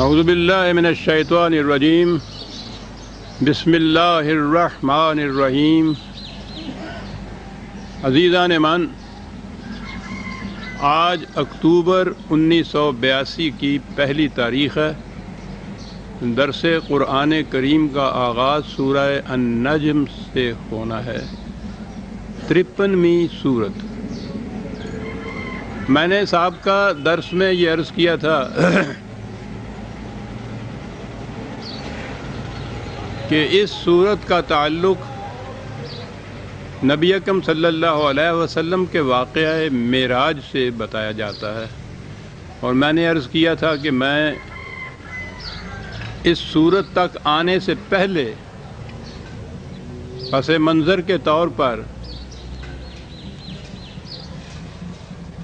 अज़बिल्लिनशैतवानरजीम बसमीम अजीज़ान मन आज अक्टूबर 1982 की पहली तारीख़ है। दरस क़ुरान करीम का आगाज़ सूरह अन्नजम से होना है। तिरपनवी सूरत। मैंने साहब का दर्स में ये अर्ज़ किया था कि इस सूरत का ताल्लुक़ नबी अकम सल्लल्लाहु अलैहि वसल्लम के वाक़ मेराज से बताया जाता है। और मैंने अर्ज़ किया था कि मैं इस सूरत तक आने से पहले पस मंज़र के तौर पर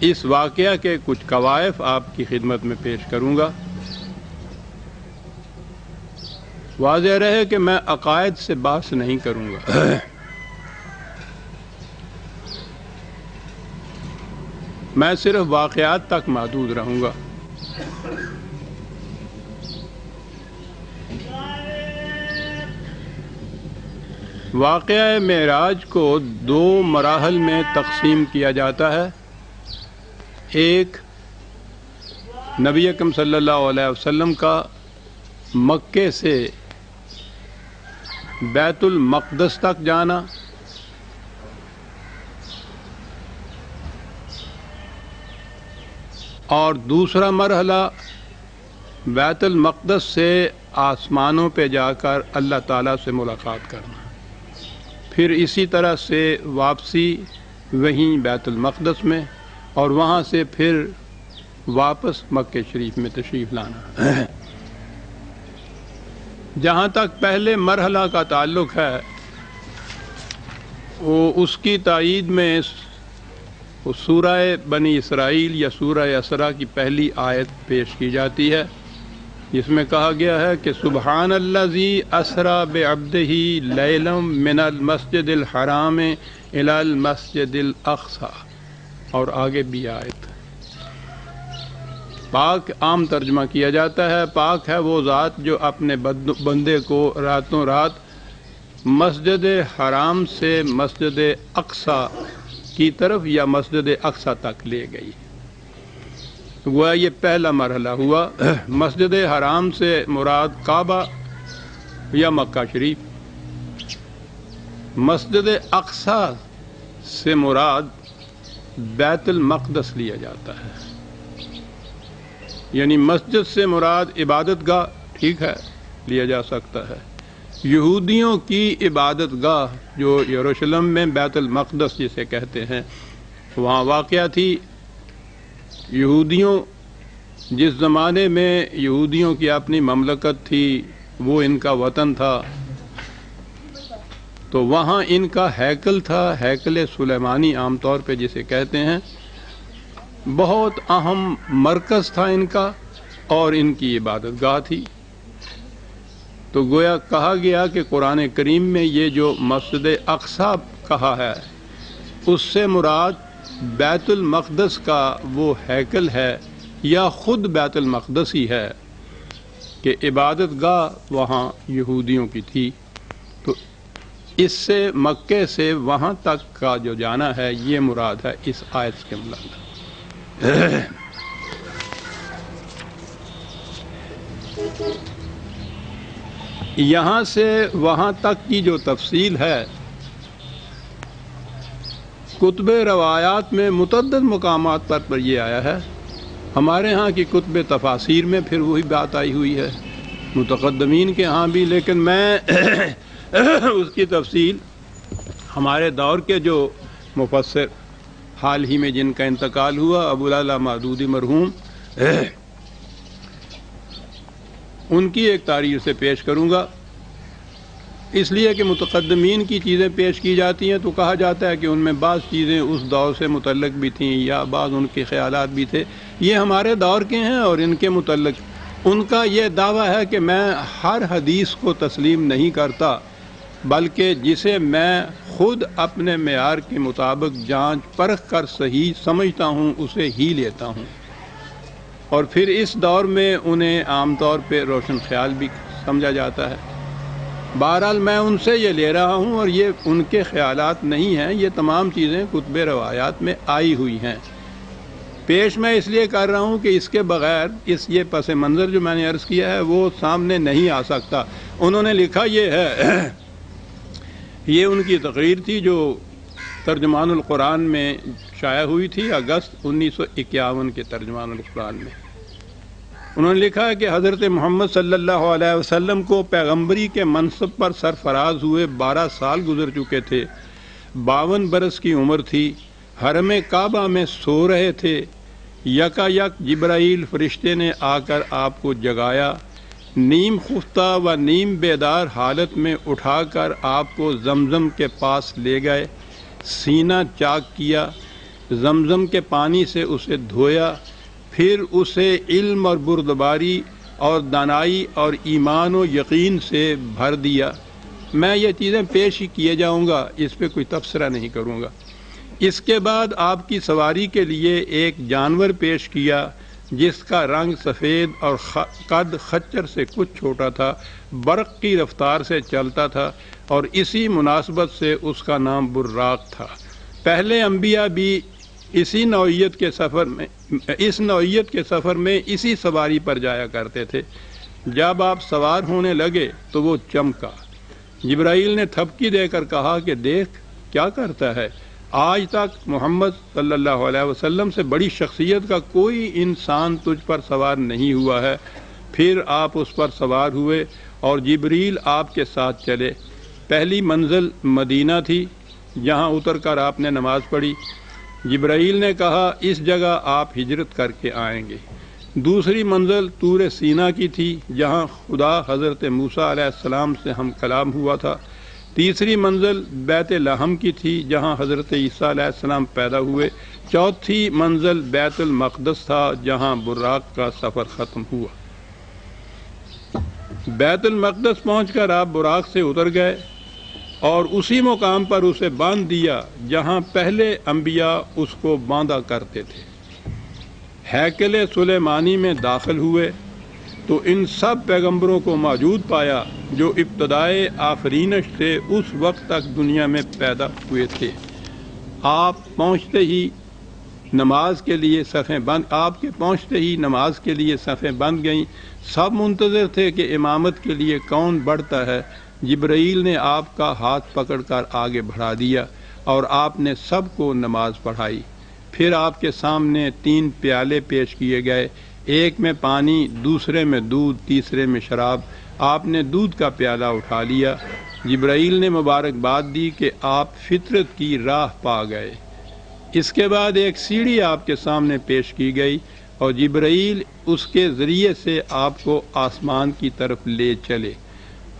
इस वाक़ के कुछ कवायफ आपकी खिदमत में पेश करूँगा। वाज रहे कि मैं अकायद से बास नहीं करूँगा। मैं सिर्फ़ वाक़ात तक महदूद रहूँगा। वाक़ मराज को दो मराहल में तकसीम किया जाता है। एक, नबी अकम सल्लल्लाहु अलैहि वसल्लम का मक्के से बैतुल मक़दस तक जाना। और दूसरा मरहला, बैतुल मक़दस से आसमानों पे जाकर अल्लाह ताला से मुलाकात करना। फिर इसी तरह से वापसी वहीं बैतुल मक़दस में, और वहाँ से फिर वापस मक्के शरीफ में तशरीफ़ लाना। जहाँ तक पहले मरहला का ताल्लुक है, वो उसकी तइद में सूरह बनी इसराइल या सूरह असरा की पहली आयत पेश की जाती है। जिसमें कहा गया है कि सुबहान अल्लाजी असरा बेअब्द ही लैलम मिनल मस्जिद हराम इलाल मस्जिद अक्सा। और आगे भी आयत पाक आम तर्जमा किया जाता है। पाक है वो ज़ात जो अपने बंदे को रातों रात मस्जिद हराम से मस्जिद अक्सा की तरफ़ या मस्जिद अक्सा तक ले गई। हुआ ये पहला मरहला हुआ। मस्जिद हराम से मुराद काबा या मक्का शरीफ। मस्जिद अक्सा से मुराद बैतुल मक़दस लिया जाता है। यानी मस्जिद से मुराद इबादत गाह ठीक है, लिया जा सकता है। यहूदियों की इबादत गाह, जो यरूशलेम में बैतुल मक़दस जिसे कहते हैं, वहाँ वाक़ थी। यहूदियों, जिस ज़माने में यहूदियों की अपनी ममलकत थी, वो इनका वतन था। तो वहाँ इनका हैकल था, हैकल सुलेमानी आमतौर पे जिसे कहते हैं। बहुत अहम मरकज़ था इनका और इनकी इबादत गाह थी। तो गोया कहा गया कि कुरान करीम में ये जो मस्जिद अक्सा कहा है, उससे मुराद बैतुल मक़दस का वो हैकल है या ख़ुद बैतुल मक़दस ही है कि इबादत गाह वहाँ यहूदियों की थी। तो इससे मक्के से वहाँ तक का जो जाना है, ये मुराद है इस आयत के मुलाद यहाँ से वहाँ तक की जो तफसील है कुतब रवायात में मुतद मकाम पर, पर ये आया है। हमारे यहाँ की कुतब तफासिर में फिर वही बात आई हुई है। मुतकदमीन के यहाँ भी लेकिन मैं उसकी तफसील हमारे दौर के जो मुफसर हाल ही में जिनका इंतकाल हुआ अबुला मदूदी मरहूम। उनकी एक तारीफ़ से पेश करूँगा। इसलिए कि मुतकदमीन की चीज़ें पेश की जाती हैं तो कहा जाता है कि उनमें बाज़ चीज़ें उस दौर से मुतलक भी थीं, या बाज़ उनके ख्याल भी थे। ये हमारे दौर के हैं और इनके मुतलक उनका यह दावा है कि मैं हर हदीस को तस्लीम नहीं करता। बल्कि जिसे मैं खुद अपने मैार के मुताबिक जाँच परख कर सही समझता हूँ, उसे ही लेता हूँ। और फिर इस दौर में उन्हें आमतौर पर रोशन ख्याल भी समझा जाता है। बहरहाल, मैं उनसे ये ले रहा हूँ और ये उनके ख्याल नहीं हैं, ये तमाम चीज़ें कुतब रवायात में आई हुई हैं। पेश मैं इसलिए कर रहा हूँ कि इसके बगैर इस ये पस मंज़र जो मैंने अर्ज़ किया है, वो सामने नहीं आ सकता। उन्होंने लिखा ये है ये उनकी तकरीर थी जो तर्जमान में शाया हुई थी, अगस्त उन्नीस सौ इक्यावन के तर्जमान में। उन्होंने लिखा है कि हज़रत मोहम्मद सल्लल्लाहु अलैहि वसल्लम को पैगंबरी के मनसब पर सरफराज हुए बारह साल गुजर चुके थे। बावन बरस की उम्र थी। हरम काबा में सो रहे थे। यकायक जब्राइल फरिश्ते ने आकर आपको जगाया। नीम खुफ्ता व नीम बेदार हालत में उठाकर आपको जमजम के पास ले गए। सीना चाक किया, जमजम के पानी से उसे धोया, फिर उसे इल्म और बुरदबारी और दानाई और ईमान व यकीन से भर दिया। मैं ये चीज़ें पेश ही किए जाऊँगा, इस पर कोई तबसरा नहीं करूँगा। इसके बाद आपकी सवारी के लिए एक जानवर पेश किया जिसका रंग सफ़ेद और कद खच्चर से कुछ छोटा था, बर्क़ की रफ्तार से चलता था और इसी मुनासबत से उसका नाम बुर्राक था। पहले अम्बिया भी इसी नौीयत के सफ़र में, इस नौीयत के सफ़र में इसी सवारी पर जाया करते थे। जब आप सवार होने लगे तो वो चमका। जब्राइल ने थपकी देकर कहा कि देख, क्या करता है? आज तक मोहम्मद सल्लल्लाहु अलैहि वसल्लम से बड़ी शख्सियत का कोई इंसान तुझ पर सवार नहीं हुआ है। फिर आप उस पर सवार हुए और जबरील आपके साथ चले। पहली मंजिल मदीना थी, जहाँ उतर कर आपने नमाज़ पढ़ी। जब्राइल ने कहा, इस जगह आप हिजरत करके आएँगे। दूसरी मंजिल तूर सीना की थी, जहाँ खुदा हज़रत मूसा सलाम से हम कलाम हुआ था। तीसरी मंजिल बैत लहम की थी, जहाँ हज़रत ईसा पैदा हुए। चौथी मंजिल बैतुलमक़दस था, जहाँ बुर्राक का सफ़र ख़त्म हुआ। बैतुलमक़दस पहुँच कर आप बुराक से उतर गए और उसी मुकाम पर उसे बाँध दिया, जहाँ पहले अम्बिया उसको बांधा करते थे। हैकल सुलेमानी में दाखिल हुए। तो इन सब पैगंबरों को मौजूद पाया जो इब्तदाए आफरीनश से उस वक्त तक दुनिया में पैदा हुए थे। आप पहुँचते ही नमाज़ के लिए सफ़ें बंद, आपके पहुँचते ही नमाज़ के लिए सफ़ें बंद गईं। सब मुंतज़र थे कि इमामत के लिए कौन बढ़ता है। जब्राइल ने आपका हाथ पकड़कर आगे बढ़ा दिया और आपने सबको नमाज़ पढ़ाई। फिर आपके सामने तीन प्याले पेश किए गए। एक में पानी, दूसरे में दूध, तीसरे में शराब। आपने दूध का प्याला उठा लिया। जब्राइल ने मुबारकबाद दी कि आप फितरत की राह पा गए। इसके बाद एक सीढ़ी आपके सामने पेश की गई और जब्राइल उसके ज़रिए से आपको आसमान की तरफ़ ले चले।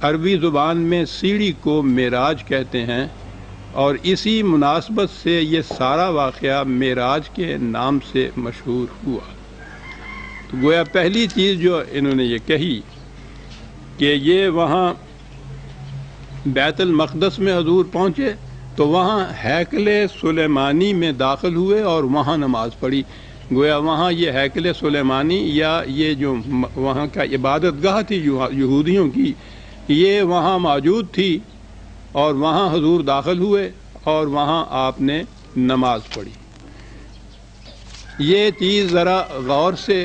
अरबी ज़ुबान में सीढ़ी को मेराज कहते हैं और इसी मुनासबत से ये सारा वाक़ मेराज के नाम से मशहूर हुआ। तो गोया पहली चीज़ जो इन्होंने ये कही कि ये वहाँ बैतुलमक़दस में हजूर पहुँचे तो वहाँ हैकल सुलेमानी में दाखिल हुए और वहाँ नमाज़ पढ़ी। गोया वहाँ ये हैकल सुलेमानी या ये जो वहाँ का इबादत गाह थी यहूदियों की, ये वहाँ मौजूद थी और वहाँ हजूर दाखिल हुए और वहाँ आपने नमाज़ पढ़ी। ये चीज़ ज़रा गौर से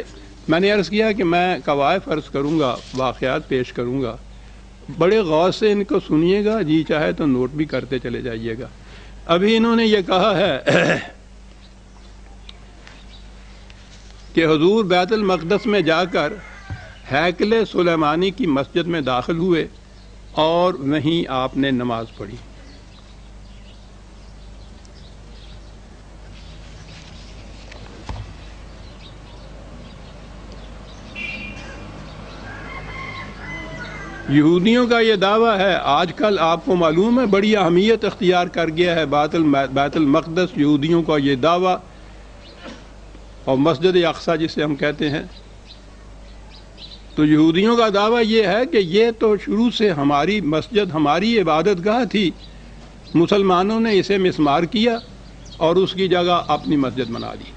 मैंने अर्ज़ किया कि मैं कवायद फ़र्ज़ करूँगा वाक़ात पेश करूँगा। बड़े गौर से इनको सुनिएगा, जी चाहे तो नोट भी करते चले जाइएगा। अभी इन्होंने ये कहा है कि हजूर बैतुलमक़दस में जाकर हैकल सुलेमानी की मस्जिद में दाखिल हुए और वहीं आपने नमाज़ पढ़ी। यहूदियों का ये दावा है, आजकल आपको मालूम है, बड़ी अहमियत अख्तियार कर गया है बातल बैतुल मकदस यहूदियों का ये दावा। और मस्जिद अक्सा जिसे हम कहते हैं। तो यहूदियों का दावा ये है कि ये तो शुरू से हमारी मस्जिद, हमारी इबादत गाह थी। मुसलमानों ने इसे मिसमार किया और उसकी जगह अपनी मस्जिद बना दी।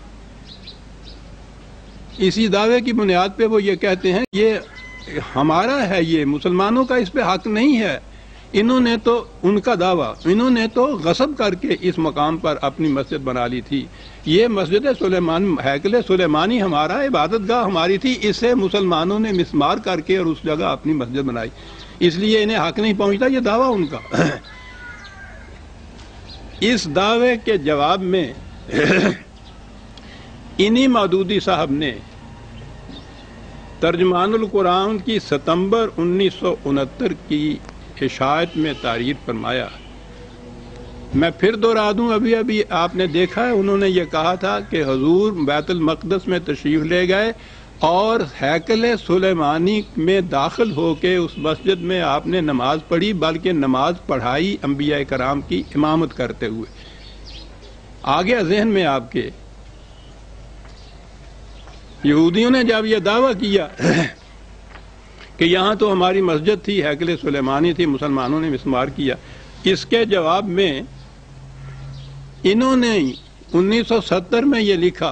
इसी दावे की बुनियाद पे वो ये कहते हैं, ये हमारा है ये, मुसलमानों का इस पे हक नहीं है। इन्होंने तो उनका दावा, इन्होंने तो गसब करके इस मकाम पर अपनी मस्जिद बना ली थी। ये मस्जिद सुलेमान, हैकल सुलेमानी हमारा इबादत गाह हमारी थी इसे मुसलमानों ने मिसमार करके और उस जगह अपनी मस्जिद बनाई। इसलिए इन्हें हक नहीं पहुँचता, ये दावा उनका। इस दावे के जवाब में इन्हीं मदूदी साहब ने तर्जमानुल कुरान की सितंबर उन्नीस सौ उनहत्तर की इशायत में तारीफ़ फरमाया, मैं फिर दोहरा दूँ अभी अभी आपने देखा है, उन्होंने ये कहा था कि हजूर बैतुल मकदस में तशरीफ़ ले गए और हैकल सुलेमानी में दाखिल होके उस मस्जिद में आपने नमाज़ पढ़ी, बल्कि नमाज़ पढ़ाई अम्बिया कराम की इमामत करते हुए। आ गया जहन में आपके यहूदियों ने जब यह दावा किया कि यहाँ तो हमारी मस्जिद थी, हैकल सुलेमानी थी, मुसलमानों ने मिसमार किया। इसके जवाब में इन्होंने 1970 में ये लिखा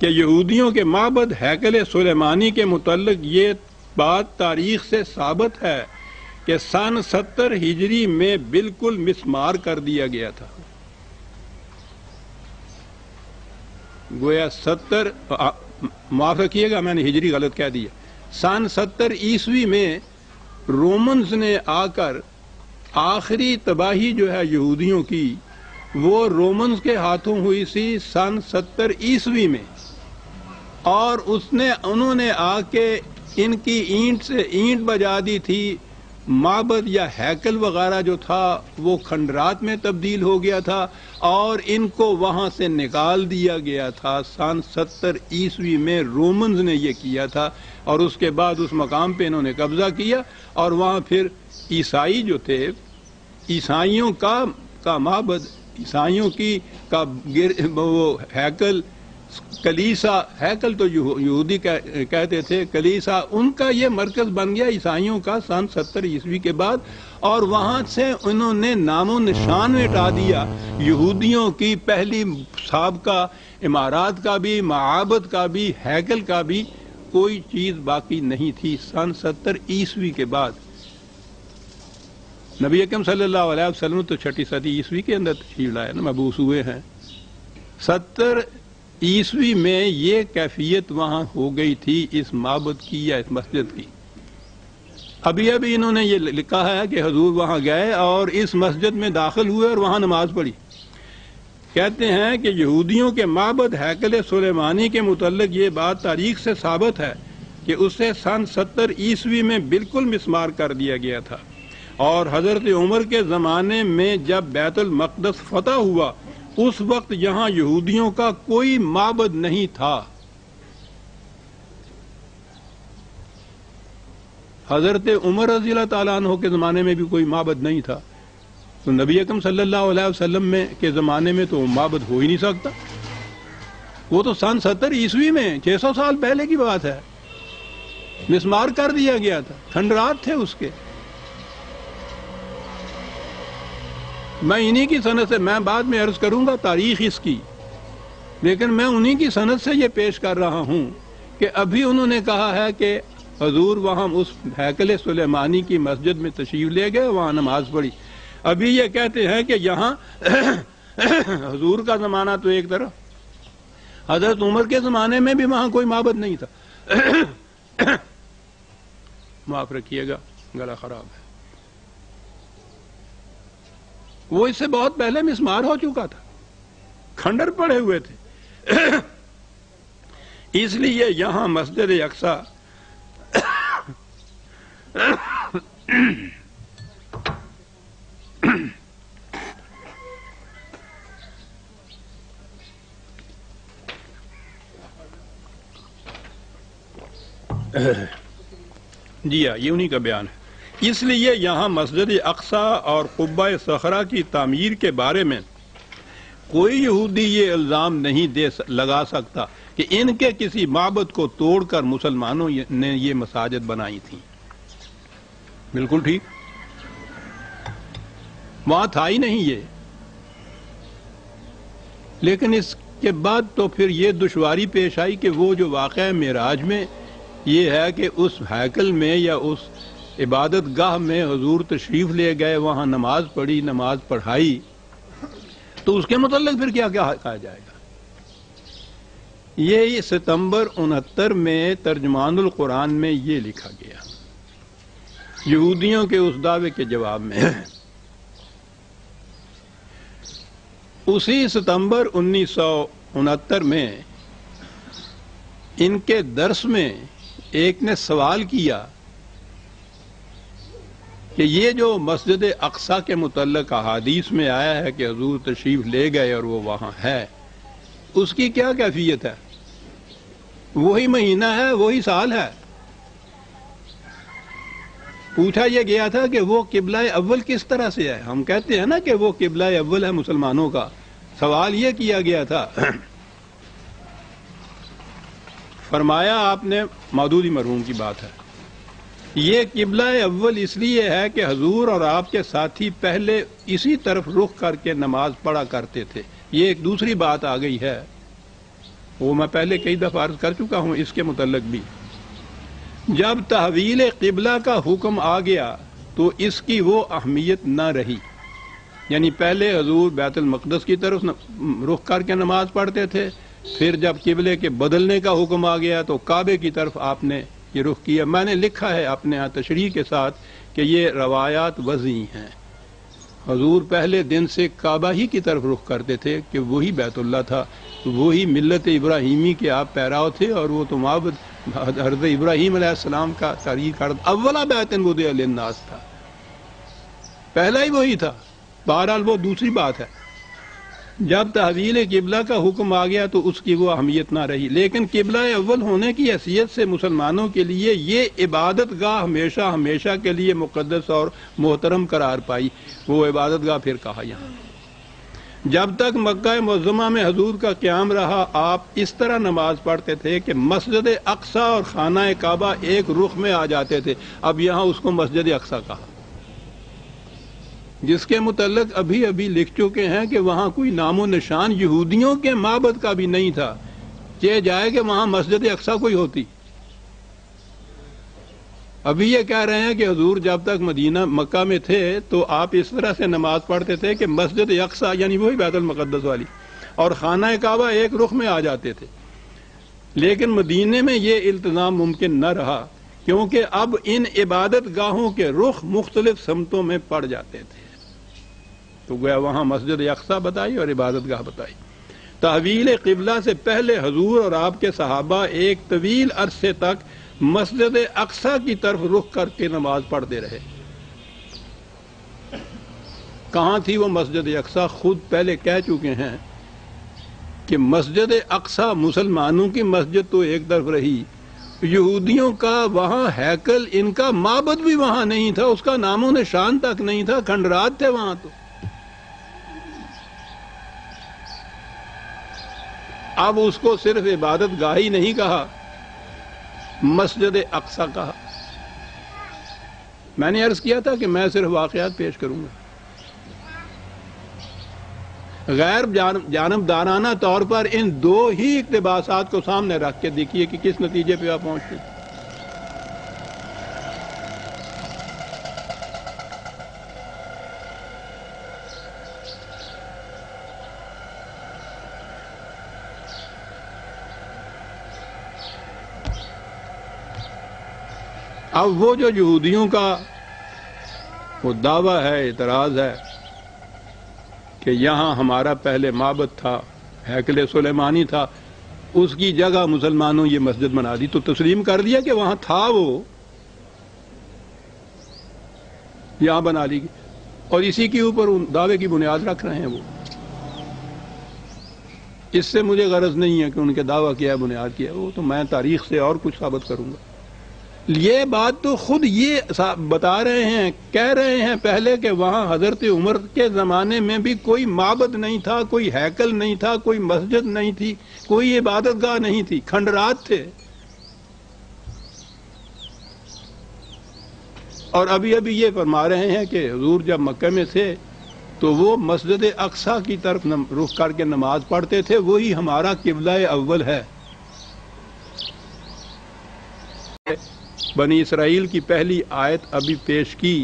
कि यहूदियों के माबद हैकल सुलेमानी के मुतलक ये बात तारीख से साबित है कि सन सत्तर हिजरी में बिल्कुल मिसमार कर दिया गया था। गोया सत्तर माफ़ रखिएगा मैंने हिजरी गलत कह दिया सन सत्तर ईस्वी में रोमन्स ने आकर आखिरी तबाही जो है यहूदियों की, वो रोमन्स के हाथों हुई सी सन सत्तर ईस्वी में। और उसने, उन्होंने आके इनकी ईंट से, ईंट बजा दी थी माबद या हैकल वगैरह जो था, वो खंडरात में तब्दील हो गया था और इनको वहाँ से निकाल दिया गया था। सन सत्तर ईस्वी में रोमन्स ने ये किया था और उसके बाद उस मकाम पे इन्होंने कब्जा किया और वहाँ फिर ईसाई जो थे, ईसाइयों का का माबद, ईसाइयों की, का गिर, वो हैकल कलीसा हैकल तो यहूदी कह, कहते थे कलीसा उनका ये मरकज बन गया ईसाइयों का सन सत्तर ईस्वी के बाद और वहाँ से उन्होंने नामो निशान मिटा दिया। यहूदियों की पहली सबका इमारात का भी महाबत का भी हैकल का भी कोई चीज़ बाकी नहीं थी सन सत्तर ईस्वी के बाद। नबी अकम वसल्लम तो छठी सदी ईस्वी के अंदर तशीर लाया ना मबूस हुए हैं। सत्तर ईस्वी में ये कैफियत वहाँ हो गई थी इस माबद की या इस मस्जिद की। अभी अभी इन्होंने ये लिखा है कि हजूर वहाँ गए और इस मस्जिद में दाखिल हुए और वहाँ नमाज़ पढ़ी। कहते हैं कि यहूदियों के माबद हैकल सुलेमानी के मुतलक ये बात तारीख से साबित है कि उसे सन सत्तर ईस्वी में बिल्कुल मिसमार कर दिया गया था। और हज़रत उमर के ज़माने में जब बैतुल मकदस फतह हुआ उस वक्त यहाँ यहूदियों का कोई माबद नहीं था। हज़रत उमर रज़ी तु के ज़माने में भी कोई माबद नहीं था। तो नबी अकम वसल्लम में के ज़माने में तो माबद हो ही नहीं सकता। वो तो सन सत्तर ईस्वी में 600 साल पहले की बात है। मिसमार कर दिया गया था। खंडरात थे उसके। मैं इन्हीं की सनत से, मैं बाद में अर्ज़ करूँगा तारीख इसकी। लेकिन मैं उन्हीं की सनत से ये पेश कर रहा हूँ कि अभी उन्होंने कहा है कि हजूर वहाँ उस हैकल सुलेमानी की मस्जिद में तशीफ ले गए, वहाँ नमाज़ पढ़ी। अभी ये कहते हैं कि यहाँ हजूर का जमाना तो एक तरफ़ हज़रत उमर के जमाने में भी वहाँ कोई माबद नहीं था। माफ़ रखिएगा, गला खराब है। वो इससे बहुत पहले मिसमार हो चुका था। खंडर पड़े हुए थे। इसलिए यहाँ मस्जिद अक्सा जी हाँ ये उन्हीं का बयान है। इसलिए यहाँ मस्जिद अक्सा और कुब्बा सखरा की तमीर के बारे में कोई यहूदी ये इल्ज़ाम नहीं दे लगा सकता कि इनके किसी माबद को तोड़कर मुसलमानों ने ये मसाजिद बनाई थी। बिल्कुल ठीक। वहाँ था ही नहीं ये। लेकिन इसके बाद तो फिर ये दुश्वारी पेश आई कि वो जो वाक़ मराज में ये है कि उस हैकल में या उस इबादत गाह में हजूर तशरीफ़ ले गए, वहाँ नमाज़ पढ़ी, नमाज़ पढ़ाई। तो उसके मतलब फिर क्या क्या कहा जाएगा? ये सितंबर उनहत्तर में तर्जमानुल कुरान में ये लिखा गया। यहूदियों के उस दावे के जवाब में उसी सितंबर उन्नीस सौ उनहत्तर में इनके दर्स में एक ने सवाल किया कि ये जो मस्जिद अक्सा के मुतलक अहादीस में आया है कि हजूर तशरीफ़ ले गए और वो वहाँ है, उसकी क्या कैफियत है? वही महीना है, वही साल है। पूछा यह गया था कि वो किबला अव्वल किस तरह से है? हम कहते हैं ना कि वो किबला अव्वल है मुसलमानों का। सवाल यह किया गया था। फरमाया आपने मौदूदी मरहूम की बात है। ये किबला अव्वल इसलिए है कि हजूर और आपके साथी पहले इसी तरफ़ रुख करके नमाज़ पढ़ा करते थे। ये एक दूसरी बात आ गई है। वो मैं पहले कई दफ़ा अर्ज़ कर चुका हूँ, इसके मुतलक भी। जब तहवील किबला का हुक्म आ गया तो इसकी वो अहमियत न रही। यानी पहले हजूर बैतुल मकदस की तरफ़ रुख करके नमाज़ पढ़ते थे, फिर जब किबले के बदलने का हुक्म आ गया तो काबे की तरफ़ आपने ये रुख किया। मैंने लिखा है अपने यहाँ तशरी के साथ कि ये रवायात वजी हैं। हजूर पहले दिन से काबा ही की तरफ़ रुख करते थे कि वही बैतुल्ला था। वही मिलत इब्राहिमी के आप पैराव थे और वो तो माबद हरत इब्राहिम का तारीख अव्वला बैतन बुदनास था। पहला ही वही था। बहरहाल वो दूसरी बात है। जब तहवील किबला का हुक्म आ गया तो उसकी वो अहमियत ना रही। लेकिन किबला अव्वल होने की हैसियत से मुसलमानों के लिए ये इबादत गाह हमेशा हमेशा के लिए मुकदस और मोहतरम करार पाई। वो इबादत गाह फिर कहा यहाँ। जब तक मक्का मज़मा में हजूर का क्याम रहा, आप इस तरह नमाज़ पढ़ते थे कि मस्जिद अक्सा और खाना काबा एक रुख में आ जाते थे। अब यहाँ उसको मस्जिद अक्सा कहा। जिसके मुतलक अभी अभी लिख चुके हैं कि वहाँ कोई नामो निशान यहूदियों के माबद का भी नहीं था। चे जाए कि वहाँ मस्जिद अक्सा कोई होती। अभी ये कह रहे हैं कि हजूर जब तक मदीना, मक्का में थे तो आप इस तरह से नमाज़ पढ़ते थे कि मस्जिद यकसा यानी वही बैतुल मुकदस वाली, और खाना काबा एक रुख में आ जाते थे। लेकिन मदीने में ये इल्तजाम मुमकिन न रहा, क्योंकि अब इन इबादत गाहों के रुख मुख्तलिफ़ समतों में पड़ जाते थे। तो गया वहाँ मस्जिद यकसा बताई और इबादत गाह बताई। तहवील किबला से पहले हजूर और आपके सहाबा एक तवील अरसे तक मस्जिद अक्सा की तरफ़ रुख करके नमाज़ पढ़ते रहे। कहाँ थी वो मस्जिद अक्सा खुद पहले कह चुके हैं कि मस्जिद अक्सा मुसलमानों की मस्जिद तो एक तरफ़ रही। यहूदियों का वहाँ हैकल, इनका माबद भी वहाँ नहीं था, उसका नामो निशान तक नहीं था, खंडरात थे वहाँ तो। अब उसको सिर्फ़ इबादत गाह ही नहीं कहा, मस्जिद अक्सा कहा। मैंने अर्ज़ किया था कि मैं सिर्फ़ वाकयात पेश करूँगा। गैर जानबदाराना तौर पर इन दो ही इकतबास को सामने रख के देखिए कि किस नतीजे पे आप पहुँचते हैं। अब वो जो यहूदियों का वो दावा है, इतराज है कि यहाँ हमारा पहले माबद था, हैकल सुलेमानी था, उसकी जगह मुसलमानों ये मस्जिद बना दी। तो तस्लीम कर दिया कि वहाँ था वो। यहाँ बना ली। और इसी के ऊपर दावे की बुनियाद रख रहे हैं वो। इससे मुझे गरज नहीं है कि उनके दावा किया, बुनियाद किया। वो तो मैं तारीख से और कुछ साबित करूँगा। ये बात तो खुद ये बता रहे हैं, कह रहे हैं पहले कि वहाँ हज़रत उमर के जमाने में भी कोई माबद नहीं था, कोई हैकल नहीं था, कोई मस्जिद नहीं थी, कोई इबादत गाह नहीं थी। खंडरात थे। और अभी अभी ये फरमा रहे हैं कि हजूर जब मक्के में थे तो वो मस्जिद अक्सा की तरफ़ रुख करके नमाज़ पढ़ते थे, वही हमारा किबला अव्वल है। बनी इसराइल की पहली आयत अभी पेश की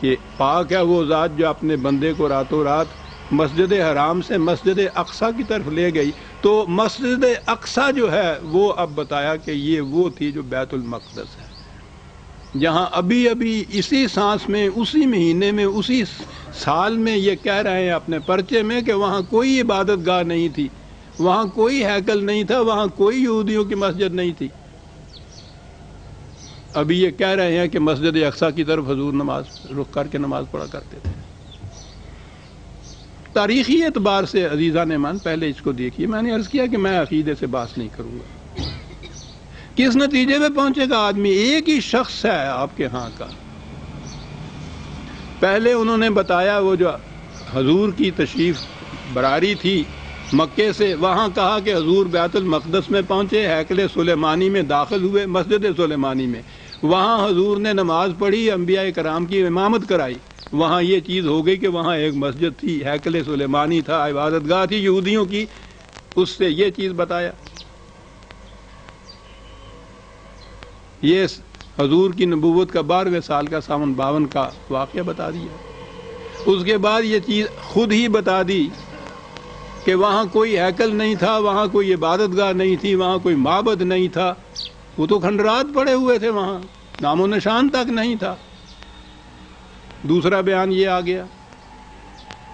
कि पाक है वो ज़ात जो अपने बंदे को रातों रात मस्जिद हराम से मस्जिद अक्सा की तरफ़ ले गई। तो मस्जिद अक्सा जो है, वो अब बताया कि ये वो थी जो बैतुल मकदस है। जहाँ अभी अभी इसी सांस में, उसी महीने में, उसी साल में ये कह रहे हैं अपने पर्चे में कि वहाँ कोई इबादत गाह नहीं थी। वहाँ कोई हैकल नहीं था, वहाँ कोई यहूदियों की मस्जिद नहीं थी। अभी ये कह रहे हैं कि मस्जिद अक्सा की तरफ़ हजूर नमाज़, रुख करके नमाज़ पढ़ा करते थे। तारीखी एतबार से अजीज़ा ने मान पहले इसको देखिए। मैंने अर्ज़ किया कि मैं अकीदे से बात नहीं करूँगा। किस नतीजे में पहुंचेगा आदमी? एक ही शख्स है आपके यहाँ का। पहले उन्होंने बताया, वो जो हजूर की तशरीफ़ बरारी थी मक्के से, वहाँ कहा कि हजूर बैतुल मकदस में पहुँचे, हैकल सुलेमानी में दाखिल हुए, मस्जिद सुलेमानी में। वहाँ हजूर ने नमाज़ पढ़ी अम्बिया कराम की इमामत कराई। वहाँ ये चीज़ हो गई कि वहाँ एक मस्जिद थी हैकल सुलेमानी था इबादत गाह थी यहूदियों की। उससे ये चीज़ बताया। ये हजूर की नबूवत का बारहवें साल का सावन बावन का वाक़ बता दिया। उसके बाद ये चीज़ खुद ही बता दी कि वहाँ कोई हैकल नहीं था, वहाँ कोई इबादत गाह नहीं थी, वहाँ कोई माबद नहीं था। वो तो खंडरात पड़े हुए थे वहाँ। नामो निशान तक नहीं था। दूसरा बयान ये आ गया।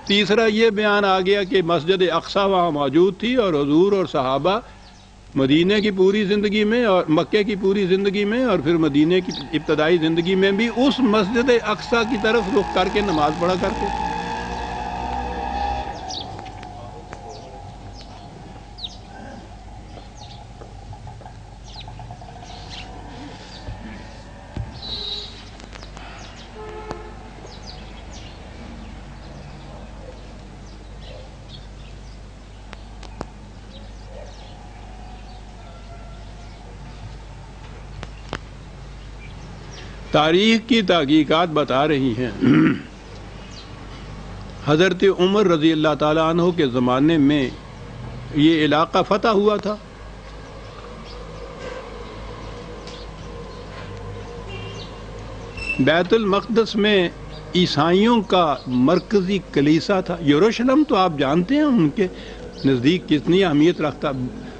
तीसरा ये बयान आ गया कि मस्जिद अक्सा वहाँ मौजूद थी और हजूर और सहाबा मदीने की पूरी ज़िंदगी में और मक्के की पूरी ज़िंदगी में और फिर मदीने की इब्तदाई ज़िंदगी में भी उस मस्जिद अक्सा की तरफ़ रुख करके नमाज़ पढ़ा करते थे। तारीख की तहकीकात बता रही हैं। हज़रत उमर रज़ी अल्लाह तु के ज़माने में ये इलाका फ़तह हुआ था। बैतुल मक़दस में ईसाइयों का मरकज़ी कलीसा था। यरूशलेम तो आप जानते हैं उनके नज़दीक कितनी अहमियत रखता।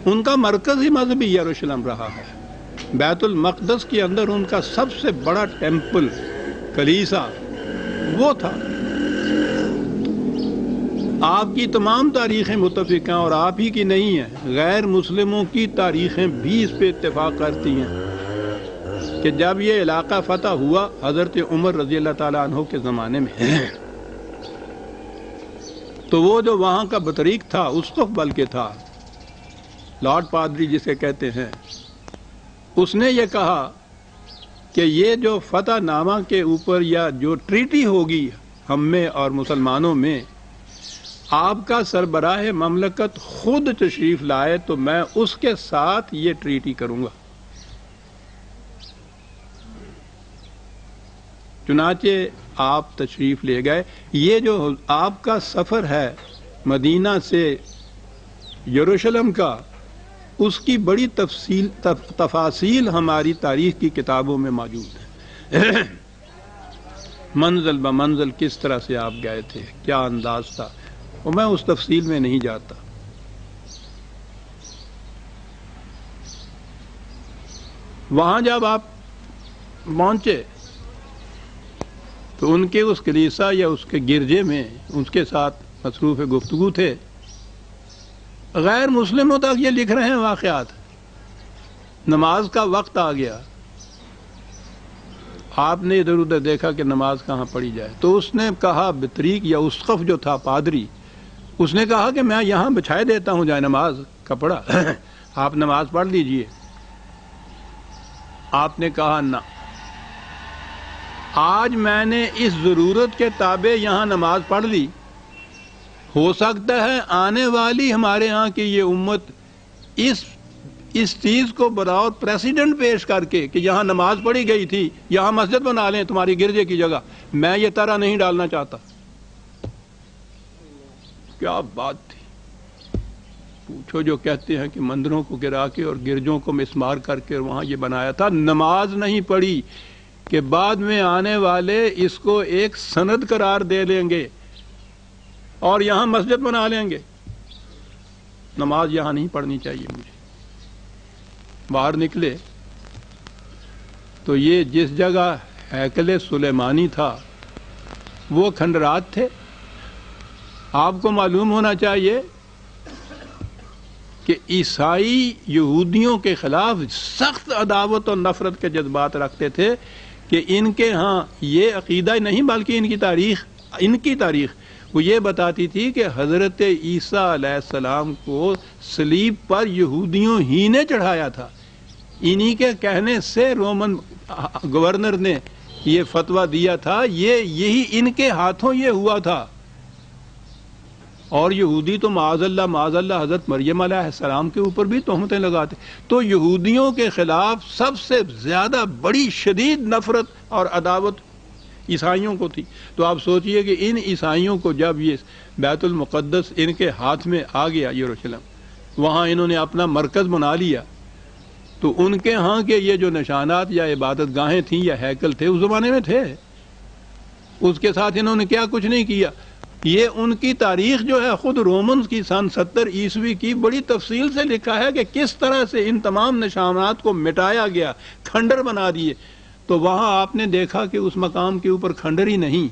उनका मरकज़ी मजहबी यरूशलेम रहा है। बैतुल मकदस के अंदर उनका सबसे बड़ा टेंपल, कलीसा, वो था। आपकी तमाम तारीखें मुतफ़ा और आप ही की नहीं हैं। गैर मुस्लिमों की तारीखें भी इस पर इतफ़ाक़ करती हैं कि जब ये इलाका फ़तह हुआ हज़रत उमर रज़ी तु के ज़माने में तो वो जो वहाँ का बतरीक था उस वक्त बल्कि था। लॉर्ड पादरी जिसे कहते हैं उसने ये कहा कि ये जो फतह नामा के ऊपर या जो ट्रीटी होगी हम में और मुसलमानों में, आपका सरबराह ममलकत खुद तशरीफ़ लाए तो मैं उसके साथ ये ट्रीटी करूँगा। चुनाचे आप तशरीफ़ ले गए। ये जो आपका सफ़र है मदीना से यरूशलेम का उसकी बड़ी तफसील तफ, तफासिल हमारी तारीख की किताबों में मौजूद है। मंजिल ब मंजिल किस तरह से आप गए थे? क्या अंदाज था? और मैं उस तफसील में नहीं जाता। वहाँ जब आप पहुँचे तो उनके उस कलीसा या उसके गिरजे में उसके साथ मसरूफ़ गुफ्तगु थे। गैर मुस्लिमों तक ये लिख रहे हैं वाकयात। नमाज़ का वक्त आ गया। आपने इधर उधर देखा कि नमाज़ कहाँ पढ़ी जाए। तो उसने कहा, बतरीक या उसकफ जो था पादरी, उसने कहा कि मैं यहाँ बिछाए देता हूँ जाए नमाज़, कपड़ा। आप नमाज़ पढ़ लीजिए। आपने कहा, ना। आज मैंने इस ज़रूरत के ताबे यहाँ नमाज़ पढ़ ली। हो सकता है आने वाली हमारे यहाँ की ये उम्मत इस इस चीज़ को बराबर प्रेसिडेंट पेश करके कि यहाँ नमाज़ पढ़ी गई थी, यहाँ मस्जिद बना लें तुम्हारी गिरजे की जगह। मैं ये तरह नहीं डालना चाहता। क्या बात थी? पूछो जो कहते हैं कि मंदिरों को गिरा के और गिरजों को मिसमार करके वहाँ ये बनाया था। नमाज़ नहीं पढ़ी, कि बाद में आने वाले इसको एक सनद करार दे लेंगे। और यहाँ मस्जिद बना लेंगे। नमाज़ यहाँ नहीं पढ़नी चाहिए मुझे। बाहर निकले तो ये जिस जगह हैकले सुलेमानी था, वो खंडरात थे। आपको मालूम होना चाहिए कि ईसाई यहूदियों के खिलाफ सख्त अदावत और नफरत के जज्बात रखते थे कि इनके यहाँ ये अकीदा नहीं, बल्कि इनकी तारीख इनकी तारीख वो ये बताती थी कि हज़रत ईसा को सलीब पर यहूदियों ही ने चढ़ाया था। इन्हीं के कहने से रोमन गवर्नर ने ये फतवा दिया था, ये यही इनके हाथों ये हुआ था। और यहूदी तो माजल्ला माजल्ला हज़रत मरियम सलाम के ऊपर भी तोहमतें लगाते। तो यहूदियों के खिलाफ सबसे ज़्यादा बड़ी शदीद नफरत और अदावत ईसाइयों को थी। तो आप सोचिए कि इन ईसाइयों को जब ये बैतुल इनके हाथ में आ गया यरूशलेम, वहाँ इन्होंने अपना मरकज़ बना लिया। तो उनके यहाँ के ये जो निशानात या इबादत गाहें थी या हैकल थे, उस ज़माने में थे। उसके साथ इन्होंने क्या कुछ नहीं किया। ये उनकी तारीख जो है, खुद रोमन की सन सत्तर ईस्वी की बड़ी तफसील से लिखा है कि किस तरह से इन तमाम निशानात को मिटाया गया, खंडर बना दिए। तो वहाँ आपने देखा कि उस मकाम के ऊपर खंडर ही नहीं,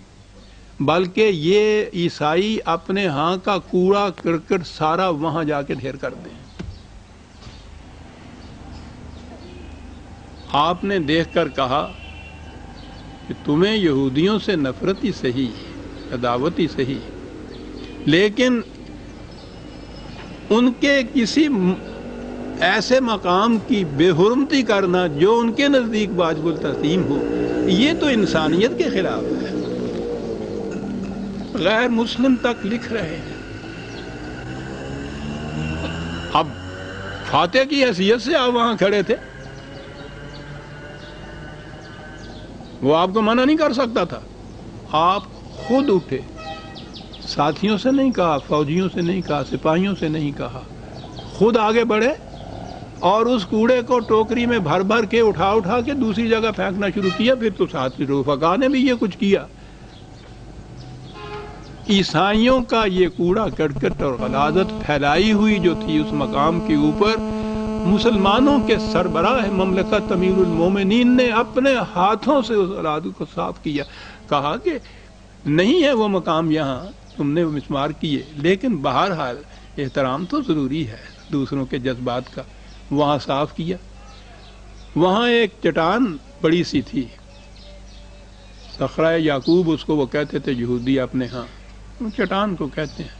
बल्कि ये ईसाई अपने यहाँ का कूड़ा, करकट सारा वहाँ जाके ढेर कर दें आपने देखकर कहा कि तुम्हें यहूदियों से नफरत ही सही अदावत ही सही लेकिन उनके किसी ऐसे मकाम की बेहरमती करना जो उनके नज़दीक वाजबुल तस्लीम हो, ये तो इंसानियत के खिलाफ है। गैर मुस्लिम तक लिख रहे हैं। अब फाते की हैसियत से आप वहाँ खड़े थे। वो आपको मना नहीं कर सकता था। आप खुद उठे। साथियों से नहीं कहा, फौजियों से नहीं कहा, सिपाहियों से नहीं कहा। खुद आगे बढ़े। और उस कूड़े को टोकरी में भर भर के उठा उठा के दूसरी जगह फेंकना शुरू किया, फिर तो साथी रूफका ने भी ये कुछ किया। ईसाइयों का ये कूड़ा कटकट और गलाजत फैलाई हुई जो थी उस मकाम के ऊपर, मुसलमानों के सरबराह ममलकत अमीरमिन ने अपने हाथों से उस अलाद को साफ़ किया। कहा कि नहीं है वो मकाम यहाँ, तुमने मिसमार किए, लेकिन बहरहाल एहतराम तो ज़रूरी है दूसरों के जज्बात का। वहाँ साफ़ किया। वहाँ एक चटान बड़ी सी थी। सखरा याकूब उसको, वो कहते थे, यहूदी अपने यहाँ चटान को कहते हैं।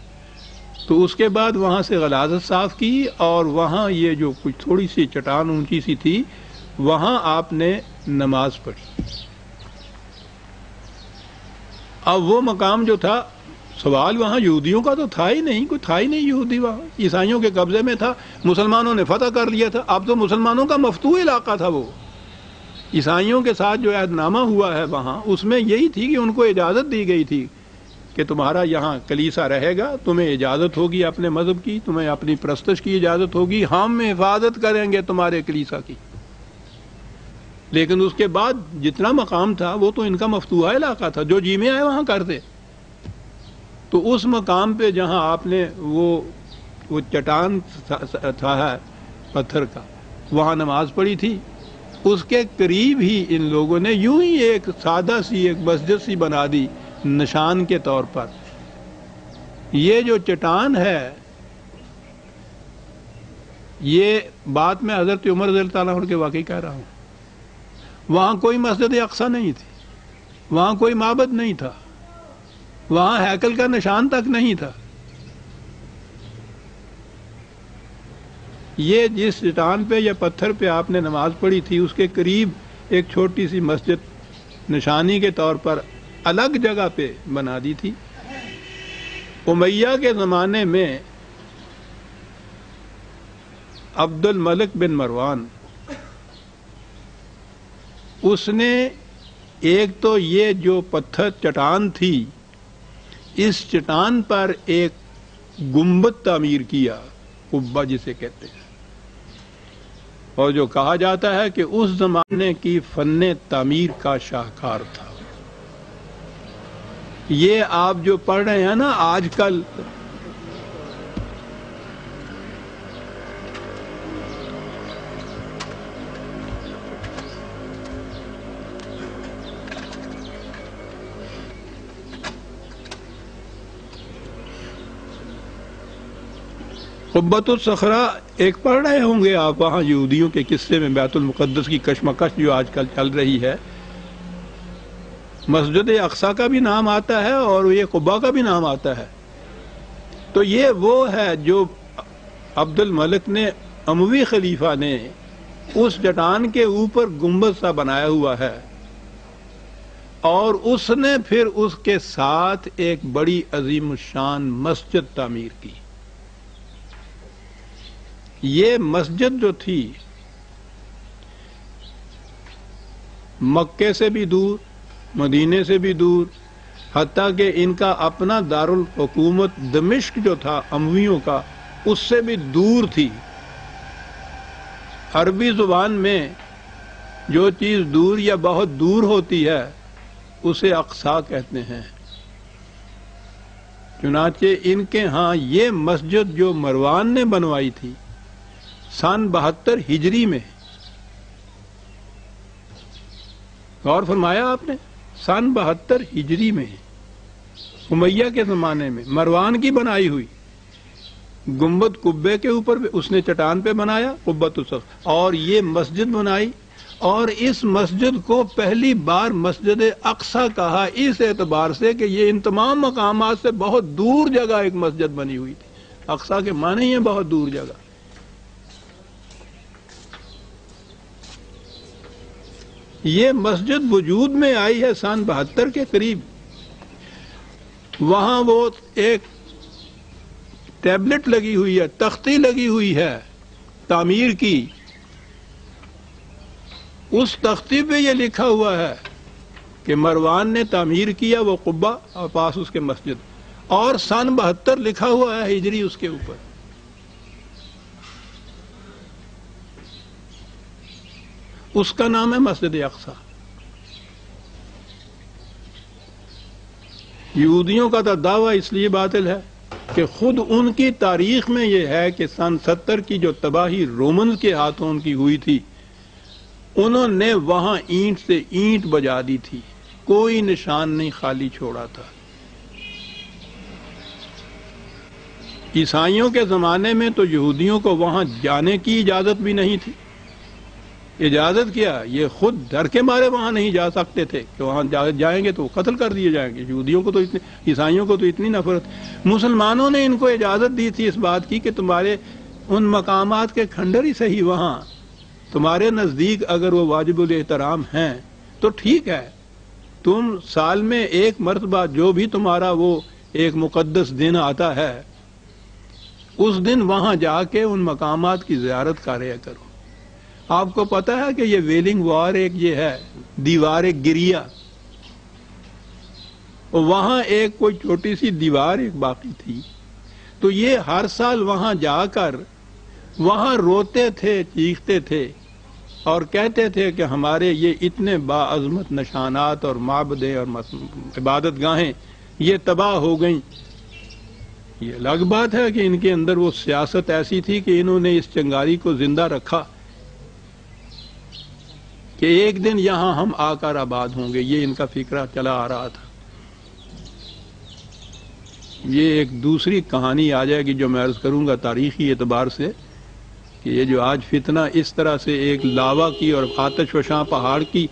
तो उसके बाद वहाँ से गलाजत साफ़ की और वहाँ ये जो कुछ थोड़ी सी चटान ऊँची सी थी, वहाँ आपने नमाज़ पढ़ी। अब वो मकाम जो था सवाल वहाँ यहूदियों का तो था ही नहीं, कोई था ही नहीं यहूदी वहाँ। ईसाइयों के कब्जे में था, मुसलमानों ने फतह कर लिया था। अब तो मुसलमानों का मफतू इलाका था वो। ईसाइयों के साथ जो अहदनामा हुआ है वहाँ, उसमें यही थी कि उनको इजाज़त दी गई थी कि तुम्हारा यहाँ कलीसा रहेगा, तुम्हें इजाज़त होगी अपने मज़हब की, तुम्हें अपनी प्रस्तश की इजाज़त होगी, हम हिफाजत करेंगे तुम्हारे कलीसा की। लेकिन उसके बाद जितना मकाम था, वो तो इनका मफतूहा इलाका था, जो जी में आए वहाँ करते। तो उस मकाम पे जहाँ आपने वो वो चटान था है, पत्थर का, वहाँ नमाज़ पढ़ी थी। उसके करीब ही इन लोगों ने यूँ ही एक सादा सी, एक मस्जिद सी बना दी निशान के तौर पर। ये जो चटान है, ये बात मैं हज़रत उमर के वाकई कह रहा हूँ। वहाँ कोई मस्जिद अक्सा नहीं थी, वहाँ कोई माबद नहीं था। वहाँ हैकल का निशान तक नहीं था। ये जिस चटान पे या पत्थर पे आपने नमाज़ पढ़ी थी, उसके करीब एक छोटी सी मस्जिद निशानी के तौर पर अलग जगह पे बना दी थी। उमैया के ज़माने में अब्दुल मलिक बिन मरवान, उसने एक तो ये जो पत्थर चटान थी इस चटान पर एक गुंबद तमीर किया, कुब्बा जिसे कहते हैं। और जो कहा जाता है कि उस जमाने की फन तमीर का शाहकार था। ये आप जो पढ़ रहे हैं ना, आजकल सखरा एक पढ़ रहे होंगे आप, वहाँ यहूदियों के किस्से में बैतुल मुकद्दस की कशमकश जो आजकल चल रही है। मस्जिद अक्सा का भी नाम आता है और ये कुब्बा का भी नाम आता है। तो ये वो है जो अब्दुल मलिक ने, अमवी खलीफा ने उस चटान के ऊपर गुंबद सा बनाया हुआ है और उसने फिर उसके साथ एक बड़ी अजीम शान मस्जिद तामीर की। ये मस्जिद जो थी, मक्के से भी दूर, मदीने से भी दूर हती कि इनका अपना दारुल हुकूमत, दमिश्क जो था, अमवियों का, उससे भी दूर थी। अरबी ज़ुबान में जो चीज़ दूर या बहुत दूर होती है, उसे अक्सा कहते हैं। चुनाचे इनके यहाँ ये मस्जिद जो मरवान ने बनवाई थी सन बहत्तर हिजरी में। गौर फरमाया आपने, सन बहत्तर हिजरी में, उमैया के जमाने में, मरवान की बनाई हुई। गुंबद कुब्बे के ऊपर उसने चटान पे बनाया, कुब्बत और ये मस्जिद बनाई, और इस मस्जिद को पहली बार मस्जिद अक्सा कहा, इस एतबार से कि ये इन तमाम मकाम से बहुत दूर जगह एक मस्जिद बनी हुई थी। अक्सा के माने ही है बहुत दूर जगह। ये मस्जिद वजूद में आई है, सन बहत्तर के करीब। वहाँ वो एक टैबलेट लगी हुई है, तख्ती लगी हुई है, तामीर की। उस तख्ती पे ये लिखा हुआ है कि मरवान ने तामीर किया, वो कुब्बा और पास उसके मस्जिद। और सन बहत्तर लिखा हुआ है, हिजरी उसके ऊपर। उसका नाम है मस्जिद अक्सा। यहूदियों का तो दावा इसलिए बातिल है कि खुद उनकी तारीख में यह है कि सन सत्तर की जो तबाही रोमन के हाथों उनकी हुई थी, उन्होंने वहाँ ईंट से ईंट बजा दी थी। कोई निशान नहीं खाली छोड़ा था। ईसाइयों के जमाने में तो यहूदियों को वहाँ जाने की इजाज़त भी नहीं थी। इजाज़त किया ये खुद डर के मारे वहाँ नहीं जा सकते थे कि वहाँ जा, जाएँगे तो कत्ल कर दिए जाएँगे। यहूदियों को तो इतनी ईसाइयों को तो इतनी नफरत। मुसलमानों ने इनको इजाज़त दी थी इस बात की कि तुम्हारे उन मकाम के खंडर ही सही वहाँ। तुम्हारे नज़दीक अगर वो वाजिबुल एहतराम हैं तो ठीक है। तुम साल में एक मरतबा जो भी तुम्हारा वो एक मुकदस दिन आता है उस दिन वहाँ जाके उन मकाम की जियारत कार्य करो। आपको पता है कि ये वेलिंग वार एक ये है, दीवार एक गिरिया। वहाँ एक कोई छोटी सी दीवार एक बाकी थी। तो ये हर साल वहाँ जाकर, वहाँ रोते थे, चीखते थे और कहते थे कि हमारे ये इतने बाज़मत निशानात और माबदे और इबादत गाहें, ये तबाह हो गई। ये अलग बात है कि इनके अंदर वो सियासत ऐसी थी कि इन्होंने इस चंगारी को ज़िंदा रखा। कि एक दिन यहाँ हम आकर आबाद होंगे। ये इनका फिक्रा चला आ रहा था। ये एक दूसरी कहानी आ जाएगी जो मैं अर्ज़ करूँगा तारीखी एतबार से, कि ये जो आज फितना इस तरह से एक लावा की और आतश वशां पहाड़ की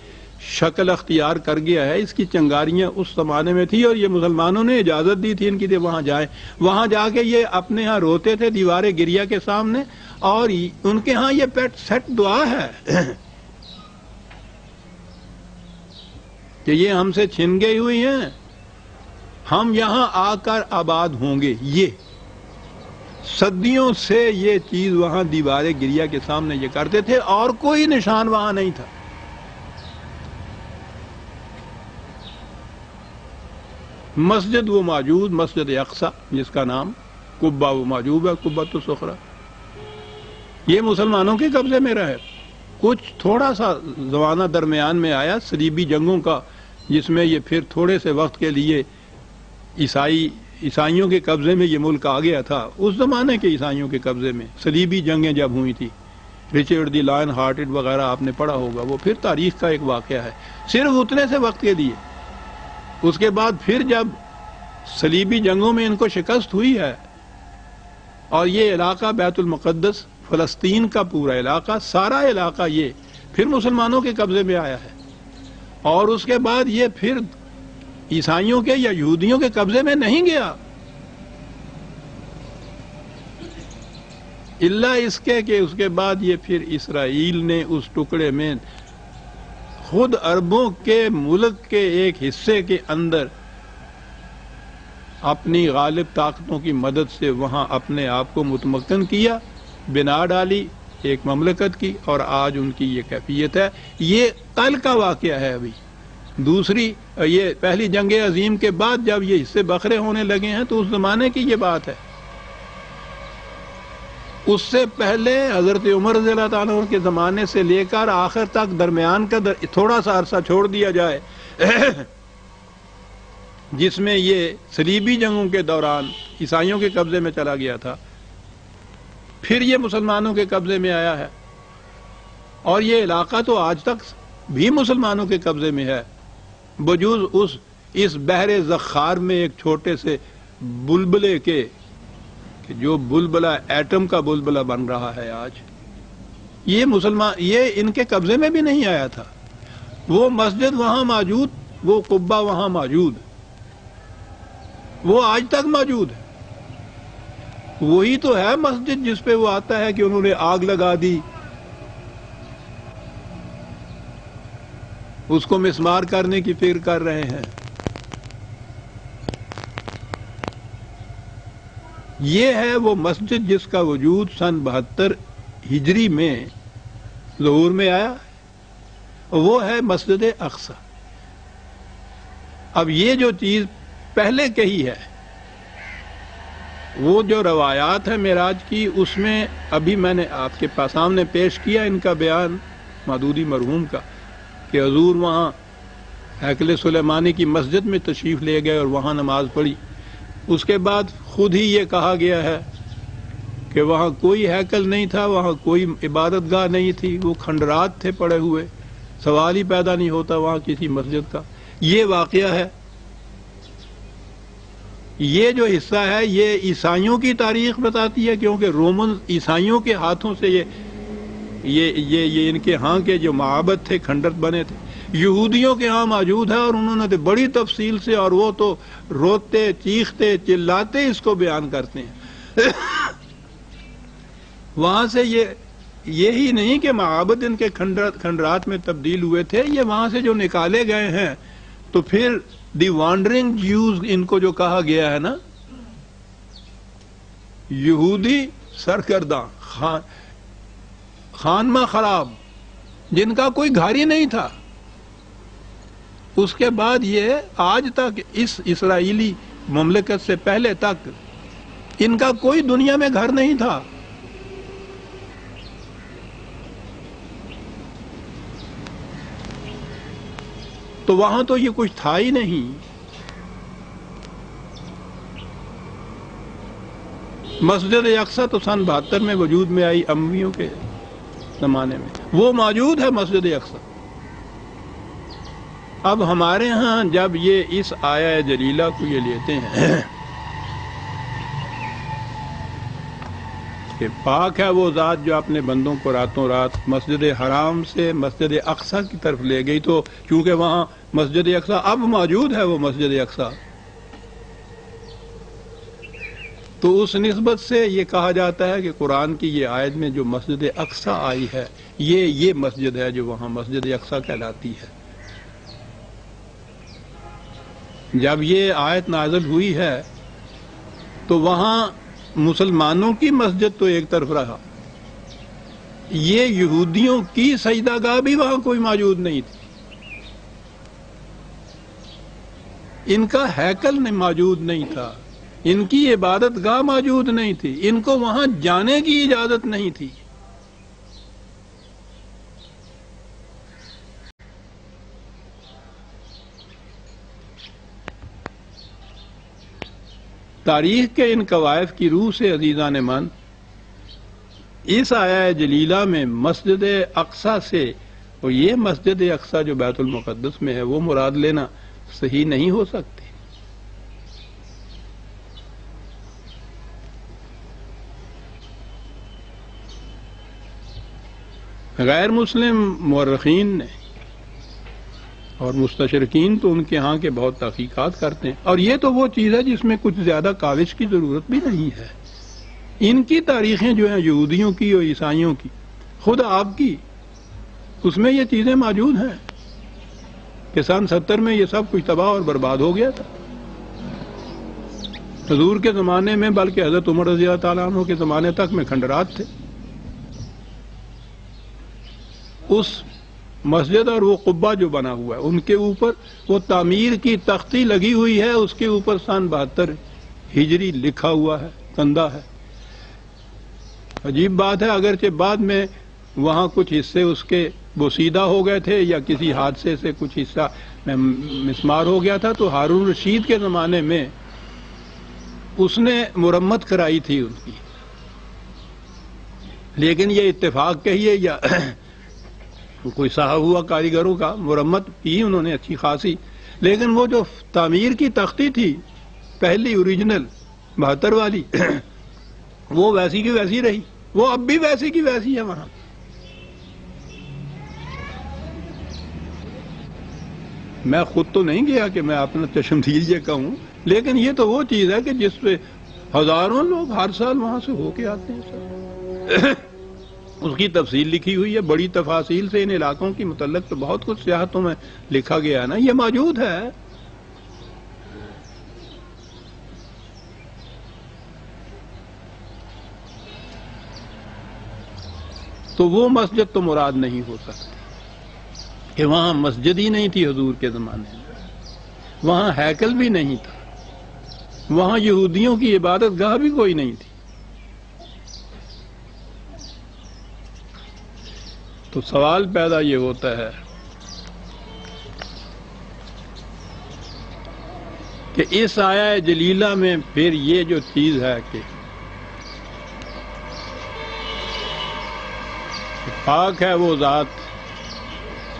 शक्ल अख्तियार कर गया है। इसकी चंगारियाँ उस जमाने में थी और ये मुसलमानों ने इजाज़त दी थी इनकी वहाँ जाए। वहाँ जाके ये अपने यहाँ रोते थे दीवारे गिरिया के सामने और उनके यहाँ ये पेट सेट दुआ है। कि ये हमसे छिन गई हुई हैं। हम यहाँ आकर आबाद होंगे। ये सदियों से ये चीज़ वहाँ दीवारें गिरिया के सामने ये करते थे और कोई निशान वहाँ नहीं था। मस्जिद वो मौजूद, मस्जिद अक्सा, जिसका नाम कुब्बा वो मौजूद है, कुब्बा तो सुखरा। ये मुसलमानों के कब्जे में रहे। कुछ थोड़ा सा जमाना दरमियान में आया सलीबी जंगों का जिसमें ये फिर थोड़े से वक्त के लिए ईसाई, ईसाइयों के कब्जे में ये मुल्क आ गया था। उस जमाने के ईसाइयों के कब्जे में सलीबी जंगें जब हुई थी, रिचर्ड दी लायन हार्टेड वगैरह आपने पढ़ा होगा, वो फिर तारीख का एक वाक़ है, सिर्फ़ उतने से वक्त के लिए। उसके बाद फिर जब सलीबी जंगों में इनको शिकस्त हुई है, और ये इलाका बैतुलमक़दस फ़लस्तीन का पूरा इलाका, सारा इलाका ये फिर मुसलमानों के कब्जे में आया है। और उसके बाद ये फिर ईसाइयों के या यहूदियों के कब्जे में नहीं गया। इल्ला इसके कि उसके बाद ये फिर इसराइल ने उस टुकड़े में खुद अरबों के मुल्क के एक हिस्से के अंदर अपनी गालिब ताकतों की मदद से वहाँ अपने आप को मुतमक्न किया, बिना डाली एक ममलकत की और आज उनकी ये कैफियत है। ये कल का वाक़ है अभी। दूसरी ये पहली जंग अजीम के बाद जब ये हिस्से बखरे होने लगे हैं तो उस जमाने की ये बात है। उससे पहले हज़रत उमर तन के ज़माने से लेकर आखिर तक दरमियान का दर, थोड़ा सा अरसा छोड़ दिया जाए जिसमें ये सलीबी जंगों के दौरान ईसाइयों के कब्जे में चला गया था। फिर ये मुसलमानों के कब्जे में आया है। और ये इलाका तो आज तक भी मुसलमानों के कब्जे में है। बजूज उस, इस बहरे जखार में एक छोटे से बुलबुले के जो बुलबुला, एटम का बुलबुला बन रहा है आज। ये मुसलमान, ये इनके कब्जे में भी नहीं आया था। वो मस्जिद वहाँ मौजूद, वो कुब्बा वहाँ मौजूद। वो आज तक मौजूद है। वही तो है मस्जिद जिसपे वो आता है कि उन्होंने आग लगा दी। उसको मिसमार करने की फ़िक्र कर रहे हैं। ये है वो मस्जिद जिसका वजूद सन बहत्तर हिजरी में जहूर में आया। वो है मस्जिद अक्सा। अब ये जो चीज़ पहले कही है वो जो रवायात है मेराज की, उसमें अभी मैंने आपके पास सामने पेश किया इनका बयान, मदूदी मरहूम का, कि हजूर वहाँ हैकल सुलेमानी की मस्जिद में तशरीफ़ ले गए और वहाँ नमाज़ पढ़ी। उसके बाद खुद ही ये कहा गया है कि वहाँ कोई हैकल नहीं था, वहाँ कोई इबादत गाह नहीं थी, वो खंडरात थे पड़े हुए, सवाल ही पैदा नहीं होता वहाँ किसी मस्जिद का। ये वाक़ है ये जो हिस्सा है, ये ईसाइयों की तारीख बताती है, क्योंकि रोमन ईसाइयों के हाथों से ये ये ये ये इनके यहाँ के जो महाबत थे खंडर बने थे। यहूदियों के यहाँ मौजूद है, और उन्होंने तो बड़ी तफसील से, और वो तो रोते, चीखते, चिल्लाते इसको बयान करते हैं। वहाँ से ये यही नहीं कि महाबत इनके खंडरात में तब्दील हुए थे, ये वहाँ से जो निकाले गए हैं तो फिर दी वॉन्डरिंग ज्यूज इनको जो कहा गया है ना, यहूदी सरकर्दा खान खानमा खराब, जिनका कोई घर ही नहीं था। उसके बाद ये आज तक इस इसराइली ममलकत से पहले तक इनका कोई दुनिया में घर नहीं था। तो वहाँ तो ये कुछ था ही नहीं। मस्जिद अक्सा तो सन बहत्तर में वजूद में आई अम्मियों के जमाने में। वो मौजूद है मस्जिद अक्सा अब हमारे यहाँ जब ये इस आया जलीला को ये लेते हैं, कि पाक है वो ज़ात जो अपने बंदों को रातों रात मस्जिद हराम से मस्जिद अक्सा की तरफ़ ले गई तो चूँकि वहाँ मस्जिद अक्सा अब मौजूद है वो मस्जिद अक्सा तो उस नस्बत से ये कहा जाता है कि कुरान की ये आयत में जो मस्जिद अक्सा आई है, ये ये मस्जिद है जो वहाँ मस्जिद अक्सा कहलाती है। जब ये आयत नाजल हुई है तो वहाँ मुसलमानों की मस्जिद तो एक तरफ़ रहा। ये यहूदियों की सजदागाह भी वहाँ कोई मौजूद नहीं थी। इनका हैकल नहीं, मौजूद नहीं था। इनकी इबादत गाह मौजूद नहीं थी। इनको वहाँ जाने की इजाज़त नहीं थी। तारीख के इन कवायफ की रूह से अजीजा ने मन, इस आया जलीला में मस्जिद अक्सा से, और ये मस्जिद अक्सा जो बैतुल मुकद्दस में है, वो मुराद लेना। सही नहीं हो सकती। गैर मुस्लिम मर्रखीन ने और मुस्तशरकिन तो उनके यहाँ के बहुत तहकीकत करते हैं। और ये तो वो चीज़ है जिसमें कुछ ज़्यादा काविश की ज़रूरत भी नहीं है। इनकी तारीखें जो हैं यहूदियों की और ईसाइयों की, खुद आपकी, उसमें ये चीज़ें मौजूद हैं। कि सन सत्तर में ये सब कुछ तबाह और बर्बाद हो गया था। हजूर के ज़माने में, बल्कि हज़रत उमर रज़ी तु के ज़माने तक में खंडरात थे। उस मस्जिद और वो कुब्बा जो बना हुआ है, उनके ऊपर वो तामीर की तख्ती लगी हुई है, उसके ऊपर सन बहत्तर हिजरी लिखा हुआ है, कंधा है। अजीब बात है, अगरचे बाद में वहाँ कुछ हिस्से उसके बोसीदा हो गए थे या किसी हादसे से कुछ हिस्सा मिसमार हो गया था तो हारून रशीद के जमाने में उसने मुरम्मत कराई थी उनकी। लेकिन ये इत्तेफाक कहिए या कोई साहब हुआ कारीगरों का, मुरम्मत की उन्होंने अच्छी खासी। लेकिन वो जो तामीर की तख्ती थी, पहली ओरिजिनल बहत्तर वाली, वो वैसी की वैसी रही। वो अब भी वैसी की वैसी है वहाँ। मैं खुद तो नहीं गया कि मैं अपना चश्मदीज ये कहूँ, लेकिन ये तो वो चीज़ है कि जिसपे हज़ारों लोग हर साल वहाँ से होके आते हैं सर। उसकी तफसील लिखी हुई है, बड़ी तफासिल से इन इलाकों की मुतलक तो बहुत कुछ सियाहतों में लिखा गया है ना। ये मौजूद है। तो वो मस्जिद तो मुराद नहीं हो सकती। कि वहाँ मस्जिद ही नहीं थी हजूर के जमाने में। वहाँ हैकल भी नहीं था। वहाँ यहूदियों की इबादत गाह भी कोई नहीं थी। तो सवाल पैदा ये होता है कि इस आया जलीला में फिर ये जो चीज़ है कि पाक है वो ज़ात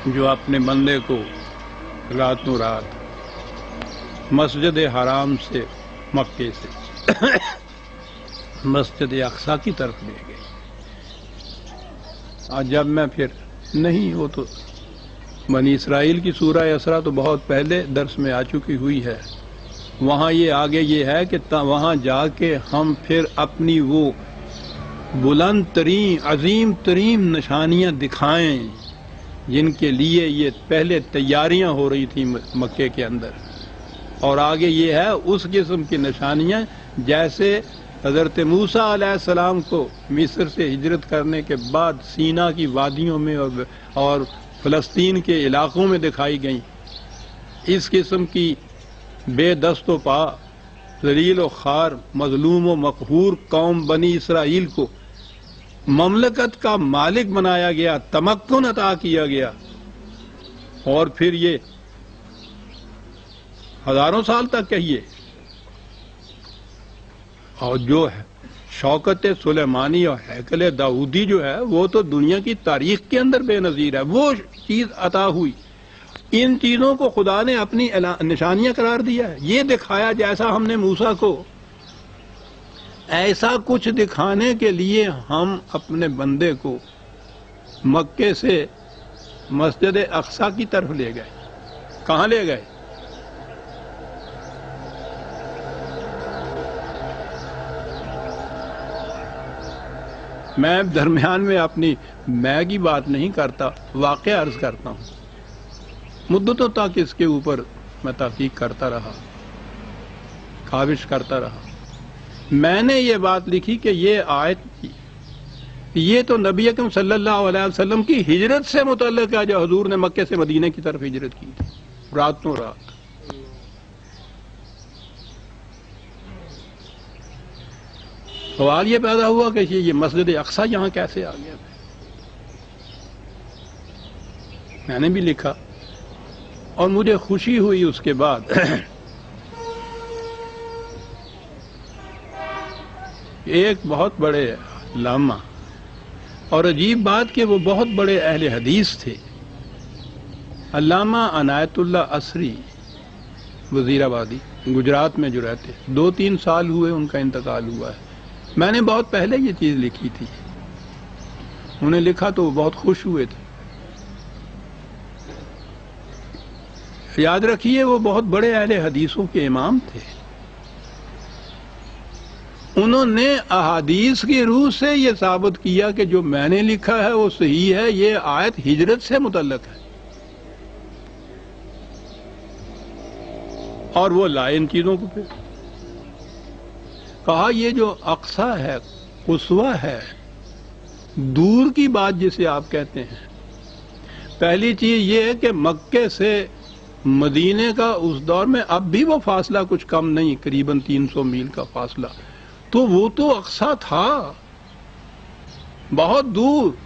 जो अपने बंदे को रातों रात मस्जिद हराम से मक्के से मस्जिद अक्सा की तरफ़ ले गई आज जब मैं फिर नहीं हो तो बनी इसराइल की सूरा असरा तो बहुत पहले दर्स में आ चुकी हुई है। वहाँ ये आगे ये है कि वहाँ जाके हम फिर अपनी वो बुलंद तरीन, अजीम तरीन निशानियाँ दिखाएँ। जिनके लिए ये पहले तैयारियाँ हो रही थी मक्के के अंदर। और आगे ये है उस किस्म की निशानियाँ जैसे हज़रत मूसा सलाम को मिस्र से हिजरत करने के बाद सीना की वादियों में और, और फलस्तीन के इलाकों में दिखाई गई। इस किस्म की बेदस्त पा जलील खार मजलूम व मकहूर कौम बनी इसराइल को ममलकत का मालिक बनाया गया तमक्न अता किया गया। और फिर ये हज़ारों साल तक कहिए। और जो है, शौकत सुलेमानी और हैकल दाऊदी जो है, वो तो दुनिया की तारीख के अंदर बेनजीर है। वो चीज़ अता हुई। इन चीज़ों को खुदा ने अपनी निशानियाँ करार दिया है। ये दिखाया जैसा हमने मूसा को ऐसा कुछ दिखाने के लिए हम अपने बंदे को मक्के से मस्जिद अक्सा की तरफ़ ले गए। कहा ले गए? मैं दरमियान में अपनी मैं की बात नहीं करता वाक़ अर्ज़ करता हूँ। मुद्दतों तक इसके ऊपर मैं तहकीक करता रहा काविश करता रहा। मैंने ये बात लिखी कि ये आयत, ये तो नबी अकम सल्लल्लाहु अलैहि वसल्लम की हिजरत से मुतल है जो हजूर ने मक्के से मदीने की तरफ़ हिजरत की थी, रातों रात। सवाल ये पैदा हुआ कि ये मस्जिद अक्सा यहाँ कैसे आ गया? मैंने भी लिखा और मुझे खुशी हुई उसके बाद एक बहुत बड़े लामा। और अजीब बात कि वो बहुत बड़े अहल हदीस थे। अलामा अनायतुल्ला असरी, वजीराबादी, गुजरात में जो रहते। दो तीन साल हुए उनका इंतकाल हुआ है। मैंने बहुत पहले ये चीज़ लिखी थी। उन्हें लिखा तो वो बहुत खुश हुए थे। याद रखिए, वो बहुत बड़े अहले हदीसों के इमाम थे। उन्होंने अहादीस की रूह से यह साबित किया कि जो मैंने लिखा है वो सही है, ये आयत हिजरत से मुतलक है। और वो लाए इन चीज़ों को फिर। कहा, ये जो अक्सा है, कुसवा है, दूर की बात जिसे आप कहते हैं। पहली चीज़ ये है कि मक्के से मदीने का उस दौर में अब भी वो फासला कुछ कम नहीं, करीबन 300 मील का फासला। तो वो तो अक्सा था। बहुत दूर।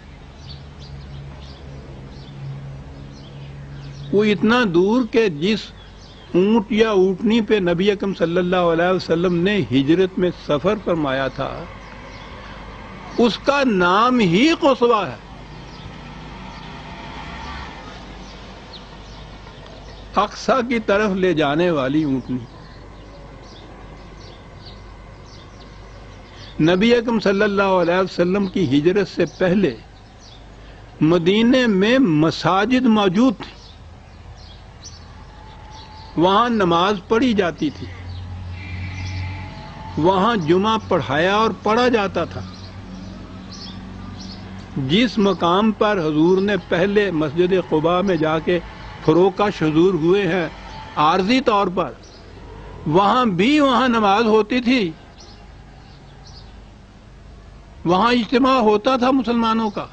वो इतना दूर के जिस ऊँट या ऊटनी पे नबी अकम सल्लल्लाहु अलैहि वसल्लम ने हिजरत में सफ़र फरमाया था, उसका नाम ही कोसवा है। अक्सा की तरफ़ ले जाने वाली ऊंटनी। नबी अकम वसल्लम की हिजरत से पहले मदीने में मसाजिद मौजूद थी। वहाँ नमाज़ पढ़ी जाती थी। वहाँ जुमा पढ़ाया और पढ़ा जाता था। जिस मकाम पर हजूर ने पहले मस्जिद कुबा में जाके फरोका शजूर हुए हैं, आर्जी तौर पर, वहाँ भी वहाँ नमाज़ होती थी। वहाँ इज्तम होता था मुसलमानों का।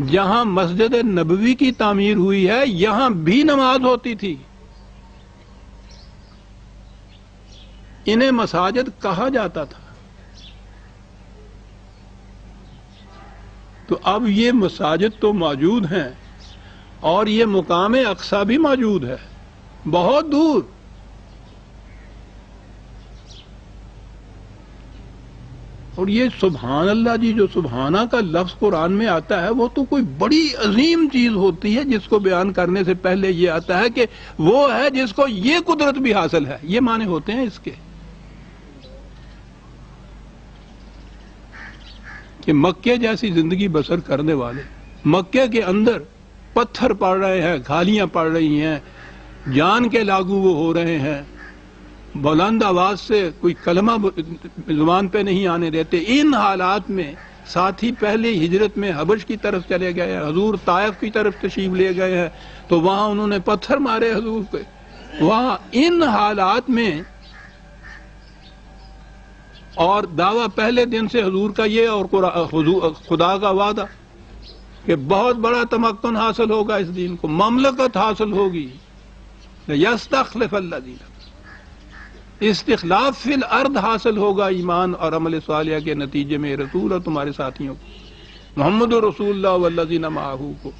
जहाँ मस्जिद नबवी की तामीर हुई है, यहाँ भी नमाज़ होती थी। इन्हें मसाजिद कहा जाता था। तो अब ये मसाजिद तो मौजूद हैं, और ये मुकाम अक्सा भी मौजूद है, बहुत दूर। और ये सुबहान अल्लाह जी जो सुबहाना का लफ्ज कुरान में आता है, वो तो कोई बड़ी अजीम चीज़ होती है जिसको बयान करने से पहले ये आता है कि वो है जिसको ये कुदरत भी हासिल है। ये माने होते हैं इसके कि मक्के जैसी ज़िंदगी बसर करने वाले, मक्के के अंदर पत्थर पड़ रहे हैं घालियाँ पड़ रही हैं, जान के लागू वो हो रहे हैं। बुलंद आवाज़ से कोई कलमा ज़ुबान पे नहीं आने देते। इन हालात में साथ ही पहले हिजरत में हबश की तरफ़ चले गए हैं, हजूर तायफ की तरफ़ तशीफ ले गए हैं तो वहाँ उन्होंने पत्थर मारे हजूर पे। वहाँ इन हालात में और दावा पहले दिन से हजूर का ये और खुदा का वादा कि बहुत बड़ा तमक्न हासिल होगा इस दिन को, ममलकत हासिल होगी। यस्तखलिफ इस्तलाफ फिल अर्द हासिल होगा ईमान और अमल सालिया के नतीजे में रसूल और तुम्हारे साथियों को। मोहम्मद रसूल माहू को।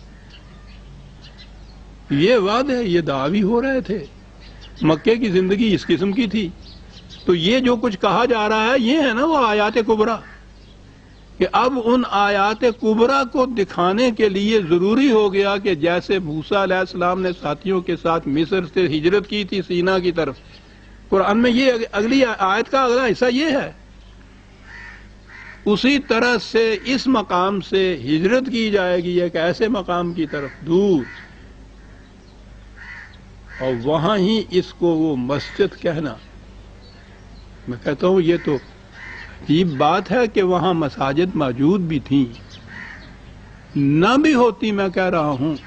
ये वाद है, ये दावी हो रहे थे। मक्के की ज़िंदगी इस किस्म की थी। तो ये जो कुछ कहा जा रहा है, ये है ना वो आयात कुबरा? कि अब उन आयात कुबरा को दिखाने के लिए ज़रूरी हो गया कि जैसे मूसा ने साथियों के साथ मिस्र से हिजरत की थी, सीना की तरफ़ कुरान में ये अगली आयत का अगला हिस्सा ये है। उसी तरह से इस मकाम से हिजरत की जाएगी एक ऐसे मकाम की तरफ़ दूर। और वहाँ ही इसको वो मस्जिद कहना। मैं कहता हूँ, ये तो अजीब बात है कि वहाँ मसाजिद मौजूद भी थी। न भी होती मैं कह रहा हूँ।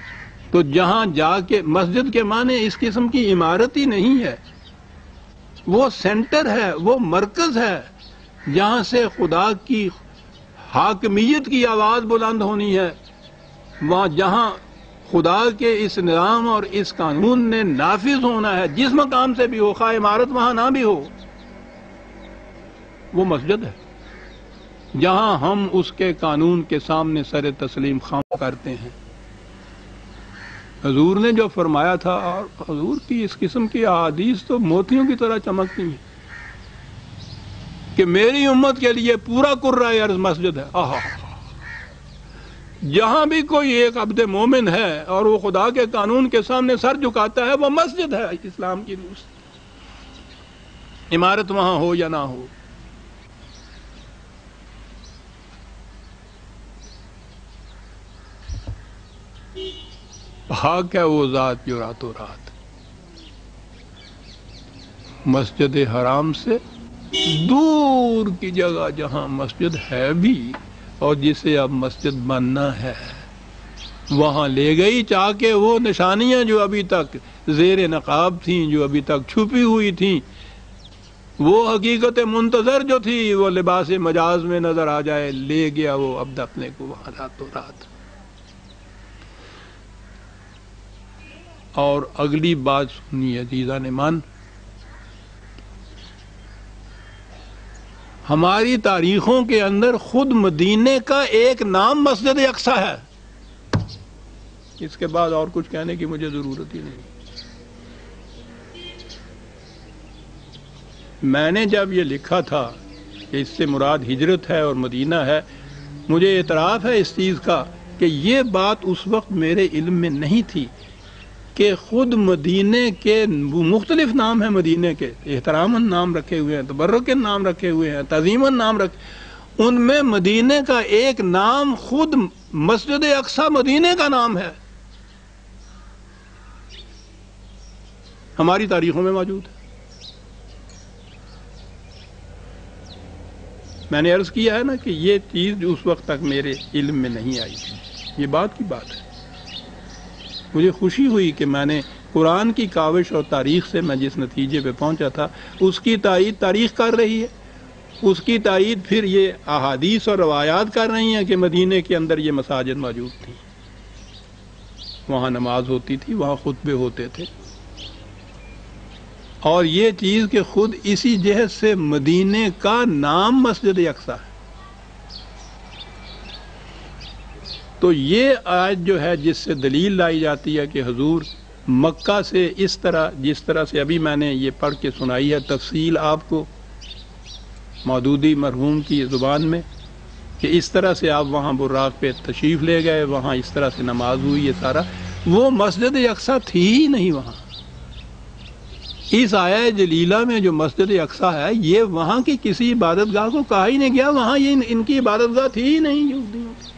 तो जहाँ जाके, मस्जिद के माने इस किस्म की इमारत ही नहीं है। वो सेंटर है, वो मरकज है, जहाँ से खुदा की हाकमियत की आवाज़ बुलंद होनी है। वहाँ जहाँ खुदा के इस निज़ाम और इस कानून ने नाफिज होना है, जिस मकाम से भी हो खा इमारत वहाँ ना भी हो, वो मस्जिद है, जहाँ हम उसके कानून के सामने सर तस्लीम खाम करते हैं। हजूर ने जो फरमाया था, और हजूर की इस किस्म की आदीस तो मोतियों की तरह चमकती हैं कि मेरी उम्मत के लिए पूरा कुर्रा अर्ज़ मस्जिद है। आहा। जहाँ भी कोई एक अब्द मोमिन है, और वो खुदा के कानून के सामने सर झुकाता है, वो मस्जिद है, इस्लाम की रूस। इमारत वहाँ हो या ना हो। हक है वो ज़ात जो रातों रात। मस्जिद हराम से दूर की जगह जहाँ मस्जिद है भी और जिसे अब मस्जिद बनना है, वहाँ ले गई चाह के वो निशानियाँ जो अभी तक जेर नकाब थी, जो अभी तक छुपी हुई थी, वो हकीकत मुंतजर जो थी, वो लिबास मजाज में नज़र आ जाए, ले गया वो अब अपने को वहाँ रातों रात। और अगली बात सुनिए अजीजा ने मान हमारी तारीखों के अंदर खुद मदीने का एक नाम मस्जिद अक्सा है। इसके बाद और कुछ कहने की मुझे ज़रूरत ही नहीं। मैंने जब ये लिखा था कि इससे मुराद हिजरत है और मदीना है, मुझे एतराफ़ है इस चीज़ का कि ये बात उस वक्त मेरे इल्म में नहीं थी। कि खुद मदीने के मुख्तलिफ़ नाम है मदीने के। एहतरामन नाम रखे हुए हैं तबर्रक नाम रखे हुए हैं, तजीमन नाम रखे, उनमें मदीने का एक नाम खुद मस्जिद अक्सा मदीने का नाम है। हमारी तारीखों में मौजूद है। मैंने अर्ज़ किया है ना कि ये चीज़ उस वक्त तक मेरे इल्म में नहीं आई थी। ये बात की बात है। मुझे खुशी हुई कि मैंने कुरान की काविश और तारीख से मैं जिस नतीजे पे पहुँचा था, उसकी तायद तारीख कर रही है। उसकी तायद फिर ये अहादीस और रवायात कर रही हैं कि मदीने के अंदर ये मसाजिद मौजूद थी। वहाँ नमाज़ होती थी, वहाँ खुतबे होते थे। और ये चीज़ कि खुद इसी जहद से मदीने का नाम मस्जिद यकसा है। तो ये आज जो है जिससे दलील लाई जाती है कि हजूर मक्का से इस तरह जिस तरह से अभी मैंने ये पढ़ के सुनाई है तफसील आपको मौदूदी मरहूम की ज़ुबान में कि इस तरह से आप वहाँ बुर्राक पे तशरीफ़ ले गए वहाँ इस तरह से नमाज़ हुई ये सारा। वो मस्जिद यकसा थी ही नहीं वहाँ। इस आया जलीला में जो मस्जिद अक्सा है ये वहाँ की किसी इबादत गाह को कहा ही नहीं गया वहाँ ये इन, इनकी इबादत गाह थी ही नहीं यहूदियों की।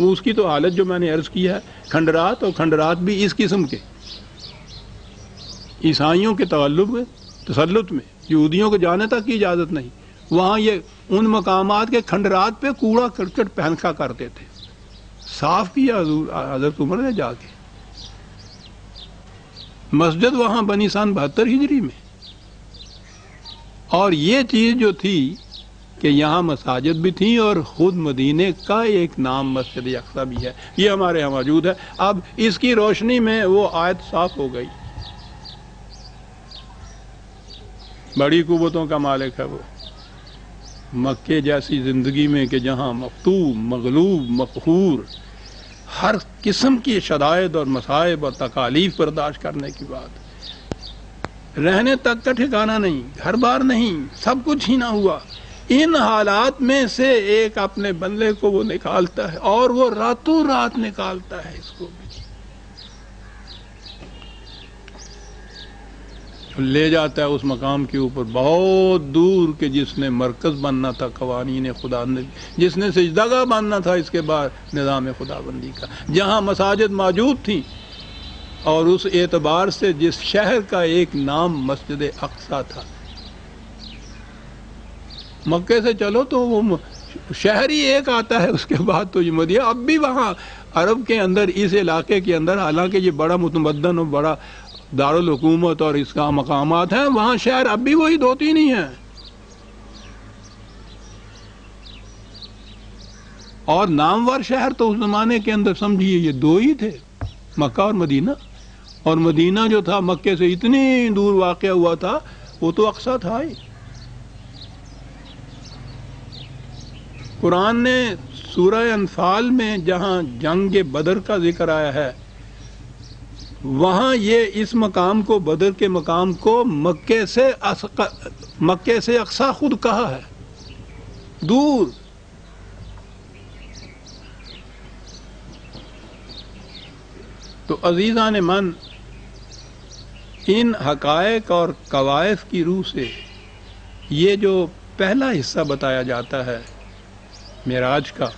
वो उसकी तो हालत जो मैंने अर्ज़ किया है, खंडरात और खंडरात भी इस किस्म के। ईसाइयों के तल्लुब में तसलुत में, यहूदियों को जाने तक की इजाज़त नहीं। वहाँ ये उन मकाम के खंडरात पे कूड़ा करकट पहनखा करते थे। साफ़ किया हज़रत उमर ने जाके। मस्जिद वहाँ बनी सन बहत्तर हिजरी में। और ये चीज़ जो थी कि यहाँ मसाजिद भी थी और ख़ुद मदीने का एक नाम मस्जिद यकसा भी है। ये हमारे यहाँ मौजूद है। अब इसकी रोशनी में वो आयत साफ़ हो गई। बड़ी कुतों का मालिक है वो। मक्के जैसी ज़िंदगी में कि जहाँ मकतूब, मगलूब, मकहूर, हर किस्म की शदायद और मसाइब और तकालीफ बर्दाश्त करने की बात। रहने तक का ठिकाना नहीं, घर बार नहीं, सब कुछ ही ना हुआ। इन हालात में से एक अपने बंदे को वो निकालता है और वो रातों रात निकालता है इसको भी। ले जाता है उस मकाम के ऊपर। बहुत दूर के जिसने मरकज बनना था, कवानीन खुदा जिसने सजदागा बनना था, इसके बाद निज़ाम खुदाबंदी का। जहाँ मसाजिद मौजूद थी और उस एतबार से जिस शहर का एक नाम मस्जिद अक्सा था मक्के से चलो तो वो शहर ही एक आता है, उसके बाद तो ये मदिया। अब भी वहाँ अरब के अंदर, इस इलाके के अंदर, हालाँकि ये बड़ा मुतमदन और बड़ा दारकूमत और इसका मकाम है, वहाँ शहर अब भी वही दो तीन ही हैं। और नामवर शहर तो उस जमाने के अंदर समझिए, ये दो ही थे, मक्का और मदीना। और मदीना जो था, मक्के से इतनी दूर वाक़ हुआ था, वो तो अक्सा था ही। कुरान ने सूरह अनफाल में जहाँ जंग बदर का ज़िक्र आया है, वहाँ ये इस मकाम को, बदर के मकाम को मक्के से मक्के से अक्सा खुद कहा है। दूर। तो अजीज़ा ने मन, इन हकायक और कवायद की रूह से ये जो पहला हिस्सा बताया जाता है मेराज का,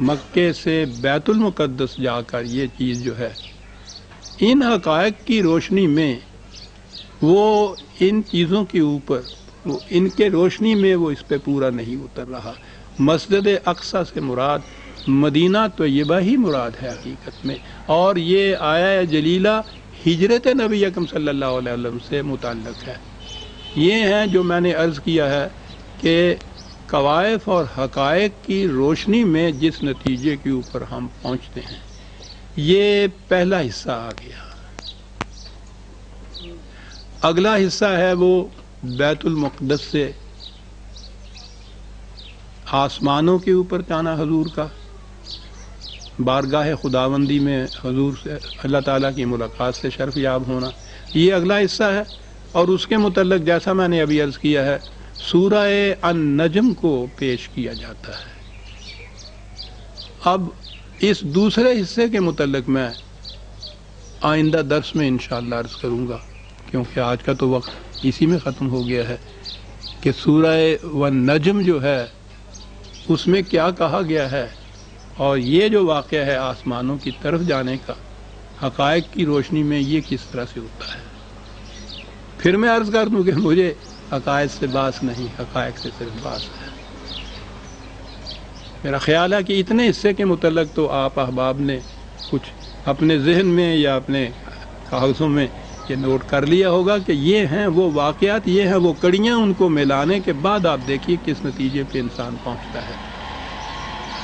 मक्के से बैतुल मुकद्दस जाकर ये चीज़ जो है, इन हकायक की रोशनी में वो इन चीज़ों के ऊपर, वो इनके रोशनी में वो इस पर पूरा नहीं उतर रहा। मस्जिद अक्सा से मुराद, मदीना तो ये ही मुराद है हकीकत में। और ये आया जलीला हिजरत नबी अकम सल्लल्लाहु अलैहि वसल्लम से मुतक है। ये हैं जो मैंने अर्ज़ किया है कि कवायफ और हकायक की रोशनी में जिस नतीजे के ऊपर हम पहुँचते हैं, ये पहला हिस्सा आ गया। अगला हिस्सा है वो बैतुल मुक़दस से आसमानों के ऊपर जाना हजूर का। बारगाह खुदाबंदी में हजूर से, अल्लाह ताला की मुलाकात से शर्फ याब होना। ये अगला हिस्सा है और उसके मुतलक जैसा मैंने अभी अर्ज़ किया है सूरह अन नजम को पेश किया जाता है। अब इस दूसरे हिस्से के मुतलक मैं आइंदा दर्स में इन अर्ज़ करूँगा, क्योंकि आज का तो वक्त इसी में ख़त्म हो गया है कि सूरह व नजम जो है, उसमें क्या कहा गया है और ये जो वाक़ है आसमानों की तरफ़ जाने का, हकायक की रोशनी में ये किस तरह से होता है। फिर मैं अर्ज़ कर दूँ कि मुझे हकायक से बास नहीं, हकायक से सिर्फ़ बास है। मेरा ख्याल है कि इतने हिस्से के मुतलक तो आप अहबाब ने कुछ अपने जहन में या अपने कागज़ों में ये नोट कर लिया होगा कि ये हैं वो वाक़ात ये हैं वो कड़ियाँ उनको मिलाने के बाद आप देखिए किस नतीजे पे इंसान पहुँचता है।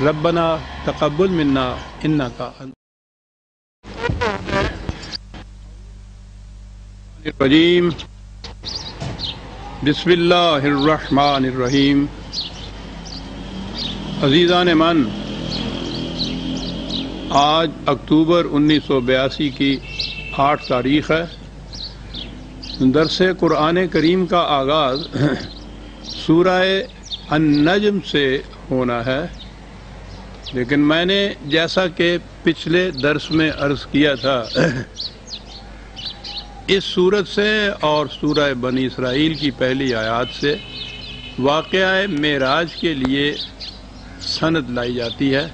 रबना तकबुल मिन्ना, इन्ना का रजीम। बिस्मिल्लाहिर्रहमानिर्रहीम। अजीज़ान मन, आज अक्टूबर 1982 की आठ तारीख है। दरस कुरान करीम का आगाज़ सूरह नजम से होना है। लेकिन मैंने जैसा कि पिछले दर्स में अर्ज़ किया था इस सूरत से और सूरह बनी इसराइल की पहली आयात से वाक़ मेराज के लिए सनद लाई जाती है।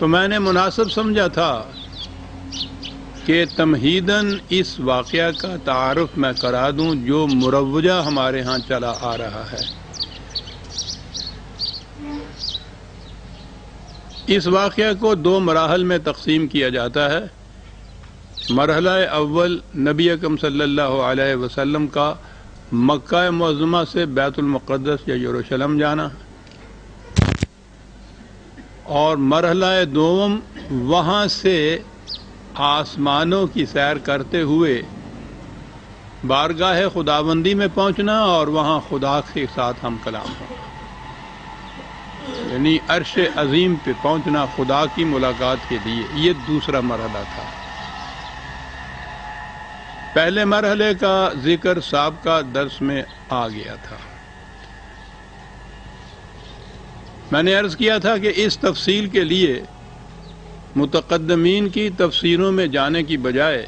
तो मैंने मुनासब समझा था कि तमहीदन इस वाक़ का तारफ़ मैं करा दूँ, जो मुरवजा हमारे यहाँ चला आ रहा है। इस वाक़ को दो मराहल में तकसीम किया जाता है। मरहला अव्वल नबी अकम सल्लल्लाहु अलैहि वसल्लम का मक्का मज़मा से बैतुलमक़दस या यरूशलम जाना। और मरहला दोम वहाँ से आसमानों की सैर करते हुए बारगाह खुदाबंदी में पहुँचना और वहाँ खुदा के साथ हम कलाम होना यानी अरश अजीम पे पहुँचना खुदा की मुलाकात के लिए, ये दूसरा मरहला था। पहले मरहले का ज़िक्र सबका दर्स में आ गया था। मैंने अर्ज़ किया था कि इस तफसील के लिए मुतकदमीन की तफसीरों में जाने की बजाय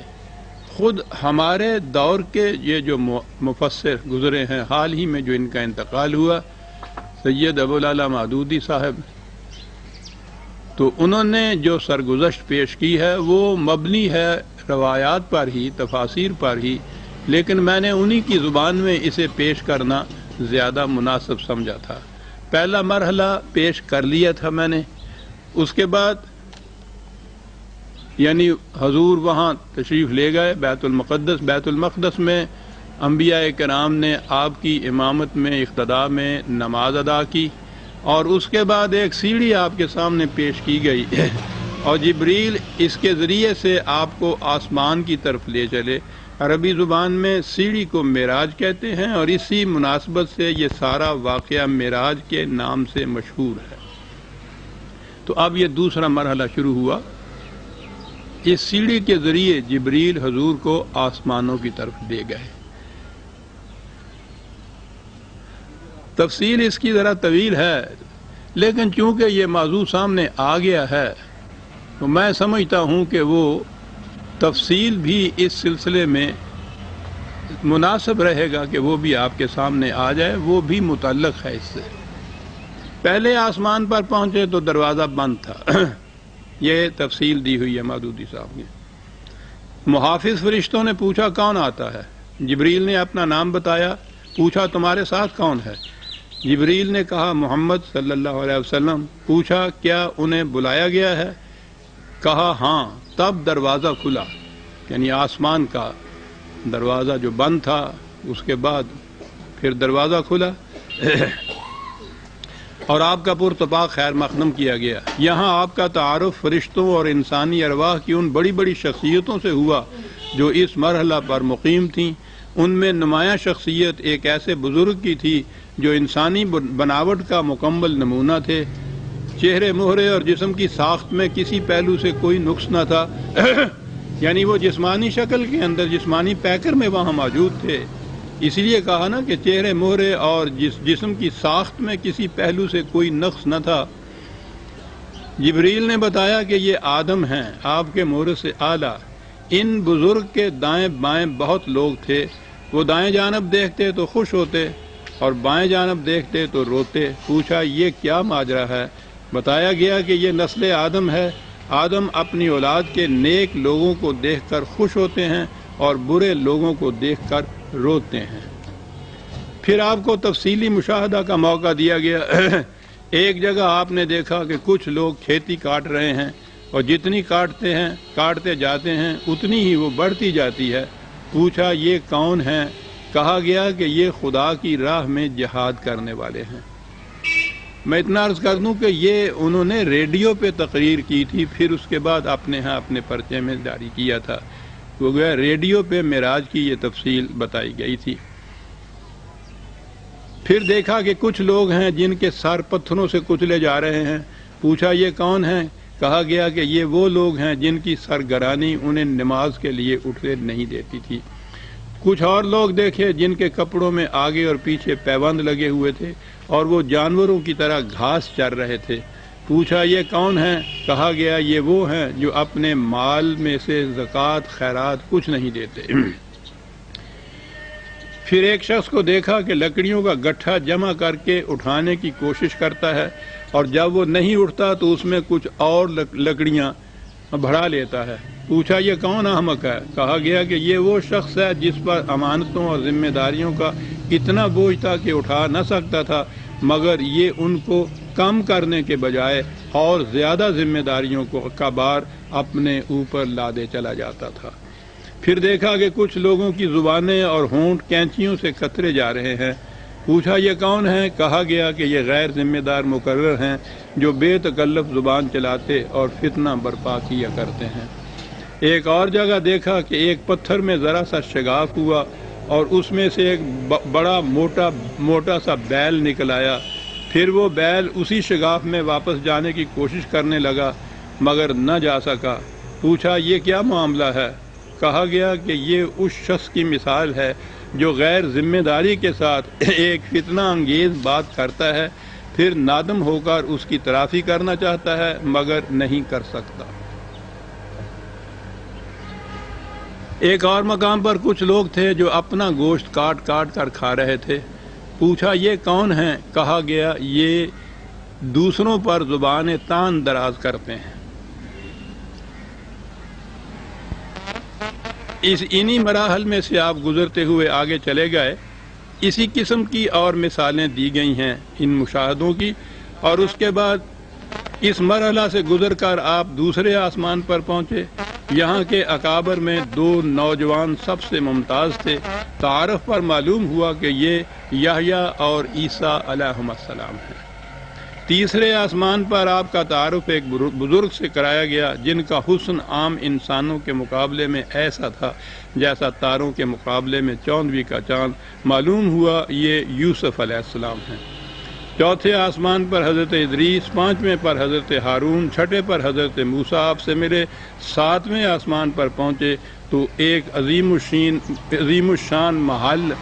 खुद हमारे दौर के ये जो मुफसर गुजरे हैं, हाल ही में जो इनका इंतकाल हुआ, सैयद अबुल मादूदी साहब तो उन्होंने जो सरगुजश्त पेश की है, वो मबनी है रवायात पर ही, तफासिर पर ही, लेकिन मैंने उन्हीं की ज़ुबान में इसे पेश करना ज़्यादा मुनासब समझा था। पहला मरहला पेश कर लिया था मैंने। उसके बाद, यानी हजूर वहाँ तशरीफ़ ले गए बैतुलमक़दस बैतुलमक़दस में अम्बिया कराम ने आपकी इमामत में, इकतदा में नमाज़ अदा की, और उसके बाद एक सीढ़ी आपके सामने पेश की गई। और जबरील इसके ज़रिए से आपको आसमान की तरफ़ ले चले। अरबी ज़ुबान में सीढ़ी को मेराज कहते हैं और इसी मुनासबत से ये सारा वाक़ मेराज के नाम से मशहूर है। तो अब ये दूसरा मरहला शुरू हुआ। इस सीढ़ी के ज़रिए जबरील हजूर को आसमानों की तरफ़ ले गए। तफसील इसकी ज़रा तवील है, लेकिन चूँकि ये मौजू सामने आ गया है तो मैं समझता हूँ कि वो तफसील भी इस सिलसिले में मुनासिब रहेगा कि वो भी आपके सामने आ जाए, वो भी मुतलक है इससे। पहले आसमान पर पहुँचे तो दरवाज़ा बंद था। ये तफसील दी हुई है मदूदी साहब ने मुहाफिज फरिश्तों ने पूछा, कौन आता है? जबरील ने अपना नाम बताया। पूछा, तुम्हारे साथ कौन है? जबरील ने कहा, मोहम्मद अलैहि वसल्लम। पूछा, क्या उन्हें बुलाया गया है? कहा हाँ। तब दरवाज़ा खुला। यानी आसमान का दरवाज़ा जो बंद था, उसके बाद फिर दरवाज़ा खुला। और आपका पुरतपाक खैर मखदम किया गया। यहाँ आपका तारफ़ फरिश्तों और इंसानी अरवाह की उन बड़ी बड़ी शख्सियतों से हुआ, जो इस मरहला पर मुकीम थीं। उनमें नुमाया शख्सियत एक ऐसे बुज़ुर्ग की थी, जो इंसानी बनावट का मुकम्मल नमूना थे। चेहरे, मोहरे और जिसम की साख्त में किसी पहलू से कोई नुक्स न था। यानी वो जिस्मानी शक्ल के अंदर, जिस्मानी पैकर में वहाँ मौजूद थे। इसलिए कहा ना कि चेहरे, मोहरे और जिस, जिसम की साख्त में किसी पहलू से कोई नक्स न था। जबरील ने बताया कि ये आदम हैं, आपके मोहरे से आला। इन बुज़ुर्ग के दाएँ बाएँ बहुत लोग थे। वो दाएँ जानब देखते तो खुश होते और बाएँ जानब देखते तो रोते। पूछा, ये क्या माजरा है? बताया गया कि ये नस्ल आदम है। आदम अपनी औलाद के नेक लोगों को देखकर खुश होते हैं और बुरे लोगों को देखकर रोते हैं। फिर आपको तफसीली मुशाहदा का मौका दिया गया। एक जगह आपने देखा कि कुछ लोग खेती काट रहे हैं और जितनी काटते हैं, काटते जाते हैं, उतनी ही वो बढ़ती जाती है। पूछा, ये कौन है? कहा गया कि ये खुदा की राह में जहाद करने वाले हैं। मैं इतना अर्ज़ कर दूँ कि ये उन्होंने रेडियो पे तकरीर की थी, फिर उसके बाद अपने यहाँ अपने पर्चे में जारी किया था। वो गया रेडियो पे मेराज की ये तफसील बताई गई थी। फिर देखा कि कुछ लोग हैं जिनके सर पत्थरों से कुचले जा रहे हैं। पूछा, ये कौन है? कहा गया कि ये वो लोग हैं जिनकी सरगरानी उन्हें नमाज़ के लिए उठने नहीं देती थी। कुछ और लोग देखे जिनके कपड़ों में आगे और पीछे पैबंद लगे हुए थे और वो जानवरों की तरह घास चर रहे थे। पूछा, ये कौन है? कहा गया, ये वो हैं जो अपने माल में से जक़ात, खैरात कुछ नहीं देते। फिर एक शख्स को देखा कि लकड़ियों का गट्ठा जमा करके उठाने की कोशिश करता है और जब वो नहीं उठता तो उसमें कुछ और लकड़ियाँ बढ़ा लेता है। पूछा, ये कौन अहमक है? कहा गया कि, ये वो शख्स है जिस पर अमानतों और जिम्मेदारियों का इतना बोझ था कि उठा न सकता था, मगर ये उनको कम करने के बजाय और ज़्यादा जिम्मेदारियों को का बार अपने ऊपर लादे चला जाता था। फिर देखा कि कुछ लोगों की जुबानें और होंठ कैंचियों से कतरे जा रहे हैं। पूछा, ये कौन है? कहा गया कि ये गैर जिम्मेदार मुकर हैं, जो बेतकल्लफ ज़ुबान चलाते और फितना बर्पा किया करते हैं। एक और जगह देखा कि एक पत्थर में ज़रा सा शगाफ हुआ और उसमें से एक बड़ा मोटा मोटा सा बैल निकल आया। फिर वो बैल उसी शगाफ में वापस जाने की कोशिश करने लगा, मगर न जा सका। पूछा, ये क्या मामला है? कहा गया कि ये उस शख्स की मिसाल है जो गैर ज़िम्मेदारी के साथ एक फितना अंगेज बात करता है, फिर नादम होकर उसकी तराफी करना चाहता है, मगर नहीं कर सकता। एक और मकाम पर कुछ लोग थे जो अपना गोश्त काट काट कर खा रहे थे। पूछा, ये कौन है? कहा गया, ये दूसरों पर ज़ुबान तान दराज करते हैं। इस इन्हीं मराहल में से आप गुजरते हुए आगे चले गए, इसी किस्म की और मिसालें दी गई हैं इन मुशाहदों की, और उसके बाद इस मरहला से गुजर कर आप दूसरे आसमान पर पहुँचे। यहाँ के अकाबर में दो नौजवान सबसे मुमताज़ थे। तारफ पर मालूम हुआ कि ये याहिया और ईसा अलैहिस्सलाम हैं। तीसरे आसमान पर आपका तारुफ एक बुज़ुर्ग से कराया गया, जिनका हुस्न आम इंसानों के मुकाबले में ऐसा था जैसा तारों के मुकाबले में चौंदवी का चाँद। मालूम हुआ ये यूसुफ अलैहिस्सलाम हैं। चौथे आसमान पर हज़रत इदरीस, पाँचवें पर हज़रत हारून, छठे पर हज़रत मूसा आपसे मिले, सातवें आसमान पर पहुँचे तो एक अजीम अजीमुशान महल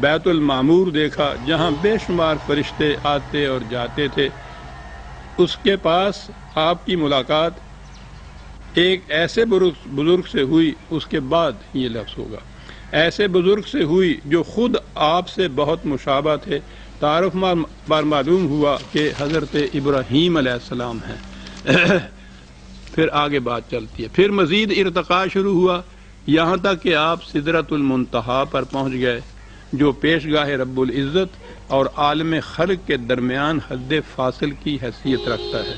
बैतुल मामूर देखा, जहाँ बेशुमार फरिश्ते आते और जाते थे। उसके पास आपकी मुलाकात एक ऐसे बुज़ुर्ग से हुई, उसके बाद ये लफ्ज़ होगा। ऐसे बुज़ुर्ग से हुई, जो खुद आपसे बहुत मुशाबा थे। तारफ बार मालूम हुआ कि हज़रत इब्राहीम सलाम हैं। फिर आगे बात चलती है। फिर मज़ीद इरतका शुरू हुआ। यहाँ तक कि आप सिदरतुलमतहा पर पहुँच गए। जो पेशगाह रब्बुल इज़्ज़त और आलम खल्क के दरमियान हद फासिल की हैसियत रखता है।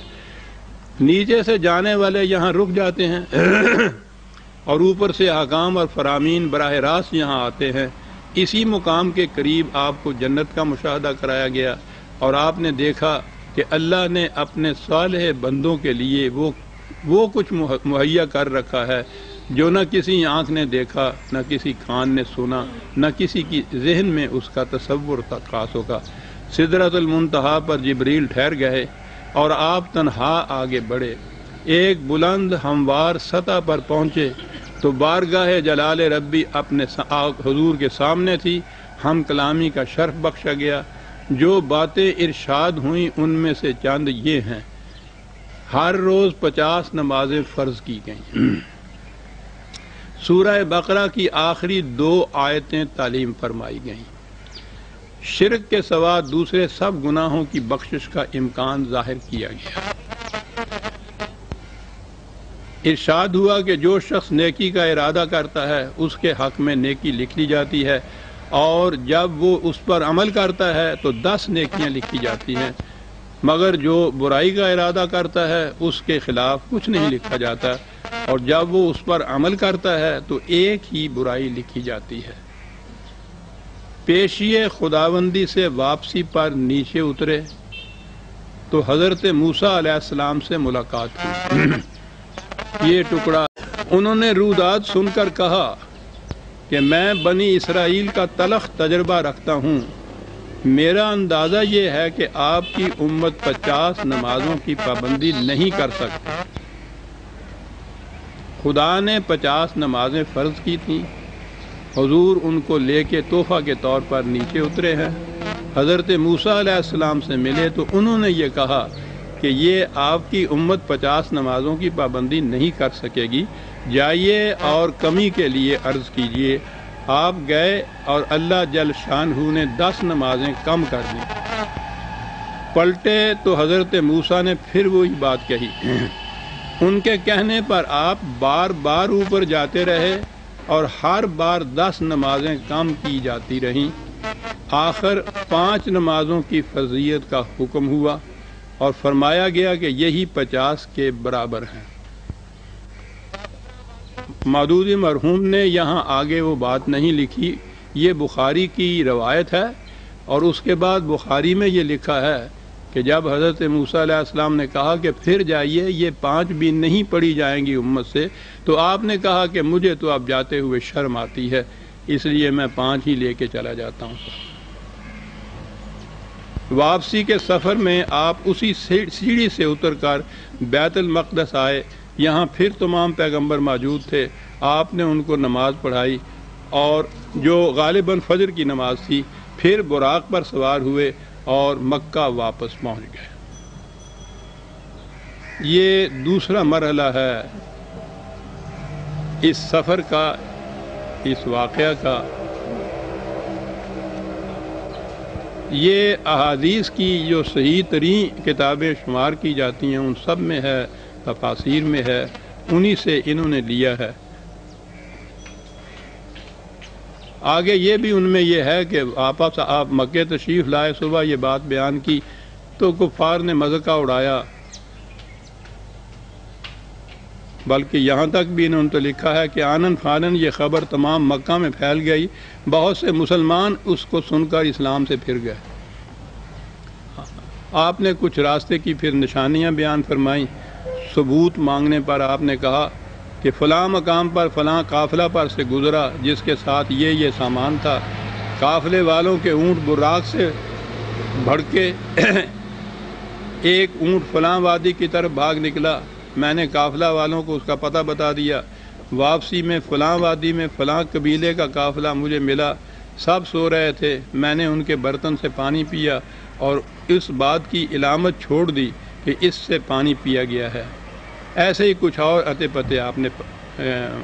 नीचे से जाने वाले यहाँ रुक जाते हैं और ऊपर से अहकाम और फरामीन बरह रास्त यहाँ आते हैं। इसी मुकाम के करीब आपको जन्नत का मुशाह कराया गया और आपने देखा कि अल्लाह ने अपने साल बंदों के लिए वो वो कुछ मुहैया कर रखा है। जो न किसी आँख ने देखा, न किसी कान ने सुना, न किसी की जहन में उसका तस्वुर था खास होगा। सिदरतुलमतहा पर जबरील ठहर गए और आप तनहा आगे बढ़े। एक बुलंद हमवार सतह पर पहुँचे तो बारगाह जलाल रब्बी अपने हजूर के सामने थी। हम कलामी का शर्फ बख्शा गया। जो बातें इरशाद हुई, उनमें से चंद ये हैं। हर रोज़ पचास नमाजें फ़र्ज़ की गईं। सूरह बकरा की आखिरी दो आयतें तालीम फरमाई गईं। शिरक के सवा दूसरे सब गुनाहों की बख्शिश का इम्कान ज़ाहिर किया गया। इरशाद हुआ कि जो शख्स नेकी का इरादा करता है, उसके हक में नेकी लिख ली जाती है, और जब वो उस पर अमल करता है तो दस नेकियाँ लिखी जाती हैं। मगर जो बुराई का इरादा करता है, उसके खिलाफ कुछ नहीं लिखा जाता। और जब वो उस पर अमल करता है तो एक ही बुराई लिखी जाती है। पेशिए खुदाबंदी से वापसी पर नीचे उतरे तो हज़रत मूसा से मुलाकात हुई। ये टुकड़ा उन्होंने रूदात सुनकर कहा कि मैं बनी इसराइल का तलख तजर्बा रखता हूँ। मेरा अंदाज़ा ये है कि आपकी उम्मत पचास नमाजों की पाबंदी नहीं कर सकती। खुदा ने पचास नमाजें फ़र्ज़ की थी। हजूर उनको लेके तोहफ़ा के तौर पर नीचे उतरे हैं। हज़रत मूसा से मिले तो उन्होंने ये कहा कि ये आपकी उम्मत पचास नमाज़ों की पाबंदी नहीं कर सकेगी। जाइए और कमी के लिए अर्ज़ कीजिए। आप गए और अल्लाह जल शाह ने दस नमाजें कम कर दी। पलटे तो हज़रत मूसा ने फिर वही बात कही। उनके कहने पर आप बार बार ऊपर जाते रहे और हर बार दस नमाजें कम की जाती रहीं। आखिर पाँच नमाजों की फजीयत का हुक्म हुआ और फरमाया गया कि यही पचास के बराबर हैं। मदूद मरहूम ने यहाँ आगे वो बात नहीं लिखी। ये बुखारी की रवायत है और उसके बाद बुखारी में ये लिखा है कि जब हज़रत मूसा ने कहा कि फिर जाइए, ये पाँच भी नहीं पढ़ी जाएँगी उम्मत से तो आपने कहा कि मुझे तो अब जाते हुए शर्म आती है, इसलिए मैं पाँच ही लेके चला जाता हूँ। वापसी के सफ़र में आप उसी सीढ़ी से उतरकर बैतुल मकदस आए। यहाँ फिर तमाम पैगंबर मौजूद थे। आपने उनको नमाज़ पढ़ाई और जो गालिबा फजर की नमाज़ थी, फिर बुराक पर सवार हुए और मक्का वापस पहुँच गए। ये दूसरा मरहला है। इस सफ़र का, इस वाक़ का। ये अहादीस की जो सही तरीन किताबें शुमार की जाती हैं, उन सब में है तफासिर में है, उन्हीं से इन्होंने लिया है। आगे ये भी उनमें यह है कि आपस आप मक्के तशरीफ़ लाए, सुबह ये बात बयान की तो कुफार ने मज़का उड़ाया। बल्कि यहाँ तक भी इन्होंने तो लिखा है कि आनन फानन ये खबर तमाम मक्का में फैल गई, बहुत से मुसलमान उसको सुनकर इस्लाम से फिर गए। आपने कुछ रास्ते की फिर निशानियाँ बयान फरमाई। सबूत मांगने पर आपने कहा कि फ़लाँ मकाम पर, फ़लाँ काफ़िला पर से गुज़रा, जिसके साथ ये ये सामान था। काफ़िले वालों के ऊँट बुराक से भड़के एक ऊँट फ़लाँ वादी की तरफ़ भाग निकला। मैंने काफ़िला वालों को उसका पता बता दिया। वापसी में फ़लाँ वादी में फ़लाँ कबीले का काफ़िला मुझे मिला। सब सो रहे थे। मैंने उनके बर्तन से पानी पिया और इस बात की इलामत छोड़ दी कि इससे पानी पिया गया है। ऐसे ही कुछ और अते पते आपने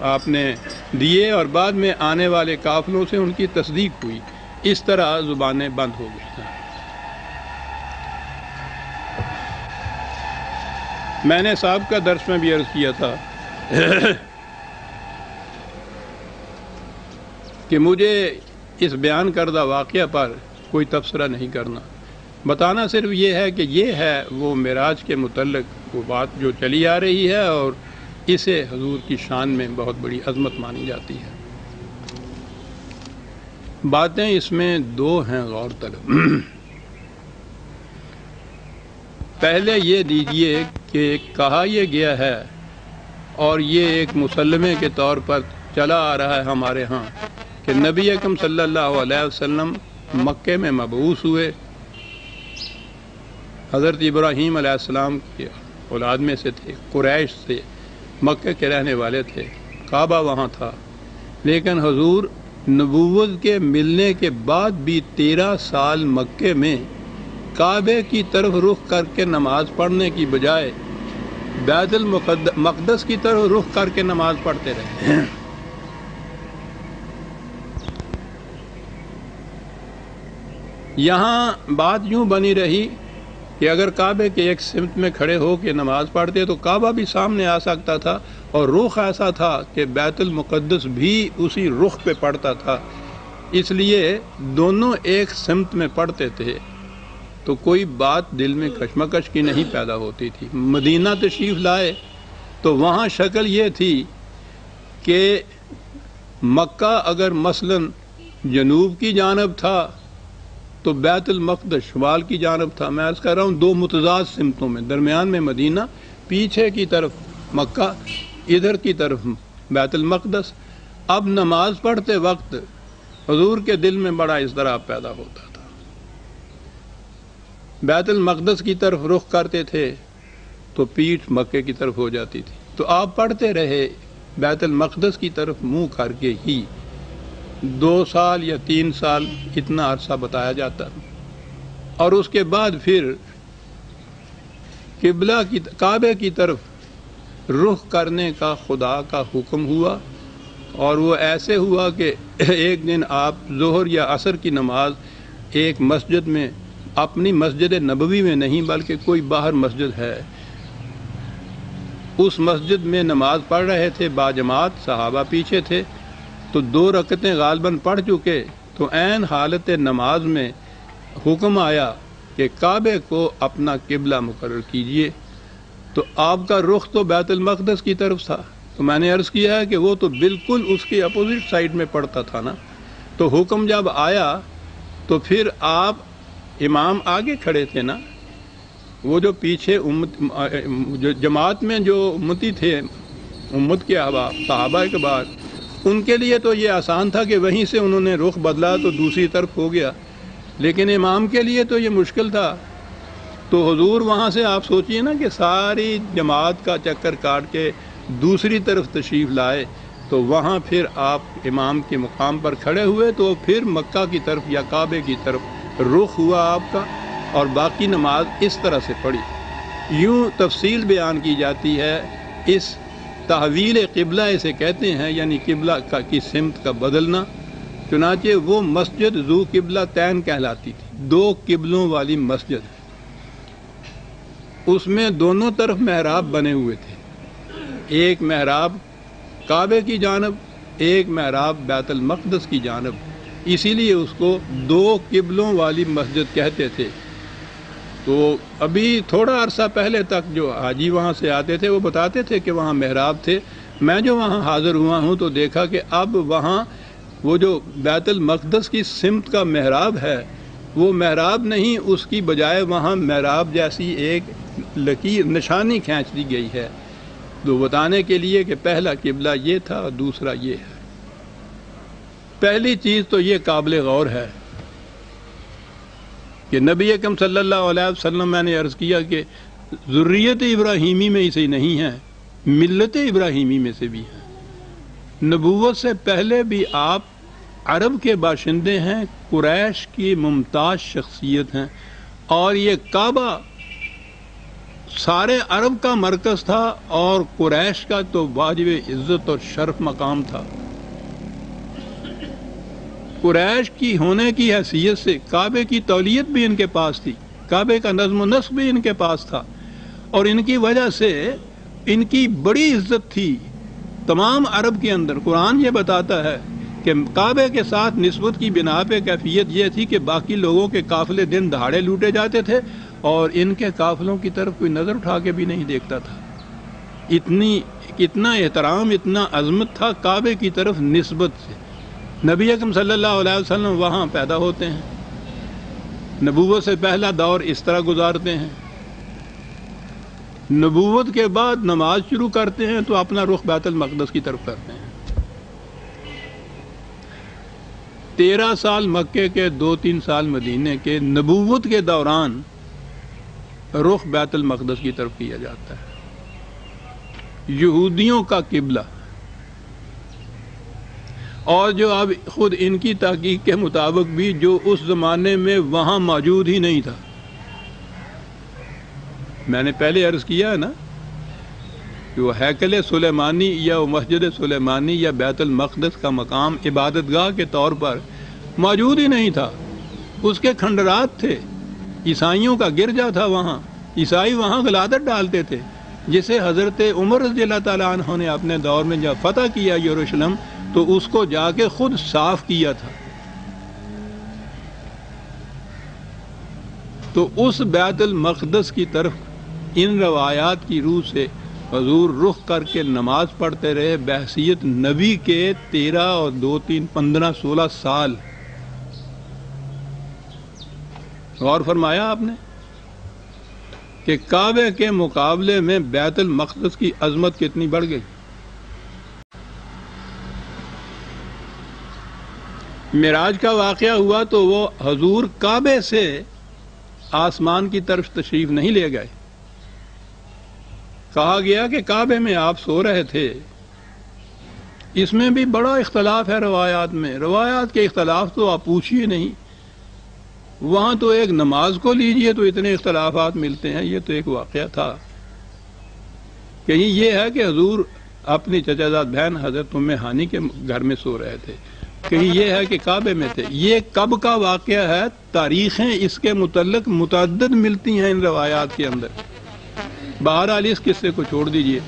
आपने दिए और बाद में आने वाले काफिलों से उनकी तस्दीक हुई। इस तरह ज़ुबानें बंद हो गई मैंने साहब का दर्श में भी अर्ज़ किया था कि मुझे इस बयान करदा वाक़ पर कोई तबसरा नहीं करना। बताना सिर्फ़ ये है कि ये है वो मराज के मतलब वो बात जो चली आ रही है और इसे हजूर की शान में बहुत बड़ी अजमत मानी जाती है। बातें इसमें दो हैं गौर तलब पहले ये दीजिए कि कहा यह गया है और ये एक मुसलमे के तौर पर चला आ रहा है हमारे यहाँ कि नबी अकम सल्लल्लाहु अलैहि वसल्लम मक्के में मबूस हुए हज़रत इब्राहीम अलैहिस्सलाम के औलाद में से थे, कुरैश से मक्के के रहने वाले थे, काबा वहाँ था। लेकिन हजूर नबूवत के मिलने के बाद भी तेरह साल मक्के में काबे की तरफ़ रुख करके नमाज़ पढ़ने की बजाय बैतुल मकदस की तरफ़ रुख करके नमाज़ पढ़ते रहे। यहाँ बात यूँ बनी रही कि अगर काबे के एक सिमत में खड़े हो के नमाज़ पढ़ते तो काबा भी सामने आ सकता था, और रुख ऐसा था कि बैतुल मुक़द्दस भी उसी रुख पे पड़ता था। इसलिए दोनों एक सिमत में पढ़ते थे तो कोई बात दिल में कशमकश की नहीं पैदा होती थी। मदीना तशरीफ़ लाए तो वहाँ शक्ल ये थी कि मक्का अगर मसलन जनूब की जानब था तो बैतुल मकदस शुमाल की जानब था। मैं अर्ज़ कर रहा हूँ, दो मुतजाद सिमतों में, दरमियान में मदीना, पीछे की तरफ़ मक्का, इधर की तरफ़ बैतुल मकदस। अब नमाज़ पढ़ते वक्त हजूर के दिल में बड़ा इस तरह पैदा होता था। बैतुल मकदस की तरफ़ रुख करते थे तो पीठ मक्के की तरफ़ हो जाती थी। तो आप पढ़ते रहे, बैतुल मकदस की तरफ़ मुँह करके ही दो साल या तीन साल इतना अरसा बताया जाता और उसके बाद फिर किबला की, काबे की तरफ़ रुख करने का खुदा का हुक्म हुआ, और वो ऐसे हुआ कि एक दिन आप जोहर या असर की नमाज़ एक मस्जिद में, अपनी मस्जिद नबवी में नहीं, बल्कि कोई बाहर मस्जिद है। उस मस्जिद में नमाज़ पढ़ रहे थे, बाजमात, सहाबा पीछे थे तो दो रकतें गालबन पढ़ चुके तो ऐन हालत नमाज़ में हुक्म आया कि काबे को अपना किबला मुकर कीजिए। तो आपका रुख तो बैतुलमक़दस की तरफ़ था। तो मैंने अर्ज़ किया है कि वो तो बिल्कुल उसकी अपोजिट साइड में पड़ता था ना। तो हुक्म जब आया तो फिर आप इमाम आगे खड़े थे ना? वो जो पीछे उम्मत, जो जमात में जो उम्मती थे, उम्मत के अहबाब सहाबा के बाद उनके लिए तो ये आसान था कि वहीं से उन्होंने रुख बदला तो दूसरी तरफ़ हो गया। लेकिन इमाम के लिए तो ये मुश्किल था। तो हजूर वहाँ से आप सोचिए ना कि सारी जमात का चक्कर काट के दूसरी तरफ़ तशरीफ़ लाए तो वहाँ फिर आप इमाम के मुकाम पर खड़े हुए तो फिर मक्का की तरफ़ या काबे की तरफ़ रुख हुआ आपका और बाकी नमाज़ इस तरह से पढ़ी। यूँ तफसील बयान की जाती है, इस तहवील किबला इसे कहते हैं, यानी किबला का की सिमत का बदलना। चुनाचे वो मस्जिद जू किबला तैन कहलाती थी। दो किबलों वाली मस्जिद। उसमें दोनों तरफ़ महराब बने हुए थे। एक महराब काबे की जानब, एक महराब बैतल मकदस की जानब। इसीलिए उसको दो किबलों वाली मस्जिद कहते थे। तो अभी थोड़ा अरसा पहले तक जो हाजी वहाँ से आते थे, वो बताते थे कि वहाँ महराब थे। मैं जो वहाँ हाज़िर हुआ हूँ तो देखा कि अब वहाँ वो जो बैतुल मकदस की सिमत का महराब है, वो महराब नहीं, उसकी बजाय वहाँ महराब जैसी एक लकीर, निशानी खींच दी गई है। तो बताने के लिए कि पहला किबला ये था और दूसरा ये है। पहली चीज़ तो ये काबिल गौर है। कि नबी अकम वसल्लम मैंने अर्ज़ किया कि ज़ुर्रियत इब्राहिमी में ही इसे नहीं है मिलत इब्राहिमी में से भी है। नबूवत से पहले भी आप अरब के बाशिंदे हैं, कुरैश की मुमताज़ शख्सियत हैं। और ये काबा सारे अरब का मरकज़ था और कुरैश का तो वाजिब इज़्ज़त और शर्फ मकाम था। कुरैश की होने की हैसियत से काबे की तौलीत भी इनके पास थी। काबे का नज्म नस्ब भी इनके पास था। और इनकी वजह से इनकी बड़ी इज़्ज़त थी तमाम अरब के अंदर। कुरान ये बताता है कि काबे के साथ नस्बत की बिना पे कैफियत यह थी कि बाकी लोगों के काफिले दिन दहाड़े लूटे जाते थे और इनके काफिलों की तरफ़ कोई नज़र उठा के भी नहीं देखता था। इतनी, इतना एहतराम, इतना अजमत था काबे की तरफ़ नस्बत से। नबी अकम अलैहि वसल्लम वहाँ पैदा होते हैं। नबूवत से पहला दौर इस तरह गुजारते हैं। नबूवत के बाद नमाज़ शुरू करते हैं तो अपना रुख बैतल मकदस की तरफ़ करते हैं। तेरह साल मक्के के दो तीन साल मदीने के नबूवत के दौरान रुख बैतल मकदस की तरफ़ किया जाता है। यहूदियों का किबला और जो अब खुद इनकी तहकीक के मुताबिक भी जो उस ज़माने में वहाँ मौजूद ही नहीं था। मैंने पहले अर्ज़ किया है ना कि वो हैकल सुलेमानी या मस्जिद सुलेमानी या बैतुल मकदस का मकाम इबादत गाह के तौर पर मौजूद ही नहीं था। उसके खंडरात थे। ईसाइयों का गिरजा था वहाँ। ईसाई वहाँ गलादत डालते थे, जिसे हज़रत उमर रज़ी तु ने अपने दौर में जब फतह किया यरूशलेम तो उसको जाके खुद साफ़ किया था। तो उस बैतुल मकदस की तरफ़ इन रवायात की रूह से हजूर रुख करके नमाज़ पढ़ते रहे। बहसीत नबी के तेरह और दो तीन पंद्रह सोलह साल। गौर फरमाया आपने कि काबे के मुकाबले में बैतुल मकदस की अजमत कितनी बढ़ गई? मिराज का वाक़ हुआ तो वो हजूर काबे से आसमान की तरफ़ तशरीफ़ नहीं ले गए। कहा गया कि काबे में आप सो रहे थे। इसमें भी बड़ा इख्तलाफ है रवायात में। रवायात के इख्तलाफ तो आप पूछिए नहीं। वहाँ तो एक नमाज़ को लीजिए तो इतने इख्तलाफात मिलते हैं। ये तो एक वाक़ था। कहीं ये है कि हजूर अपनी चचाजाद बहन हज़रत उम्म हानि के घर में सो रहे थे। कहीं ये है कि काबे में थे। ये कब का वाक़ है? तारीखें इसके मुतलक मुतद मिलती हैं इन रवायात के अंदर। बहरहाल इस किस्से को छोड़ दीजिए।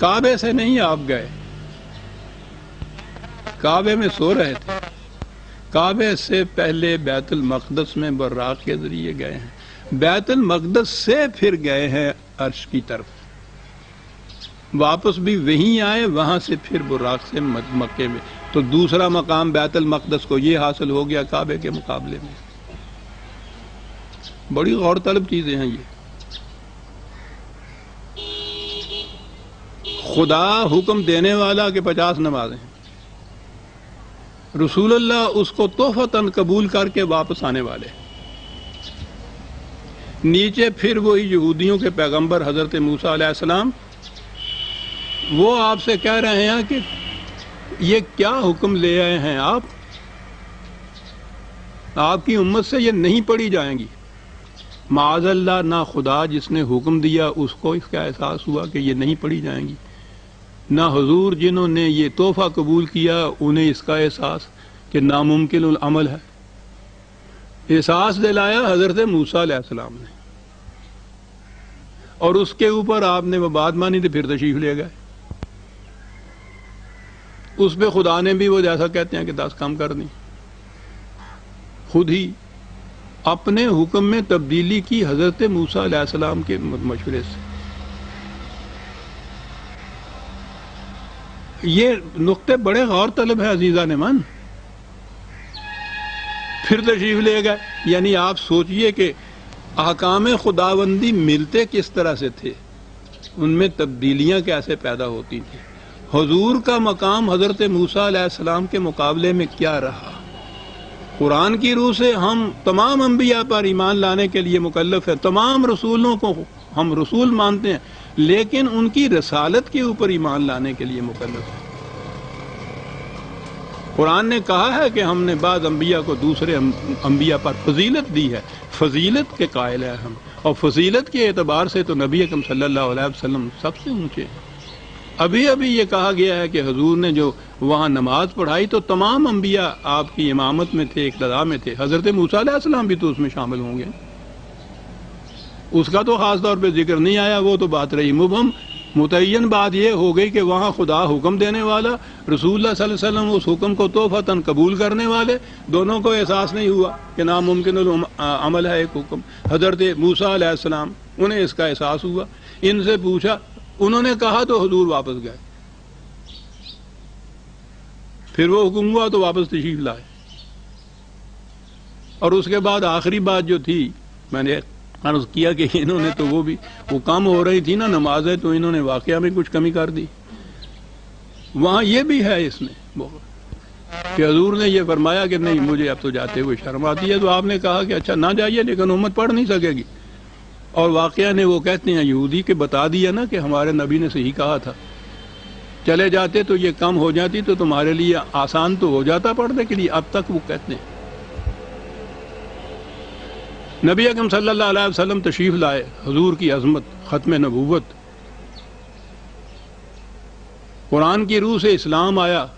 काबे से नहीं आप गए। काबे में सो रहे थे। काबे से पहले बैतुल मकदस में बर्राक के ज़रिए गए हैं। बैतुल मकदस से फिर गए हैं अर्श की तरफ़। वापस भी वहीं आए, वहाँ से फिर बुराक से मक्के में। तो दूसरा मकाम बैतुल मकदस को ये हासिल हो गया काबे के मुकाबले में। बड़ी गौर तलब चीज़ें हैं ये। खुदा हुक्म देने वाला के पचास नमाजें रसूल अल्लाह उसको तोहफतन कबूल करके वापस आने वाले नीचे फिर वही यहूदियों के पैगंबर हज़रत मूसा वो आपसे कह रहे हैं कि ये क्या हुक्म ले आए हैं आप? आपकी उम्मत से ये नहीं पढ़ी जाएँगी। माजल्ला, ना खुदा जिसने हुक्म दिया, उसको इसका एहसास हुआ कि ये नहीं पढ़ी जाएँगी। ना हजूर जिन्होंने ये तोहफा कबूल किया, उन्हें इसका एहसास कि नामुमकिन अमल है। एहसास दिलाया हज़रत मूसा ने। और उसके ऊपर आपने वो बात मानी तो फिर तशीफ ले गए। उस पर खुदा ने भी वो जैसा कहते हैं कि दस काम कर दी। खुद ही अपने हुक्म में तब्दीली की हज़रत मूसा के मशवरे से। ये नुक्ते बड़े गौर तलब है अजीजा ने मन फिर तशरीफ़ ले गए। यानी आप सोचिए कि अहकाम खुदाबंदी मिलते किस तरह से थे। उनमें तब्दीलियाँ कैसे पैदा होती थी। हजूर का मकाम हज़रत मूसा के मुकाबले में क्या रहा? कुरान की रूह से हम तमाम अम्बिया पर ईमान लाने के लिए मुकलफ है, तमाम रसूलों को हम रसूल मानते हैं, लेकिन उनकी रसालत के ऊपर ईमान लाने के लिए मुकलफ है। कुरान ने कहा है कि हमने बाद अम्बिया को दूसरे अम्बिया पर फजीलत दी है। फजीलत के कायल है हम, और फजीलत के एतबार से तो नबी अकम सल्लल्लाहु अलैहि सबसे ऊँचे हैं। अभी अभी ये कहा गया है कि हजूर ने जो वहाँ नमाज़ पढ़ाई तो तमाम अम्बिया आपकी इमामत में थे इकतदा में थे। हज़रत मूसम भी तो उसमें शामिल होंगे। उसका तो खास तौर पे ज़िक्र नहीं आया, वो तो बात रही मुबम मुतन बात यह हो गई कि वहाँ खुदा हुक्म देने वाला रसूल वसल्लम उस हुक्म को तोहफतन कबूल करने वाले, दोनों को एहसास नहीं हुआ कि नामुमकिन अमल है एक हुक्म। हज़रत मूसा उन्हें इसका एहसास हुआ। इनसे पूछा उन्होंने कहा तो हजूर वापस गए। फिर वो हुक्म हुआ तो वापस तशीफ लाए। और उसके बाद आखिरी बात जो थी, मैंने अर्ज़ किया कि इन्होंने तो वो भी, वो कम हो रही थी ना, नमाजें तो इन्होंने वाकया में कुछ कमी कर दी। वहाँ ये भी है इसमें कि हजूर ने ये फरमाया कि नहीं, मुझे अब तो जाते हुए शर्म आती है तो आपने कहा कि अच्छा ना जाइए, लेकिन उम्मत पढ़ नहीं सकेगी। और वाकया ने वो कहते हैं, यहूदी के बता दिया ना कि हमारे नबी ने सही कहा था। चले जाते तो ये कम हो जाती तो तुम्हारे लिए आसान तो हो जाता पढ़ने के लिए। अब तक वो कहते हैं, नबी अकम सल्लल्लाहु अलैहि वसल्लम तशरीफ़ लाए। हजूर की अजमत, ख़त्म नबूवत। कुरान की रूह से इस्लाम आया।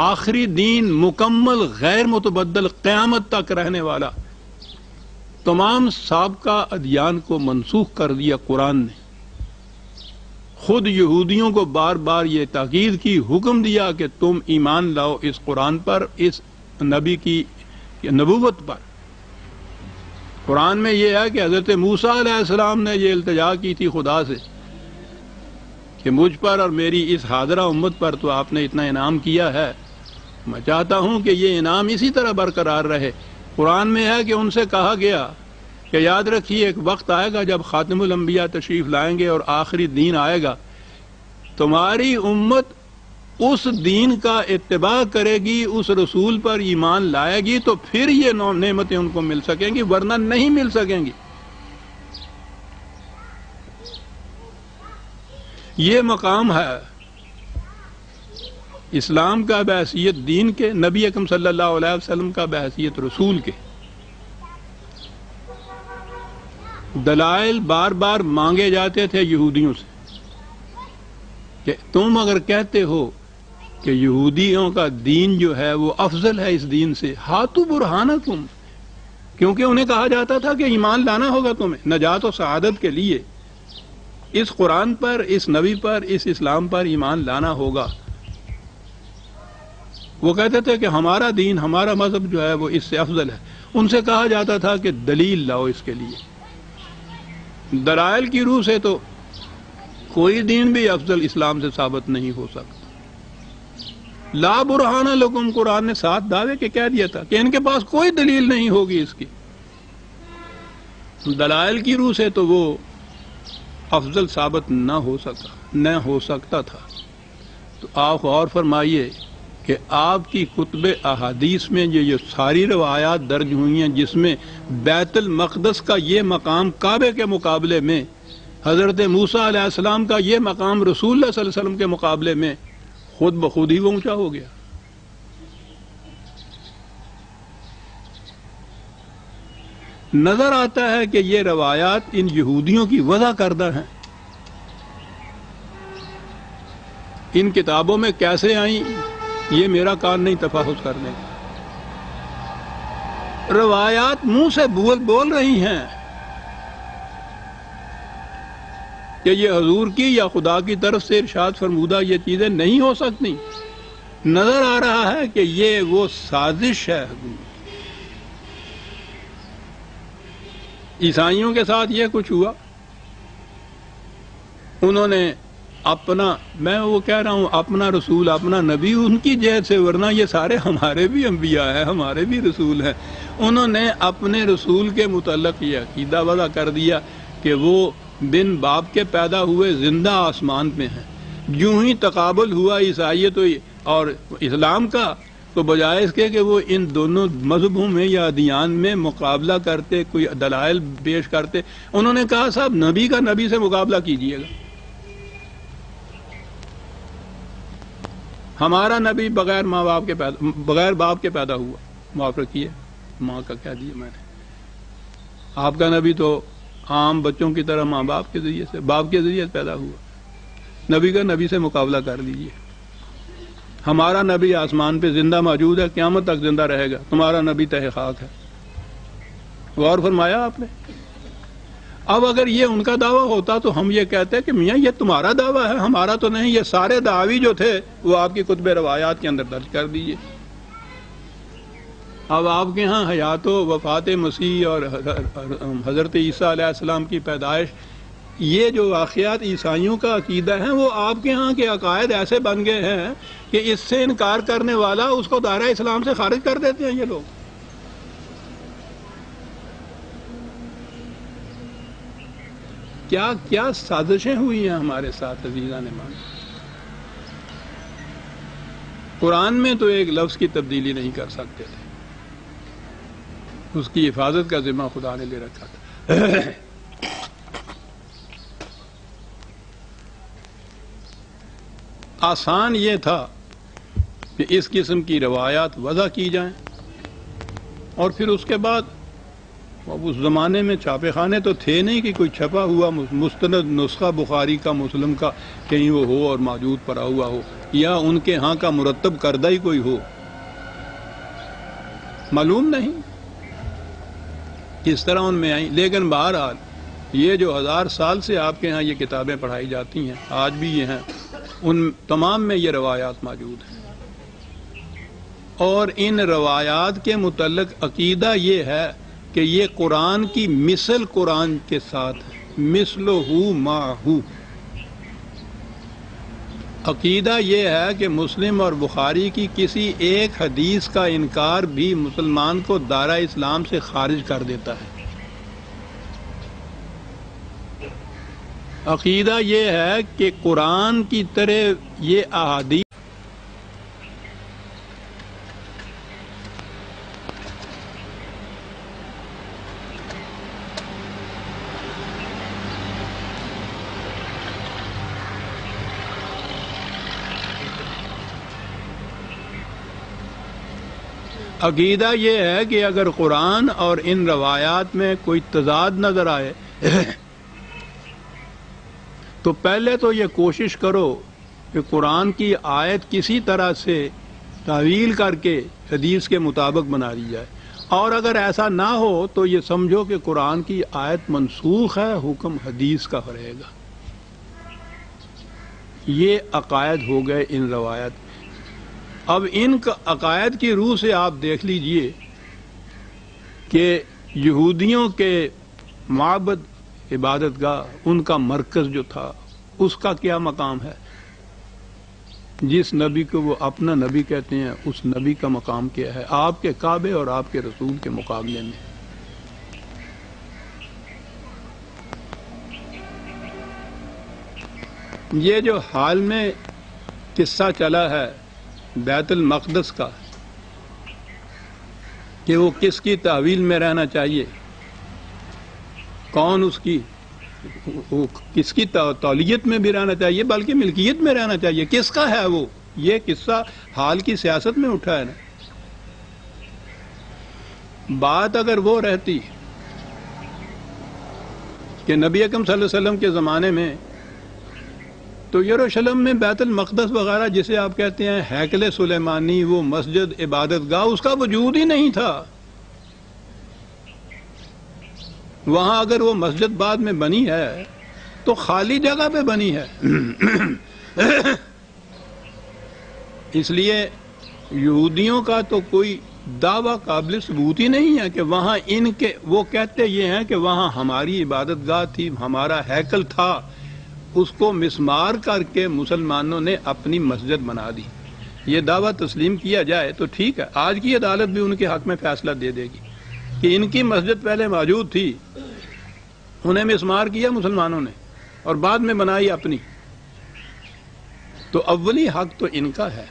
आखिरी दीन मुकम्मल, गैर मुतबदल क़्यामत तक रहने वाला। तमाम सबका अदियान को मनसूख कर दिया कुरान ने। खुद यहूदियों को बार बार ये ताकीद की हुक्म दिया कि तुम ईमान लाओ इस कुरान पर, इस नबी की नबूवत पर। कुरान में यह है कि हज़रत मूसा ने यह इल्तजा की थी खुदा से कि मुझ पर और मेरी इस हाजरा उम्मत पर तो आपने इतना इनाम किया है। मैं चाहता हूँ कि ये इनाम इसी तरह बरकरार रहे। कुरान में है कि उनसे कहा गया कि याद रखिए, एक वक्त आएगा जब खातमुलम्बिया तशरीफ़ लाएँगे और आखिरी दीन आएगा। तुम्हारी उम्मत उस दीन का इतबा करेगी, उस रसूल पर ईमान लाएगी तो फिर ये नेमतें उनको मिल सकेंगी, वरना नहीं मिल सकेंगी। ये मकाम है इस्लाम का बहसीत दीन के नबी अकम अलैहि का बहसीत रसूल के। दलाइल बार बार मांगे जाते थे यहूदियों से कि तुम अगर कहते हो कि यहूदियों का दीन जो है वो अफजल है इस दीन से, हाथू बुरहाना तुम। क्योंकि उन्हें कहा जाता था कि ईमान लाना होगा तुम्हें, नजात और शहादत के लिए। इस कुरान पर, इस नबी पर, इस इस्लाम पर ईमान लाना होगा। वो कहते थे कि हमारा दीन, हमारा मज़हब जो है वो इससे अफजल है। उनसे कहा जाता था कि दलील लाओ इसके लिए। दलाइल की रूह से तो कोई दीन भी अफजल इस्लाम से साबित नहीं हो सकता। ला बुरहाना लोगों कुरान ने साथ दावे के कह दिया था कि इनके पास कोई दलील नहीं होगी इसकी। दलाइल की रूह से तो वो अफजल साबित ना हो सका, न हो सकता था। तो आप और फरमाइए कि आपकी कुतब अहादीस में ये ये सारी रवायात दर्ज हुई हैं, जिसमें बैतुल मकदस का ये मकाम काबे के मुकाबले में, हज़रत मूसा का ये मकाम रसूल वसल्लम के मुकाबले में खुद ब खुद ही वो ऊँचा हो गया। नज़र आता है कि ये रवायात इन यहूदियों की वजह करदा हैं। इन किताबों में कैसे आई? ये मेरा कान नहीं तफाहुस करने। रवायात मुँह से बोल बोल रही हैं। कि ये हजूर की या खुदा की तरफ़ से इरशाद फरमूदा ये चीज़ें नहीं हो सकती। नज़र आ रहा है कि ये वो साजिश है ईसाइयों के साथ ये कुछ हुआ। उन्होंने अपना, मैं वो कह रहा हूँ, अपना रसूल, अपना नबी, उनकी जैसे वरना ये सारे हमारे भी अम्बिया है, हमारे भी रसूल हैं। उन्होंने अपने रसूल के मुतलक ये अकीदा वादा कर दिया कि वो बिन बाप के पैदा हुए ज़िंदा आसमान में हैं। यूँ ही तकाबल हुआ ईसाइत और इस्लाम का तो बजाय इसके कि वो इन दोनों मजहबों में या अदियान में मुकाबला करते, कोई दलाइल पेश करते। उन्होंने कहा, साहब, नबी का नबी से मुकाबला कीजिएगा। हमारा नबी बगैर माँ बाप के पैदा, बगैर बाप के पैदा हुआ। माफ़ रखिए, माँ का क्या दिया मैंने। आपका नबी तो आम बच्चों की तरह माँ बाप के ज़रिए से, बाप के ज़रिए पैदा हुआ। नबी का नबी से मुकाबला कर लीजिए। हमारा नबी आसमान पे ज़िंदा मौजूद है, क्यामत तक ज़िंदा रहेगा। तुम्हारा नबी तह खाक है। गौर फरमाया आपने? अब अगर ये उनका दावा होता तो हम ये कहते हैं कि मियाँ, ये तुम्हारा दावा है, हमारा तो नहीं, ये सारे दावी जो थे, वो आपकी कुतब रवायात के अंदर दर्ज कर दीजिए। अब आपके यहाँ हयात वफात मसीह और हज़रत ईसा की पैदाइश, ये जो वाक़ात ईसाइयों का अकीदा है, वो आपके यहाँ के अकायद ऐसे बन गए हैं कि इससे इनकार करने वाला उसको दायरा इस्लाम से खारिज कर देते हैं ये लोग। क्या क्या साजिशें हुई हैं हमारे साथ अजीजा ने मान कुरान में तो एक लफ्ज की तब्दीली नहीं कर सकते थे। उसकी हिफाजत का जिम्मा खुदा ने ले रखा था। आसान ये था कि इस किस्म की रवायात वजह की जाएँ और फिर उसके बाद अब उस ज़माने में छापे खाने तो थे नहीं कि कोई छपा हुआ मुस्तंद नुस्खा बुखारी का, मुस्लिम का कहीं वो हो और मौजूद पड़ा हुआ हो, या उनके यहाँ का मुरतब करदा ही कोई हो। मालूम नहीं। किस तरह उनमें आई। लेकिन बहरहाल, ये जो हज़ार साल से आपके यहाँ ये किताबें पढ़ाई जाती हैं, आज भी ये हैं, उन तमाम में ये रवायात मौजूद हैं। और इन रवायात के मुतलक अकीदा ये है कि ये कुरान की मिसल कुरान के साथ मिसलो हु माहू अकीदा ये है कि मुस्लिम और बुखारी की किसी एक हदीस का इनकार भी मुसलमान को दारा इस्लाम से खारिज कर देता है। अकीदा ये है कि कुरान की तरह ये अहादी अकीदा ये है कि अगर कुरान और इन रवायात में कोई तजाद नज़र आए तो पहले तो ये कोशिश करो कि कुरान की आयत किसी तरह से तवील करके हदीस के मुताबिक बना दी जाए। और अगर ऐसा ना हो तो ये समझो कि कुरान की आयत मनसूख है, हुक्म हदीस का रहेगा। ये अकायद हो गए इन रवायत अब इन अकायद की रूह से आप देख लीजिए कि यहूदियों के माबद इबादत गाह उनका मरकज जो था, उसका क्या मकाम है? जिस नबी को वो अपना नबी कहते हैं, उस नबी का मकाम क्या है? आपके काबे और आपके रसूल के मुकाबले में। ये जो हाल में किस्सा चला है बैतुल मकदस का, कि वो किसकी तहवील में रहना चाहिए? कौन उसकी, वो किसकी तौलियत में भी रहना चाहिए, बल्कि मिल्कियत में रहना चाहिए? किसका है वो? ये किस्सा हाल की सियासत में उठा है ना। बात अगर वो रहती कि नबी अकम वसल्लम के ज़माने में तो यरूशलेम में बैतुल मकदस वगैरह जिसे आप कहते हैं, हैकल सुलेमानी, वो मस्जिद इबादत गाह, उसका वजूद ही नहीं था। वहाँ अगर वो मस्जिद बाद में बनी है तो खाली जगह पे बनी है। इसलिए यहूदियों का तो कोई दावा काबिल सबूत ही नहीं है कि वहाँ इनके, वो कहते ये हैं कि वहाँ हमारी इबादत गाह थी, हमारा हैकल था। उसको मिसमार करके मुसलमानों ने अपनी मस्जिद बना दी। ये दावा तस्लीम किया जाए तो ठीक है। आज की अदालत भी उनके हक में फैसला दे देगी कि इनकी मस्जिद पहले मौजूद थी। उन्हें मिसमार किया मुसलमानों ने और बाद में बनाई अपनी। तो अव्वली हक तो इनका है।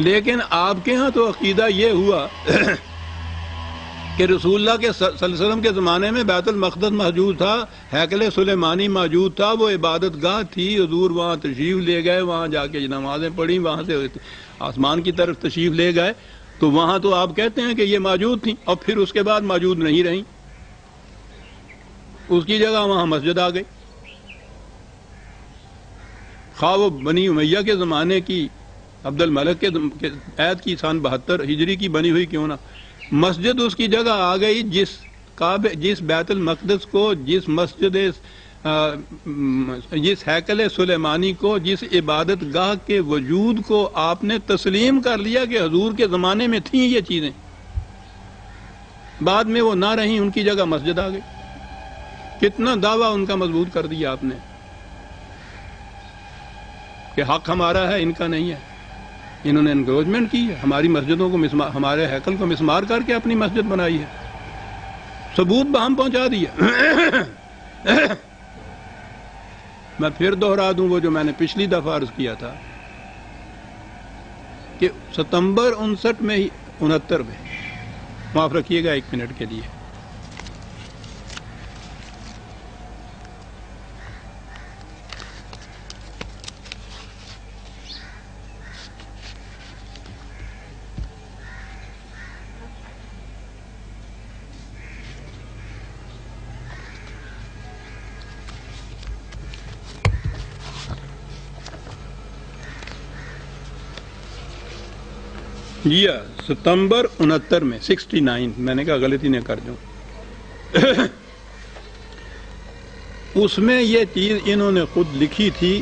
लेकिन आपके यहाँ तो अकीदा ये हुआ कि रसूल्ला के सलम के ज़माने में बैतुल मकदस मौजूद था, हैकल सुलेमानी मौजूद था, वो इबादत गाह थी। हजूर वहाँ तशरीफ़ ले गए, वहाँ जाके नमाजें पढ़ी, वहाँ से आसमान की तरफ़ तशरीफ़ ले गए। तो वहाँ तो आप कहते हैं कि ये मौजूद थी, और फिर उसके बाद मौजूद नहीं रही। उसकी जगह वहाँ मस्जिद आ गई। खा वो बनी उमैया के ज़माने की, अब्दुल मलिक के ऐद की सन बहत्तर, हिजरी की बनी हुई क्यों ना? मस्जिद उसकी जगह आ गई जिस काबे, जिस बैतुल मकदस को, जिस मस्जिद जिस हैकल सुलेमानी को, जिस इबादत गाह के वजूद को आपने तस्लीम कर लिया कि हजूर के ज़माने में थी ये चीज़ें। बाद में वो ना रही, उनकी जगह मस्जिद आ गई। कितना दावा उनका मज़बूत कर दिया आपने कि हक हमारा है, इनका नहीं है। इन्होंने इंक्रोचमेंट की है हमारी मस्जिदों को हमारे हैकल को मिसमार करके अपनी मस्जिद बनाई है। सबूत बहम पहुँचा दिया मैं फिर दोहरा दूँ वो जो मैंने पिछली दफ़ा अर्ज़ किया था कि सितंबर उनसठ में ही उनहत्तर में, माफ़ रखिएगा एक मिनट के लिए। जी सितंबर उनहत्तर में सिक्सटी नाइन मैंने कहा गलती नहीं कर दू। उसमें यह चीज़ इन्होंने खुद लिखी थी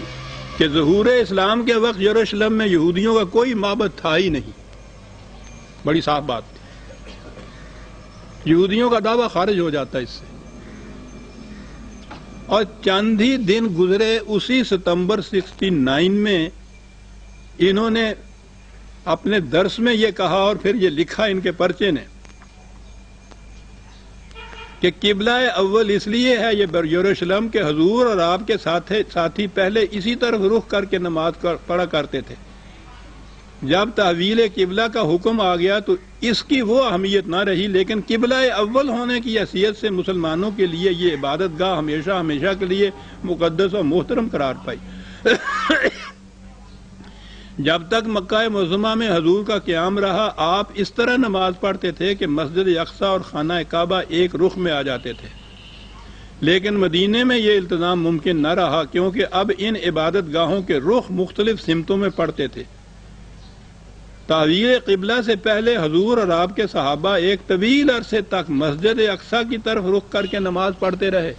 कि जहूर इस्लाम के वक्त यरूशलेम में यहूदियों का कोई माबत था ही नहीं। बड़ी साफ़ बात। यहूदियों का दावा खारिज हो जाता है इससे। और चंद दिन गुजरे उसी सितंबर 69 में इन्होंने अपने दर्श में ये कहा और फिर ये लिखा इनके पर्चे ने कि किबला अव्वल इसलिए है ये यरूशलेम के हजूर और आपके साथे साथी पहले इसी तरफ़ रुख करके नमाज़ कर, पढ़ा करते थे। जब तहवील किबला का हुक्म आ गया तो इसकी वो अहमियत ना रही लेकिन किबला अव्वल होने की हैसियत से मुसलमानों के लिए ये इबादत गाह हमेशा हमेशा के लिए मुकदस और मोहतरम करार पाई। जब तक मक्का मौजमा में हजूर का क्याम रहा, आप इस तरह नमाज़ पढ़ते थे कि मस्जिद यकसा और खाना काबा एक रुख में आ जाते थे। लेकिन मदीने में ये इल्तज़ाम मुमकिन न रहा, क्योंकि अब इन इबादत गाहों के रुख मुख्तलिफ़ सिमतों में पड़ते थे। तहवीर किबला से पहले हजूर और आपके सहाबा एक तवील अरसे तक मस्जिद अक्सा की तरफ़ रुख करके नमाज़ पढ़ते रहे।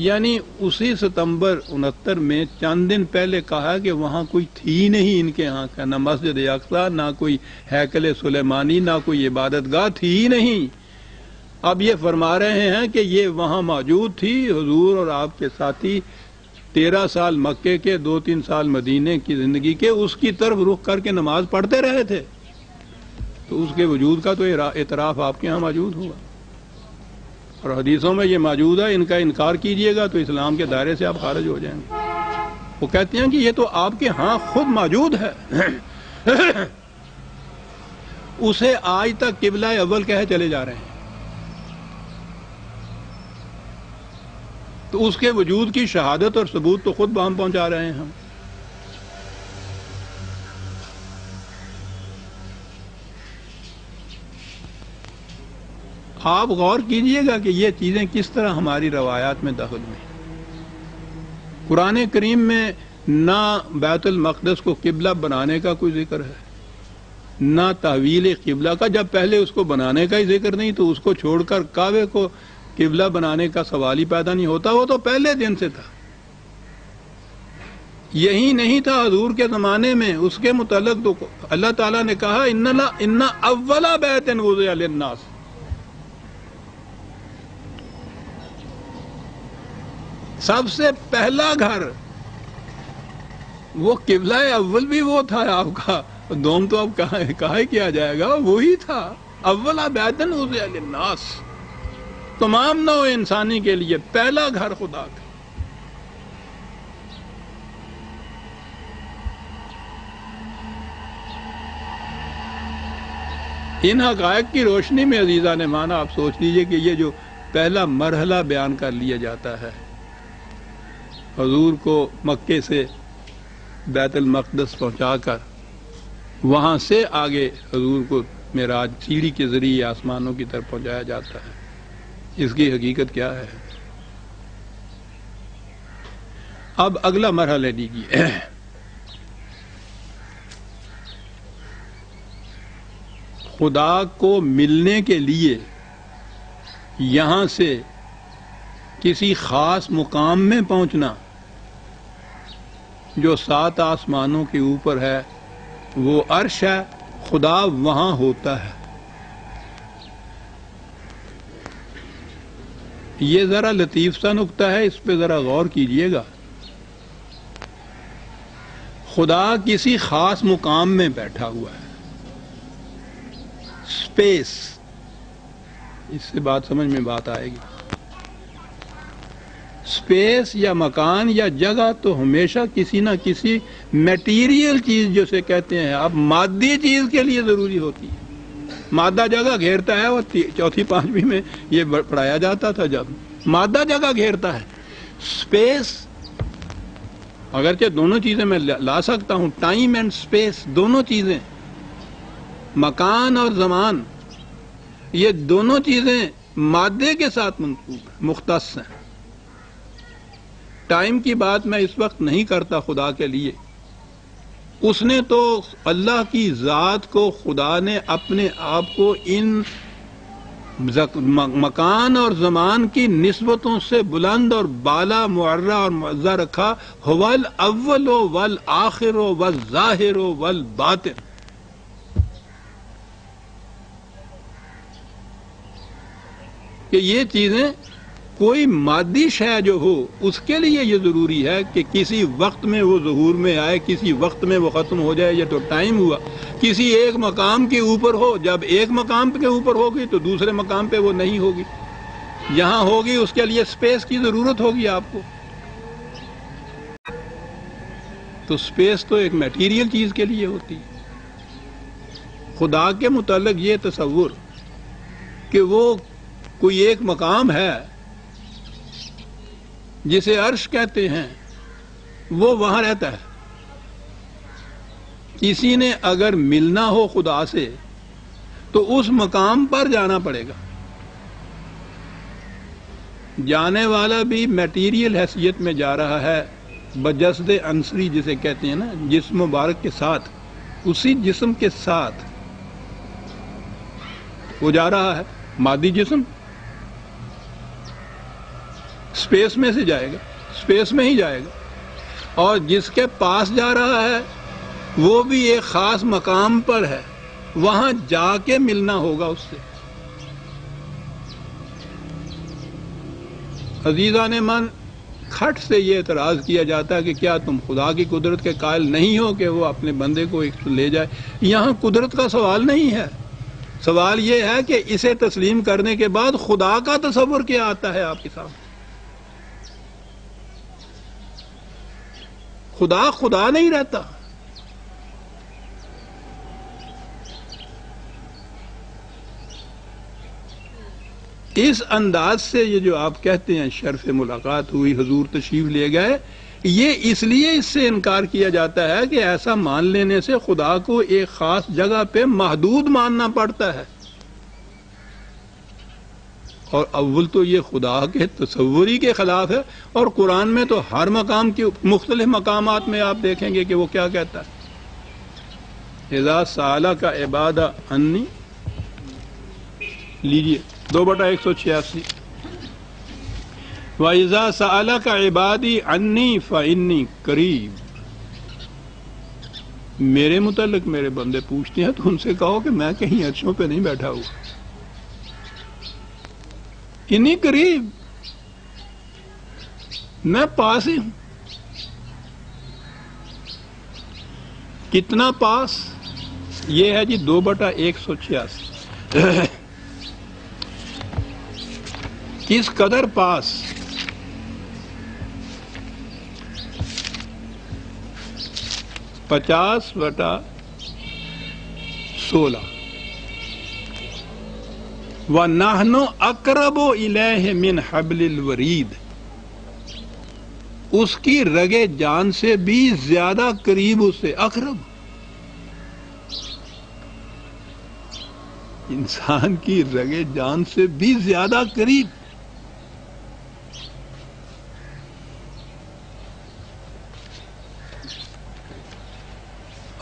यानी उसी सितंबर उनहत्तर में चंद दिन पहले कहा कि वहाँ कोई थी नहीं इनके यहाँ का, ना मस्जिद अक्सा ना कोई हैकल सुलेमानी, ना कोई इबादत गाह थी नहीं। अब ये फरमा रहे हैं कि ये वहाँ मौजूद थी। हजूर और आपके साथी तेरह साल मक्के के दो तीन साल मदीने की ज़िंदगी के, उसकी तरफ़ रुख करके नमाज़ पढ़ते रहे थे। तो उसके वजूद का तो एतराफ आपके यहाँ मौजूद हुआ। और हदीसों में ये मौजूद है, इनका इनकार कीजिएगा तो इस्लाम के दायरे से आप खारिज हो जाएँगे। वो कहते हैं कि ये तो आपके यहाँ खुद मौजूद है। उसे आज तक किबला अव्वल कहे चले जा रहे हैं। तो उसके वजूद की शहादत और सबूत तो खुद हम पहुँचा रहे हैं हम। आप गौर कीजिएगा कि ये चीज़ें किस तरह हमारी रवायात में दखल हुई। कुरान करीम में ना बैतुल मकदस को किबला बनाने का कोई ज़िक्र है, ना तहवील किबला का। जब पहले उसको बनाने का ही ज़िक्र नहीं तो उसको छोड़कर कावे को किबला बनाने का सवाल ही पैदा नहीं होता। वो तो पहले दिन से था। यही नहीं था हजूर के जमाने में। उसके मुतलक तो अल्लाह ताला ने कहा इन्ना इन्ना अव्वला बैतन सबसे पहला घर। वो किबला अव्वल भी वो था आपका। दोम तो अब कहा कहा किया जाएगा? वही था। अव्वला बैदन उसे नास। तमाम नौ इंसानी के लिए पहला घर खुदा था। इन हकायक की रोशनी में अजीज़ा ने माना, आप सोच लीजिए कि ये जो पहला मरहला बयान कर लिया जाता है हजूर को मक्के से बैतुल मकदस पहुंचाकर वहाँ से आगे हजूर को मेराज सीढ़ी के ज़रिए आसमानों की तरफ़ पहुँचाया जाता है। इसकी हकीकत क्या है? अब अगला मरहला लीजिए खुदा को मिलने के लिए यहाँ से किसी खास मुकाम में पहुँचना जो सात आसमानों के ऊपर है, वो अर्श है, खुदा वहाँ होता है। ये जरा लतीफ सा नुकता है, इस पर जरा गौर कीजिएगा। खुदा किसी खास मुकाम में बैठा हुआ है। स्पेस इससे बात समझ में बात आएगी। स्पेस या मकान या जगह तो हमेशा किसी ना किसी मटेरियल चीज़ जैसे कहते हैं। अब मादी चीज़ के लिए ज़रूरी होती है। मादा जगह घेरता है और चौथी पांचवी में ये पढ़ाया जाता था जब। मादा जगह घेरता है। स्पेस, अगरचे दोनों चीज़ें मैं ला सकता हूँ। टाइम एंड स्पेस, दोनों चीज़ें। मकान और जमान, ये दोनों चीज़ें मादे के साथ मुख्त हैं। टाइम की बात मैं इस वक्त नहीं करता खुदा के लिए। उसने तो अल्लाह की ज़ात को खुदा ने अपने आप को इन मकान और जमान की नस्बतों से बुलंद और बाला मुर्रा और मज़ा रखा, वल अव्वल वल आखिर वल ज़ाहिर वल बातिन। कि ये चीज़ें कोई मादी शय जो हो, उसके लिए ये ज़रूरी है कि किसी वक्त में वो जहूर में आए, किसी वक्त में वो खत्म हो जाए, ये तो टाइम हुआ। किसी एक मकाम के ऊपर हो, जब एक मकाम के ऊपर होगी तो दूसरे मकाम पे वो नहीं होगी। यहाँ होगी, उसके लिए स्पेस की ज़रूरत होगी आपको। तो स्पेस तो एक मटेरियल चीज़ के लिए होती है। खुदा के मुतालिक ये तस्वुर कि वो कोई एक मकाम है जिसे अर्श कहते हैं, वो वहाँ रहता है। किसी ने अगर मिलना हो खुदा से तो उस मकाम पर जाना पड़ेगा। जाने वाला भी मटेरियल हैसियत में जा रहा है, बजसद अंसरी जिसे कहते हैं ना, जिसम मुबारक के साथ, उसी जिस्म के साथ वो जा रहा है। मादी जिस्म? स्पेस में से जाएगा, स्पेस में ही जाएगा। और जिसके पास जा रहा है, वो भी एक खास मकाम पर है। वहाँ जाके मिलना होगा उससे। अजीजा ने मन खट से ये एतराज़ किया जाता है कि क्या तुम खुदा की कुदरत के कायल नहीं हो कि वो अपने बंदे को एक ले जाए। यहाँ कुदरत का सवाल नहीं है। सवाल ये है कि इसे तस्लीम करने के बाद खुदा का तस्वर क्या आता है आपके सामने? खुदा खुदा नहीं रहता। इस अंदाज से ये जो आप कहते हैं, शर्फ मुलाकात हुई, हजूर तशीफ ले गए, ये इसलिए इससे इनकार किया जाता है कि ऐसा मान लेने से खुदा को एक खास जगह पे महदूद मानना पड़ता है। और अव्वल तो ये खुदा के तस्वरी के खिलाफ है और कुरान में तो हर मकाम के मुख्तलिफ़ मकाम में आप देखेंगे कि वो क्या कहता है। एजा साला का इबादा अन्नी, लीजिए, दो बटा एक सौ छियासी। वाइजा साला का इबादी अन्नी फ़न्नी करीब। मेरे मुतलक मेरे बंदे पूछते हैं तो उनसे कहो कि मैं कहीं अर्शों पे नहीं बैठा हुआ। इन्हीं करीब मैं पास ही। हूँ कितना पास? ये है जी दो बटा एक सौ छियासी। किस कदर पास? पचास बटा सोलह। व नाहनो अकरबो इलेह मिन हबलिल वरीद उसकी रगे जान से भी ज़्यादा करीब उसे अकरब। इंसान की रगे जान से भी ज़्यादा करीब।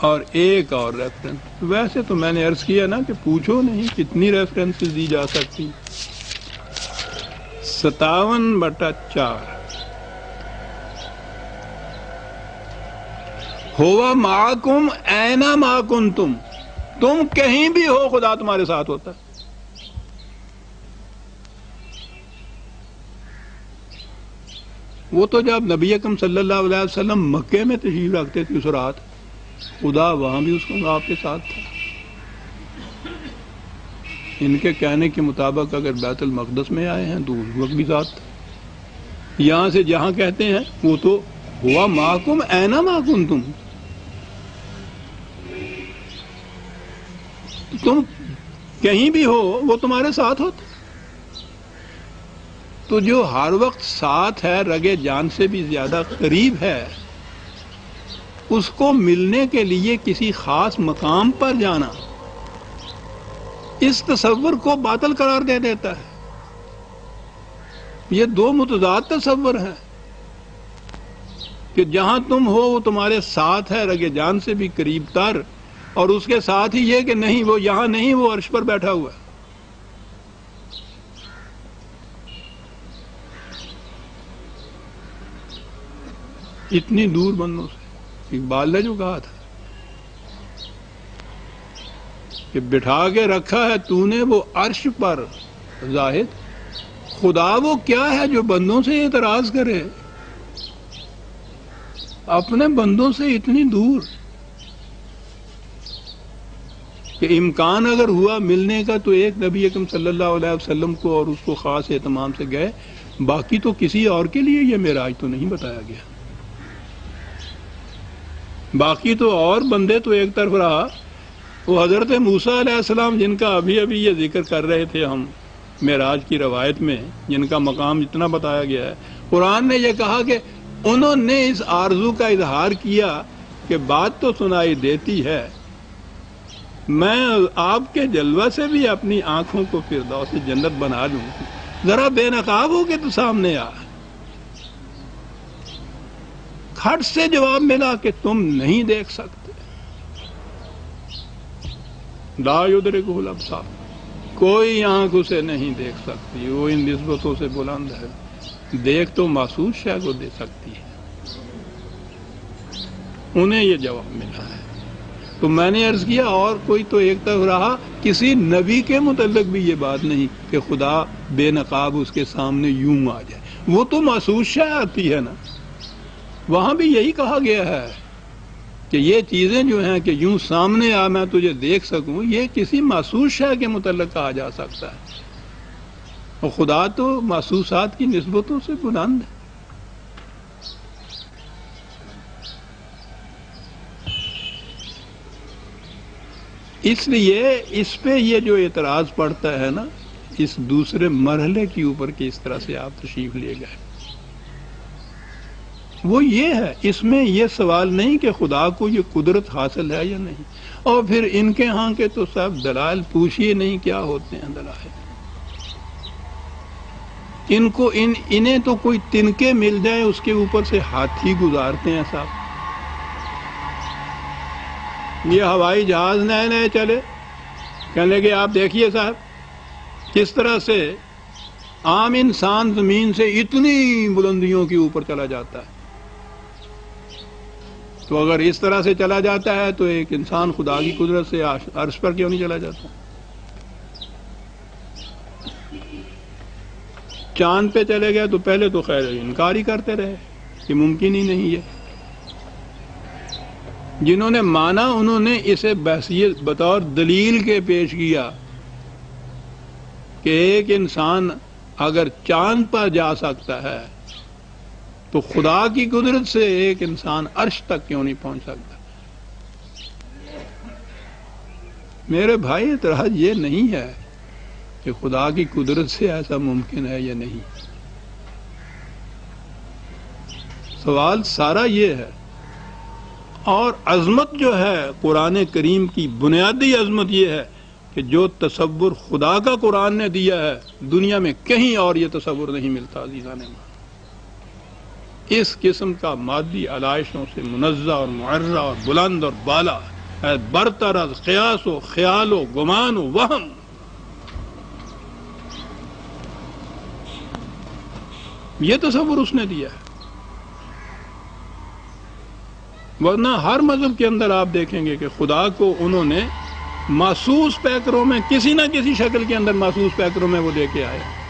और एक और रेफरेंस वैसे तो मैंने अर्ज़ किया ना कि पूछो नहीं कितनी रेफरेंसेस दी जा सकती। सतावन बटा चार। होवा माकुम, ऐना माकुम तुम। तुम कहीं भी हो, खुदा तुम्हारे साथ होता है। वो तो जब नबी अकम सल्लल्लाहु अलैहि वसल्लम मक्के में तशरीफ़ रखते थे उस रात खुदा वहाँ भी उसको आपके साथ था। इनके कहने के मुताबिक अगर बैतुल मकदस में आए हैं तो उस वक्त भी साथ था। यहाँ से जहाँ कहते हैं, वो तो हुआ माकुम, ऐना माकुम तुम। तुम कहीं भी हो, वो तुम्हारे साथ होता। तो जो हर वक्त साथ है, रगे जान से भी ज़्यादा करीब है उसको मिलने के लिए किसी खास मकाम पर जाना। इस तस्वर को बातल करार दे देता है। ये दो मुतजाद तस्वर हैं कि जहाँ तुम हो, वो तुम्हारे साथ है, रगे जान से भी करीब तर, और उसके साथ ही ये कि नहीं, वो यहाँ नहीं, वो अर्श पर बैठा हुआ इतनी दूर बंदों से। इकबाल ने जो कहा था कि बिठा के रखा है तूने वो अर्श पर। जाहिद, खुदा वो क्या है जो बंदों से एतराज़ करे? अपने बंदों से इतनी दूर कि इम्कान अगर हुआ मिलने का तो एक नबी अकम सल्लल्लाहु अलैहि वसल्लम को और उसको खास एहतमाम से गए। बाकी तो किसी और के लिए ये मेराज तो नहीं बताया गया। बाकी तो और बंदे तो एक तरफ़ रहा। वो हज़रत मूसा जिनका अभी अभी ये ज़िक्र कर रहे थे हम मेराज की रवायत में, जिनका मकाम इतना बताया गया है। कुरान ने यह कहा कि उन्होंने इस आरज़ू का इजहार किया कि बात तो सुनाई देती है। मैं आपके जलवा से भी अपनी आँखों को फिर से जन्नत बना लू। जरा बेनकाब हो के तो सामने आ। खट से जवाब मिला कि तुम नहीं देख सकते। दायुदरे को साहब, कोई आँख उसे नहीं देख सकती, वो इन नस्बतों से बुलंद है। देख तो महसूस शायद को दे सकती है। उन्हें ये जवाब मिला है। तो मैंने अर्ज़ किया, और कोई तो एक तरफ़ रहा, किसी नबी के मुतलक भी ये बात नहीं कि खुदा बेनकाब उसके सामने यूँ आ जाए। वो तो महसूस शायद आती है ना। वहाँ भी यही कहा गया है कि ये चीज़ें जो हैं कि यूँ सामने आ, मैं तुझे देख सकूँ, ये किसी महसूस शय के मुतल कहा जा सकता है। और खुदा तो महसूसात की नस्बतों से बुलंद है। इसलिए इस पे ये जो एतराज़ पड़ता है ना, इस दूसरे मरहले के ऊपर कि इस तरह से आप तशरीफ़ लिए गए। वो ये है, इसमें ये सवाल नहीं कि खुदा को ये कुदरत हासिल है या नहीं। और फिर इनके यहाँ के तो सब दलाल पूछिए नहीं क्या होते हैं दलाल। इनको, इन, इन्हें तो कोई तिनके मिल जाए, उसके ऊपर से हाथी गुजारते हैं साहब। ये हवाई जहाज़ नए नए चले। कहने के आप देखिए साहब, किस तरह से आम इंसान ज़मीन से इतनी बुलंदियों के ऊपर चला जाता है। तो अगर इस तरह से चला जाता है तो एक इंसान खुदा की कुदरत से अर्श पर क्यों नहीं चला जाता? चाँद पे चले गए तो पहले तो खैर इनकार ही करते रहे कि मुमकिन ही नहीं है। जिन्होंने माना, उन्होंने इसे बहसीत बतौर दलील के पेश किया कि एक इंसान अगर चाँद पर जा सकता है तो खुदा की कुदरत से एक इंसान अर्श तक क्यों नहीं पहुँच सकता? मेरे भाई, इतराज ये नहीं है कि खुदा की कुदरत से ऐसा मुमकिन है या नहीं। सवाल सारा ये है, और अजमत जो है, कुरान करीम की बुनियादी अजमत यह है कि जो तस्वुर खुदा का कुरान ने दिया है, दुनिया में कहीं और ये तस्वुर नहीं मिलता अजीजा ने। इस किस्म का मादी आलाइशों से मुनजा और मुर्रा और बुलंद और बाला बरतर ख्यास ख्याल हो गुमान, वहम। ये तस्वुर उसने दिया है। वरना हर मज़हब के अंदर आप देखेंगे कि खुदा को उन्होंने मासूस पैकरों में, किसी ना किसी शक्ल के अंदर मासूस पैकरों में वो लेके आया।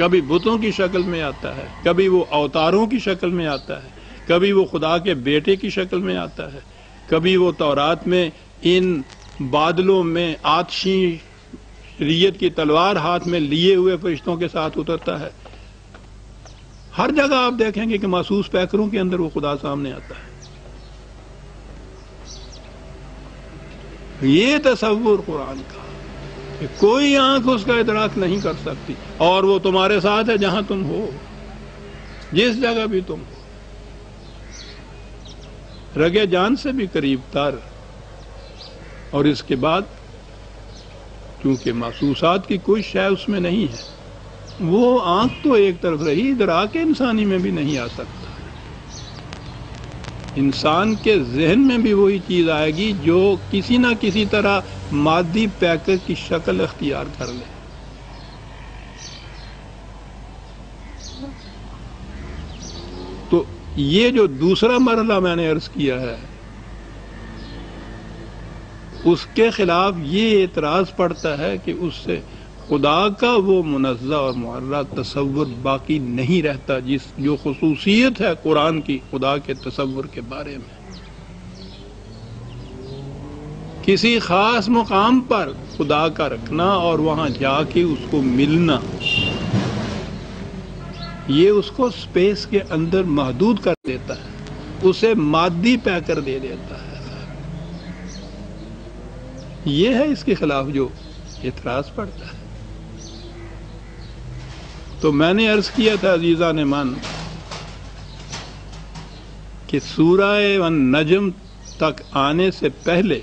कभी बुतों की शक्ल में आता है, कभी वो अवतारों की शक्ल में आता है, कभी वो खुदा के बेटे की शक्ल में आता है, कभी वो तौरात में इन बादलों में आतशी रियत की तलवार हाथ में लिए हुए फरिश्तों के साथ उतरता है। हर जगह आप देखेंगे कि महसूस पैकरों के अंदर वो खुदा सामने आता है। ये तस्वुर कुरान का कि कोई आँख उसका इतराक नहीं कर सकती। और वो तुम्हारे साथ है जहाँ तुम हो। जिस जगह भी तुम हो। रगे जान से भी करीब तर। और इसके बाद क्योंकि महसूसात की कोई शय उसमें नहीं है, वो आँख तो एक तरफ़ रही, इधर आके इंसानी में भी नहीं आ सकता। इंसान के जहन में भी वही चीज़ आएगी जो किसी ना किसी तरह मादी पैकर की शक्ल अख्तियार कर ले। तो ये जो दूसरा मरला मैंने अर्ज़ किया है, उसके खिलाफ ये एतराज़ पड़ता है कि उससे खुदा का वो मुनज़ा और मुर्रा तस्वुर बाकी नहीं रहता जिस, जो खसूसियत है कुरान की खुदा के तस्वुर के बारे में। किसी खास मुकाम पर खुदा का रखना और वहाँ जाके उसको मिलना, ये उसको स्पेस के अंदर महदूद कर देता है, उसे मादी पैकर दे देता है। ये है इसके खिलाफ जो इतराज पड़ता है। तो मैंने अर्ज़ किया था अजीजा ने मन, कि सूरह नजम तक आने से पहले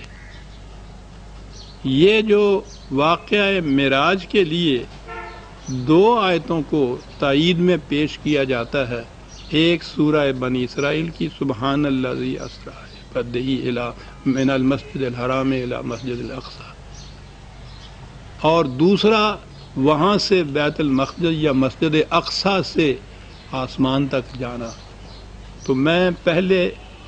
ये जो वाक़ मराज के लिए दो आयतों को तईद में पेश किया जाता है। एक सूरह बनी इसराइल की सुबहान अल्लाह मिनल मस्जिद हराम मस्जिद अक्सा। और दूसरा वहाँ से बैतुल मस्जिद या मस्जिद अक्सा से आसमान तक जाना। तो मैं पहले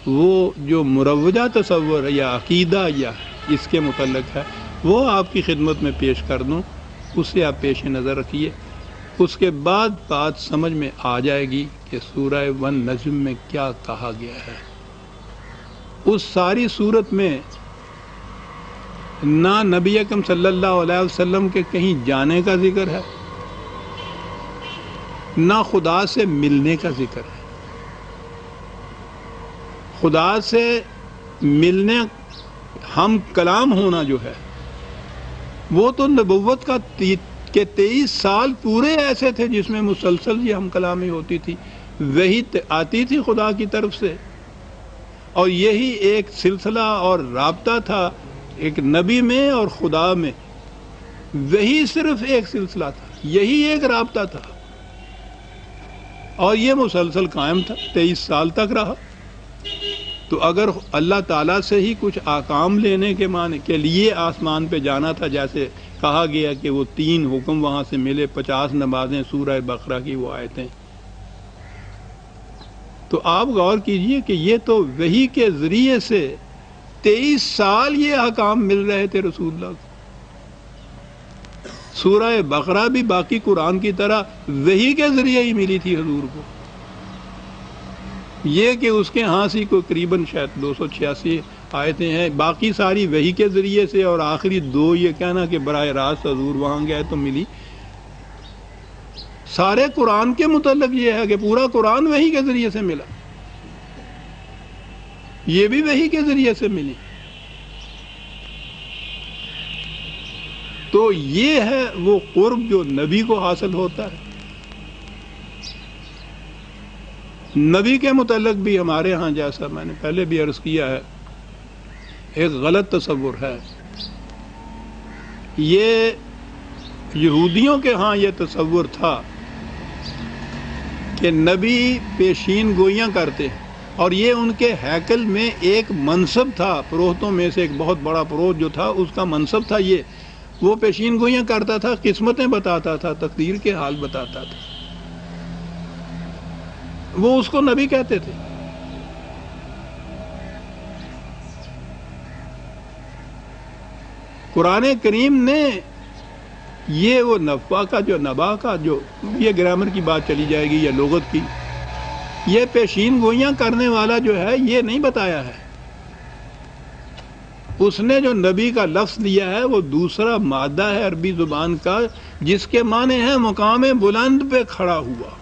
वो जो मुरवजा तस्वर या अकीदा या इसके मतलब है, वो आपकी खिदमत में पेश कर दूँ। उसे आप पेश नज़र रखिए। उसके बाद बात समझ में आ जाएगी कि सूरह वन नजम में क्या कहा गया है। उस सारी सूरत में ना नबी अकम सल्लल्लाहु वसल्लम के कहीं जाने का ज़िक्र है, ना खुदा से मिलने का ज़िक्र है। खुदा से मिलने हम कलाम होना जो है, वो तो नबुवत का के तेईस साल पूरे ऐसे थे जिसमें मुसलसल ये हम कलामी होती थी। वही आती थी खुदा की तरफ़ से। और यही एक सिलसिला और रबता था एक नबी में और खुदा में, वही सिर्फ़ एक सिलसिला था, यही एक रबता था। और ये मुसलसल कायम था, तेईस साल तक रहा। तो अगर अल्लाह ताला से ही कुछ आकाम लेने के माने, के लिए आसमान पे जाना था, जैसे कहा गया कि वो तीन हुक्म वहाँ से मिले, पचास नमाजें, सूरह बकरा की वो थे तो आप गौर कीजिए कि ये तो वही के ज़रिए से तेईस साल ये हकाम मिल रहे थे रसूल सूरह बकरा भी बाकी कुरान की तरह वही के ज़रिए ही मिली थी हजूर को। ये कि उसके यहाँ से कोई करीबन शायद दो सौ छियासी आयतें हैं, बाकी सारी वही के ज़रिए से और आखिरी दो ये कहना कि बर रास्त हजूर वहाँ गए तो मिली। सारे कुरान के मुतलक ये है कि पूरा कुरान वही के ज़रिए से मिला। ये भी वही के ज़रिए से मिली। तो ये है वो कुर्ब जो नबी को हासिल होता है। नबी के मुतलक भी हमारे यहाँ जैसा मैंने पहले भी अर्ज़ किया है, एक गलत तस्वुर है। ये यहूदियों के यहाँ ये तस्वुर था कि नबी पेशीन गोइयाँ करते हैं। और ये उनके हैकल में एक मनसब था परोहतों में से एक बहुत बड़ा परोह जो था, उसका मनसब था ये। वो पेशीन गोइयाँ करता था, किस्मतें बताता था, तकदीर के हाल बताता था। वो उसको नबी कहते थे। कुरान करीम ने ये वो नफा का, जो नबा का, जो ये ग्रामर की बात चली जाएगी या लोगत की ये पेशीन गोइयाँ करने वाला जो है, ये नहीं बताया है। उसने जो नबी का लफ्ज लिया है, वो दूसरा मादा है अरबी ज़ुबान का, जिसके माने हैं मुकाम बुलंद पे खड़ा हुआ।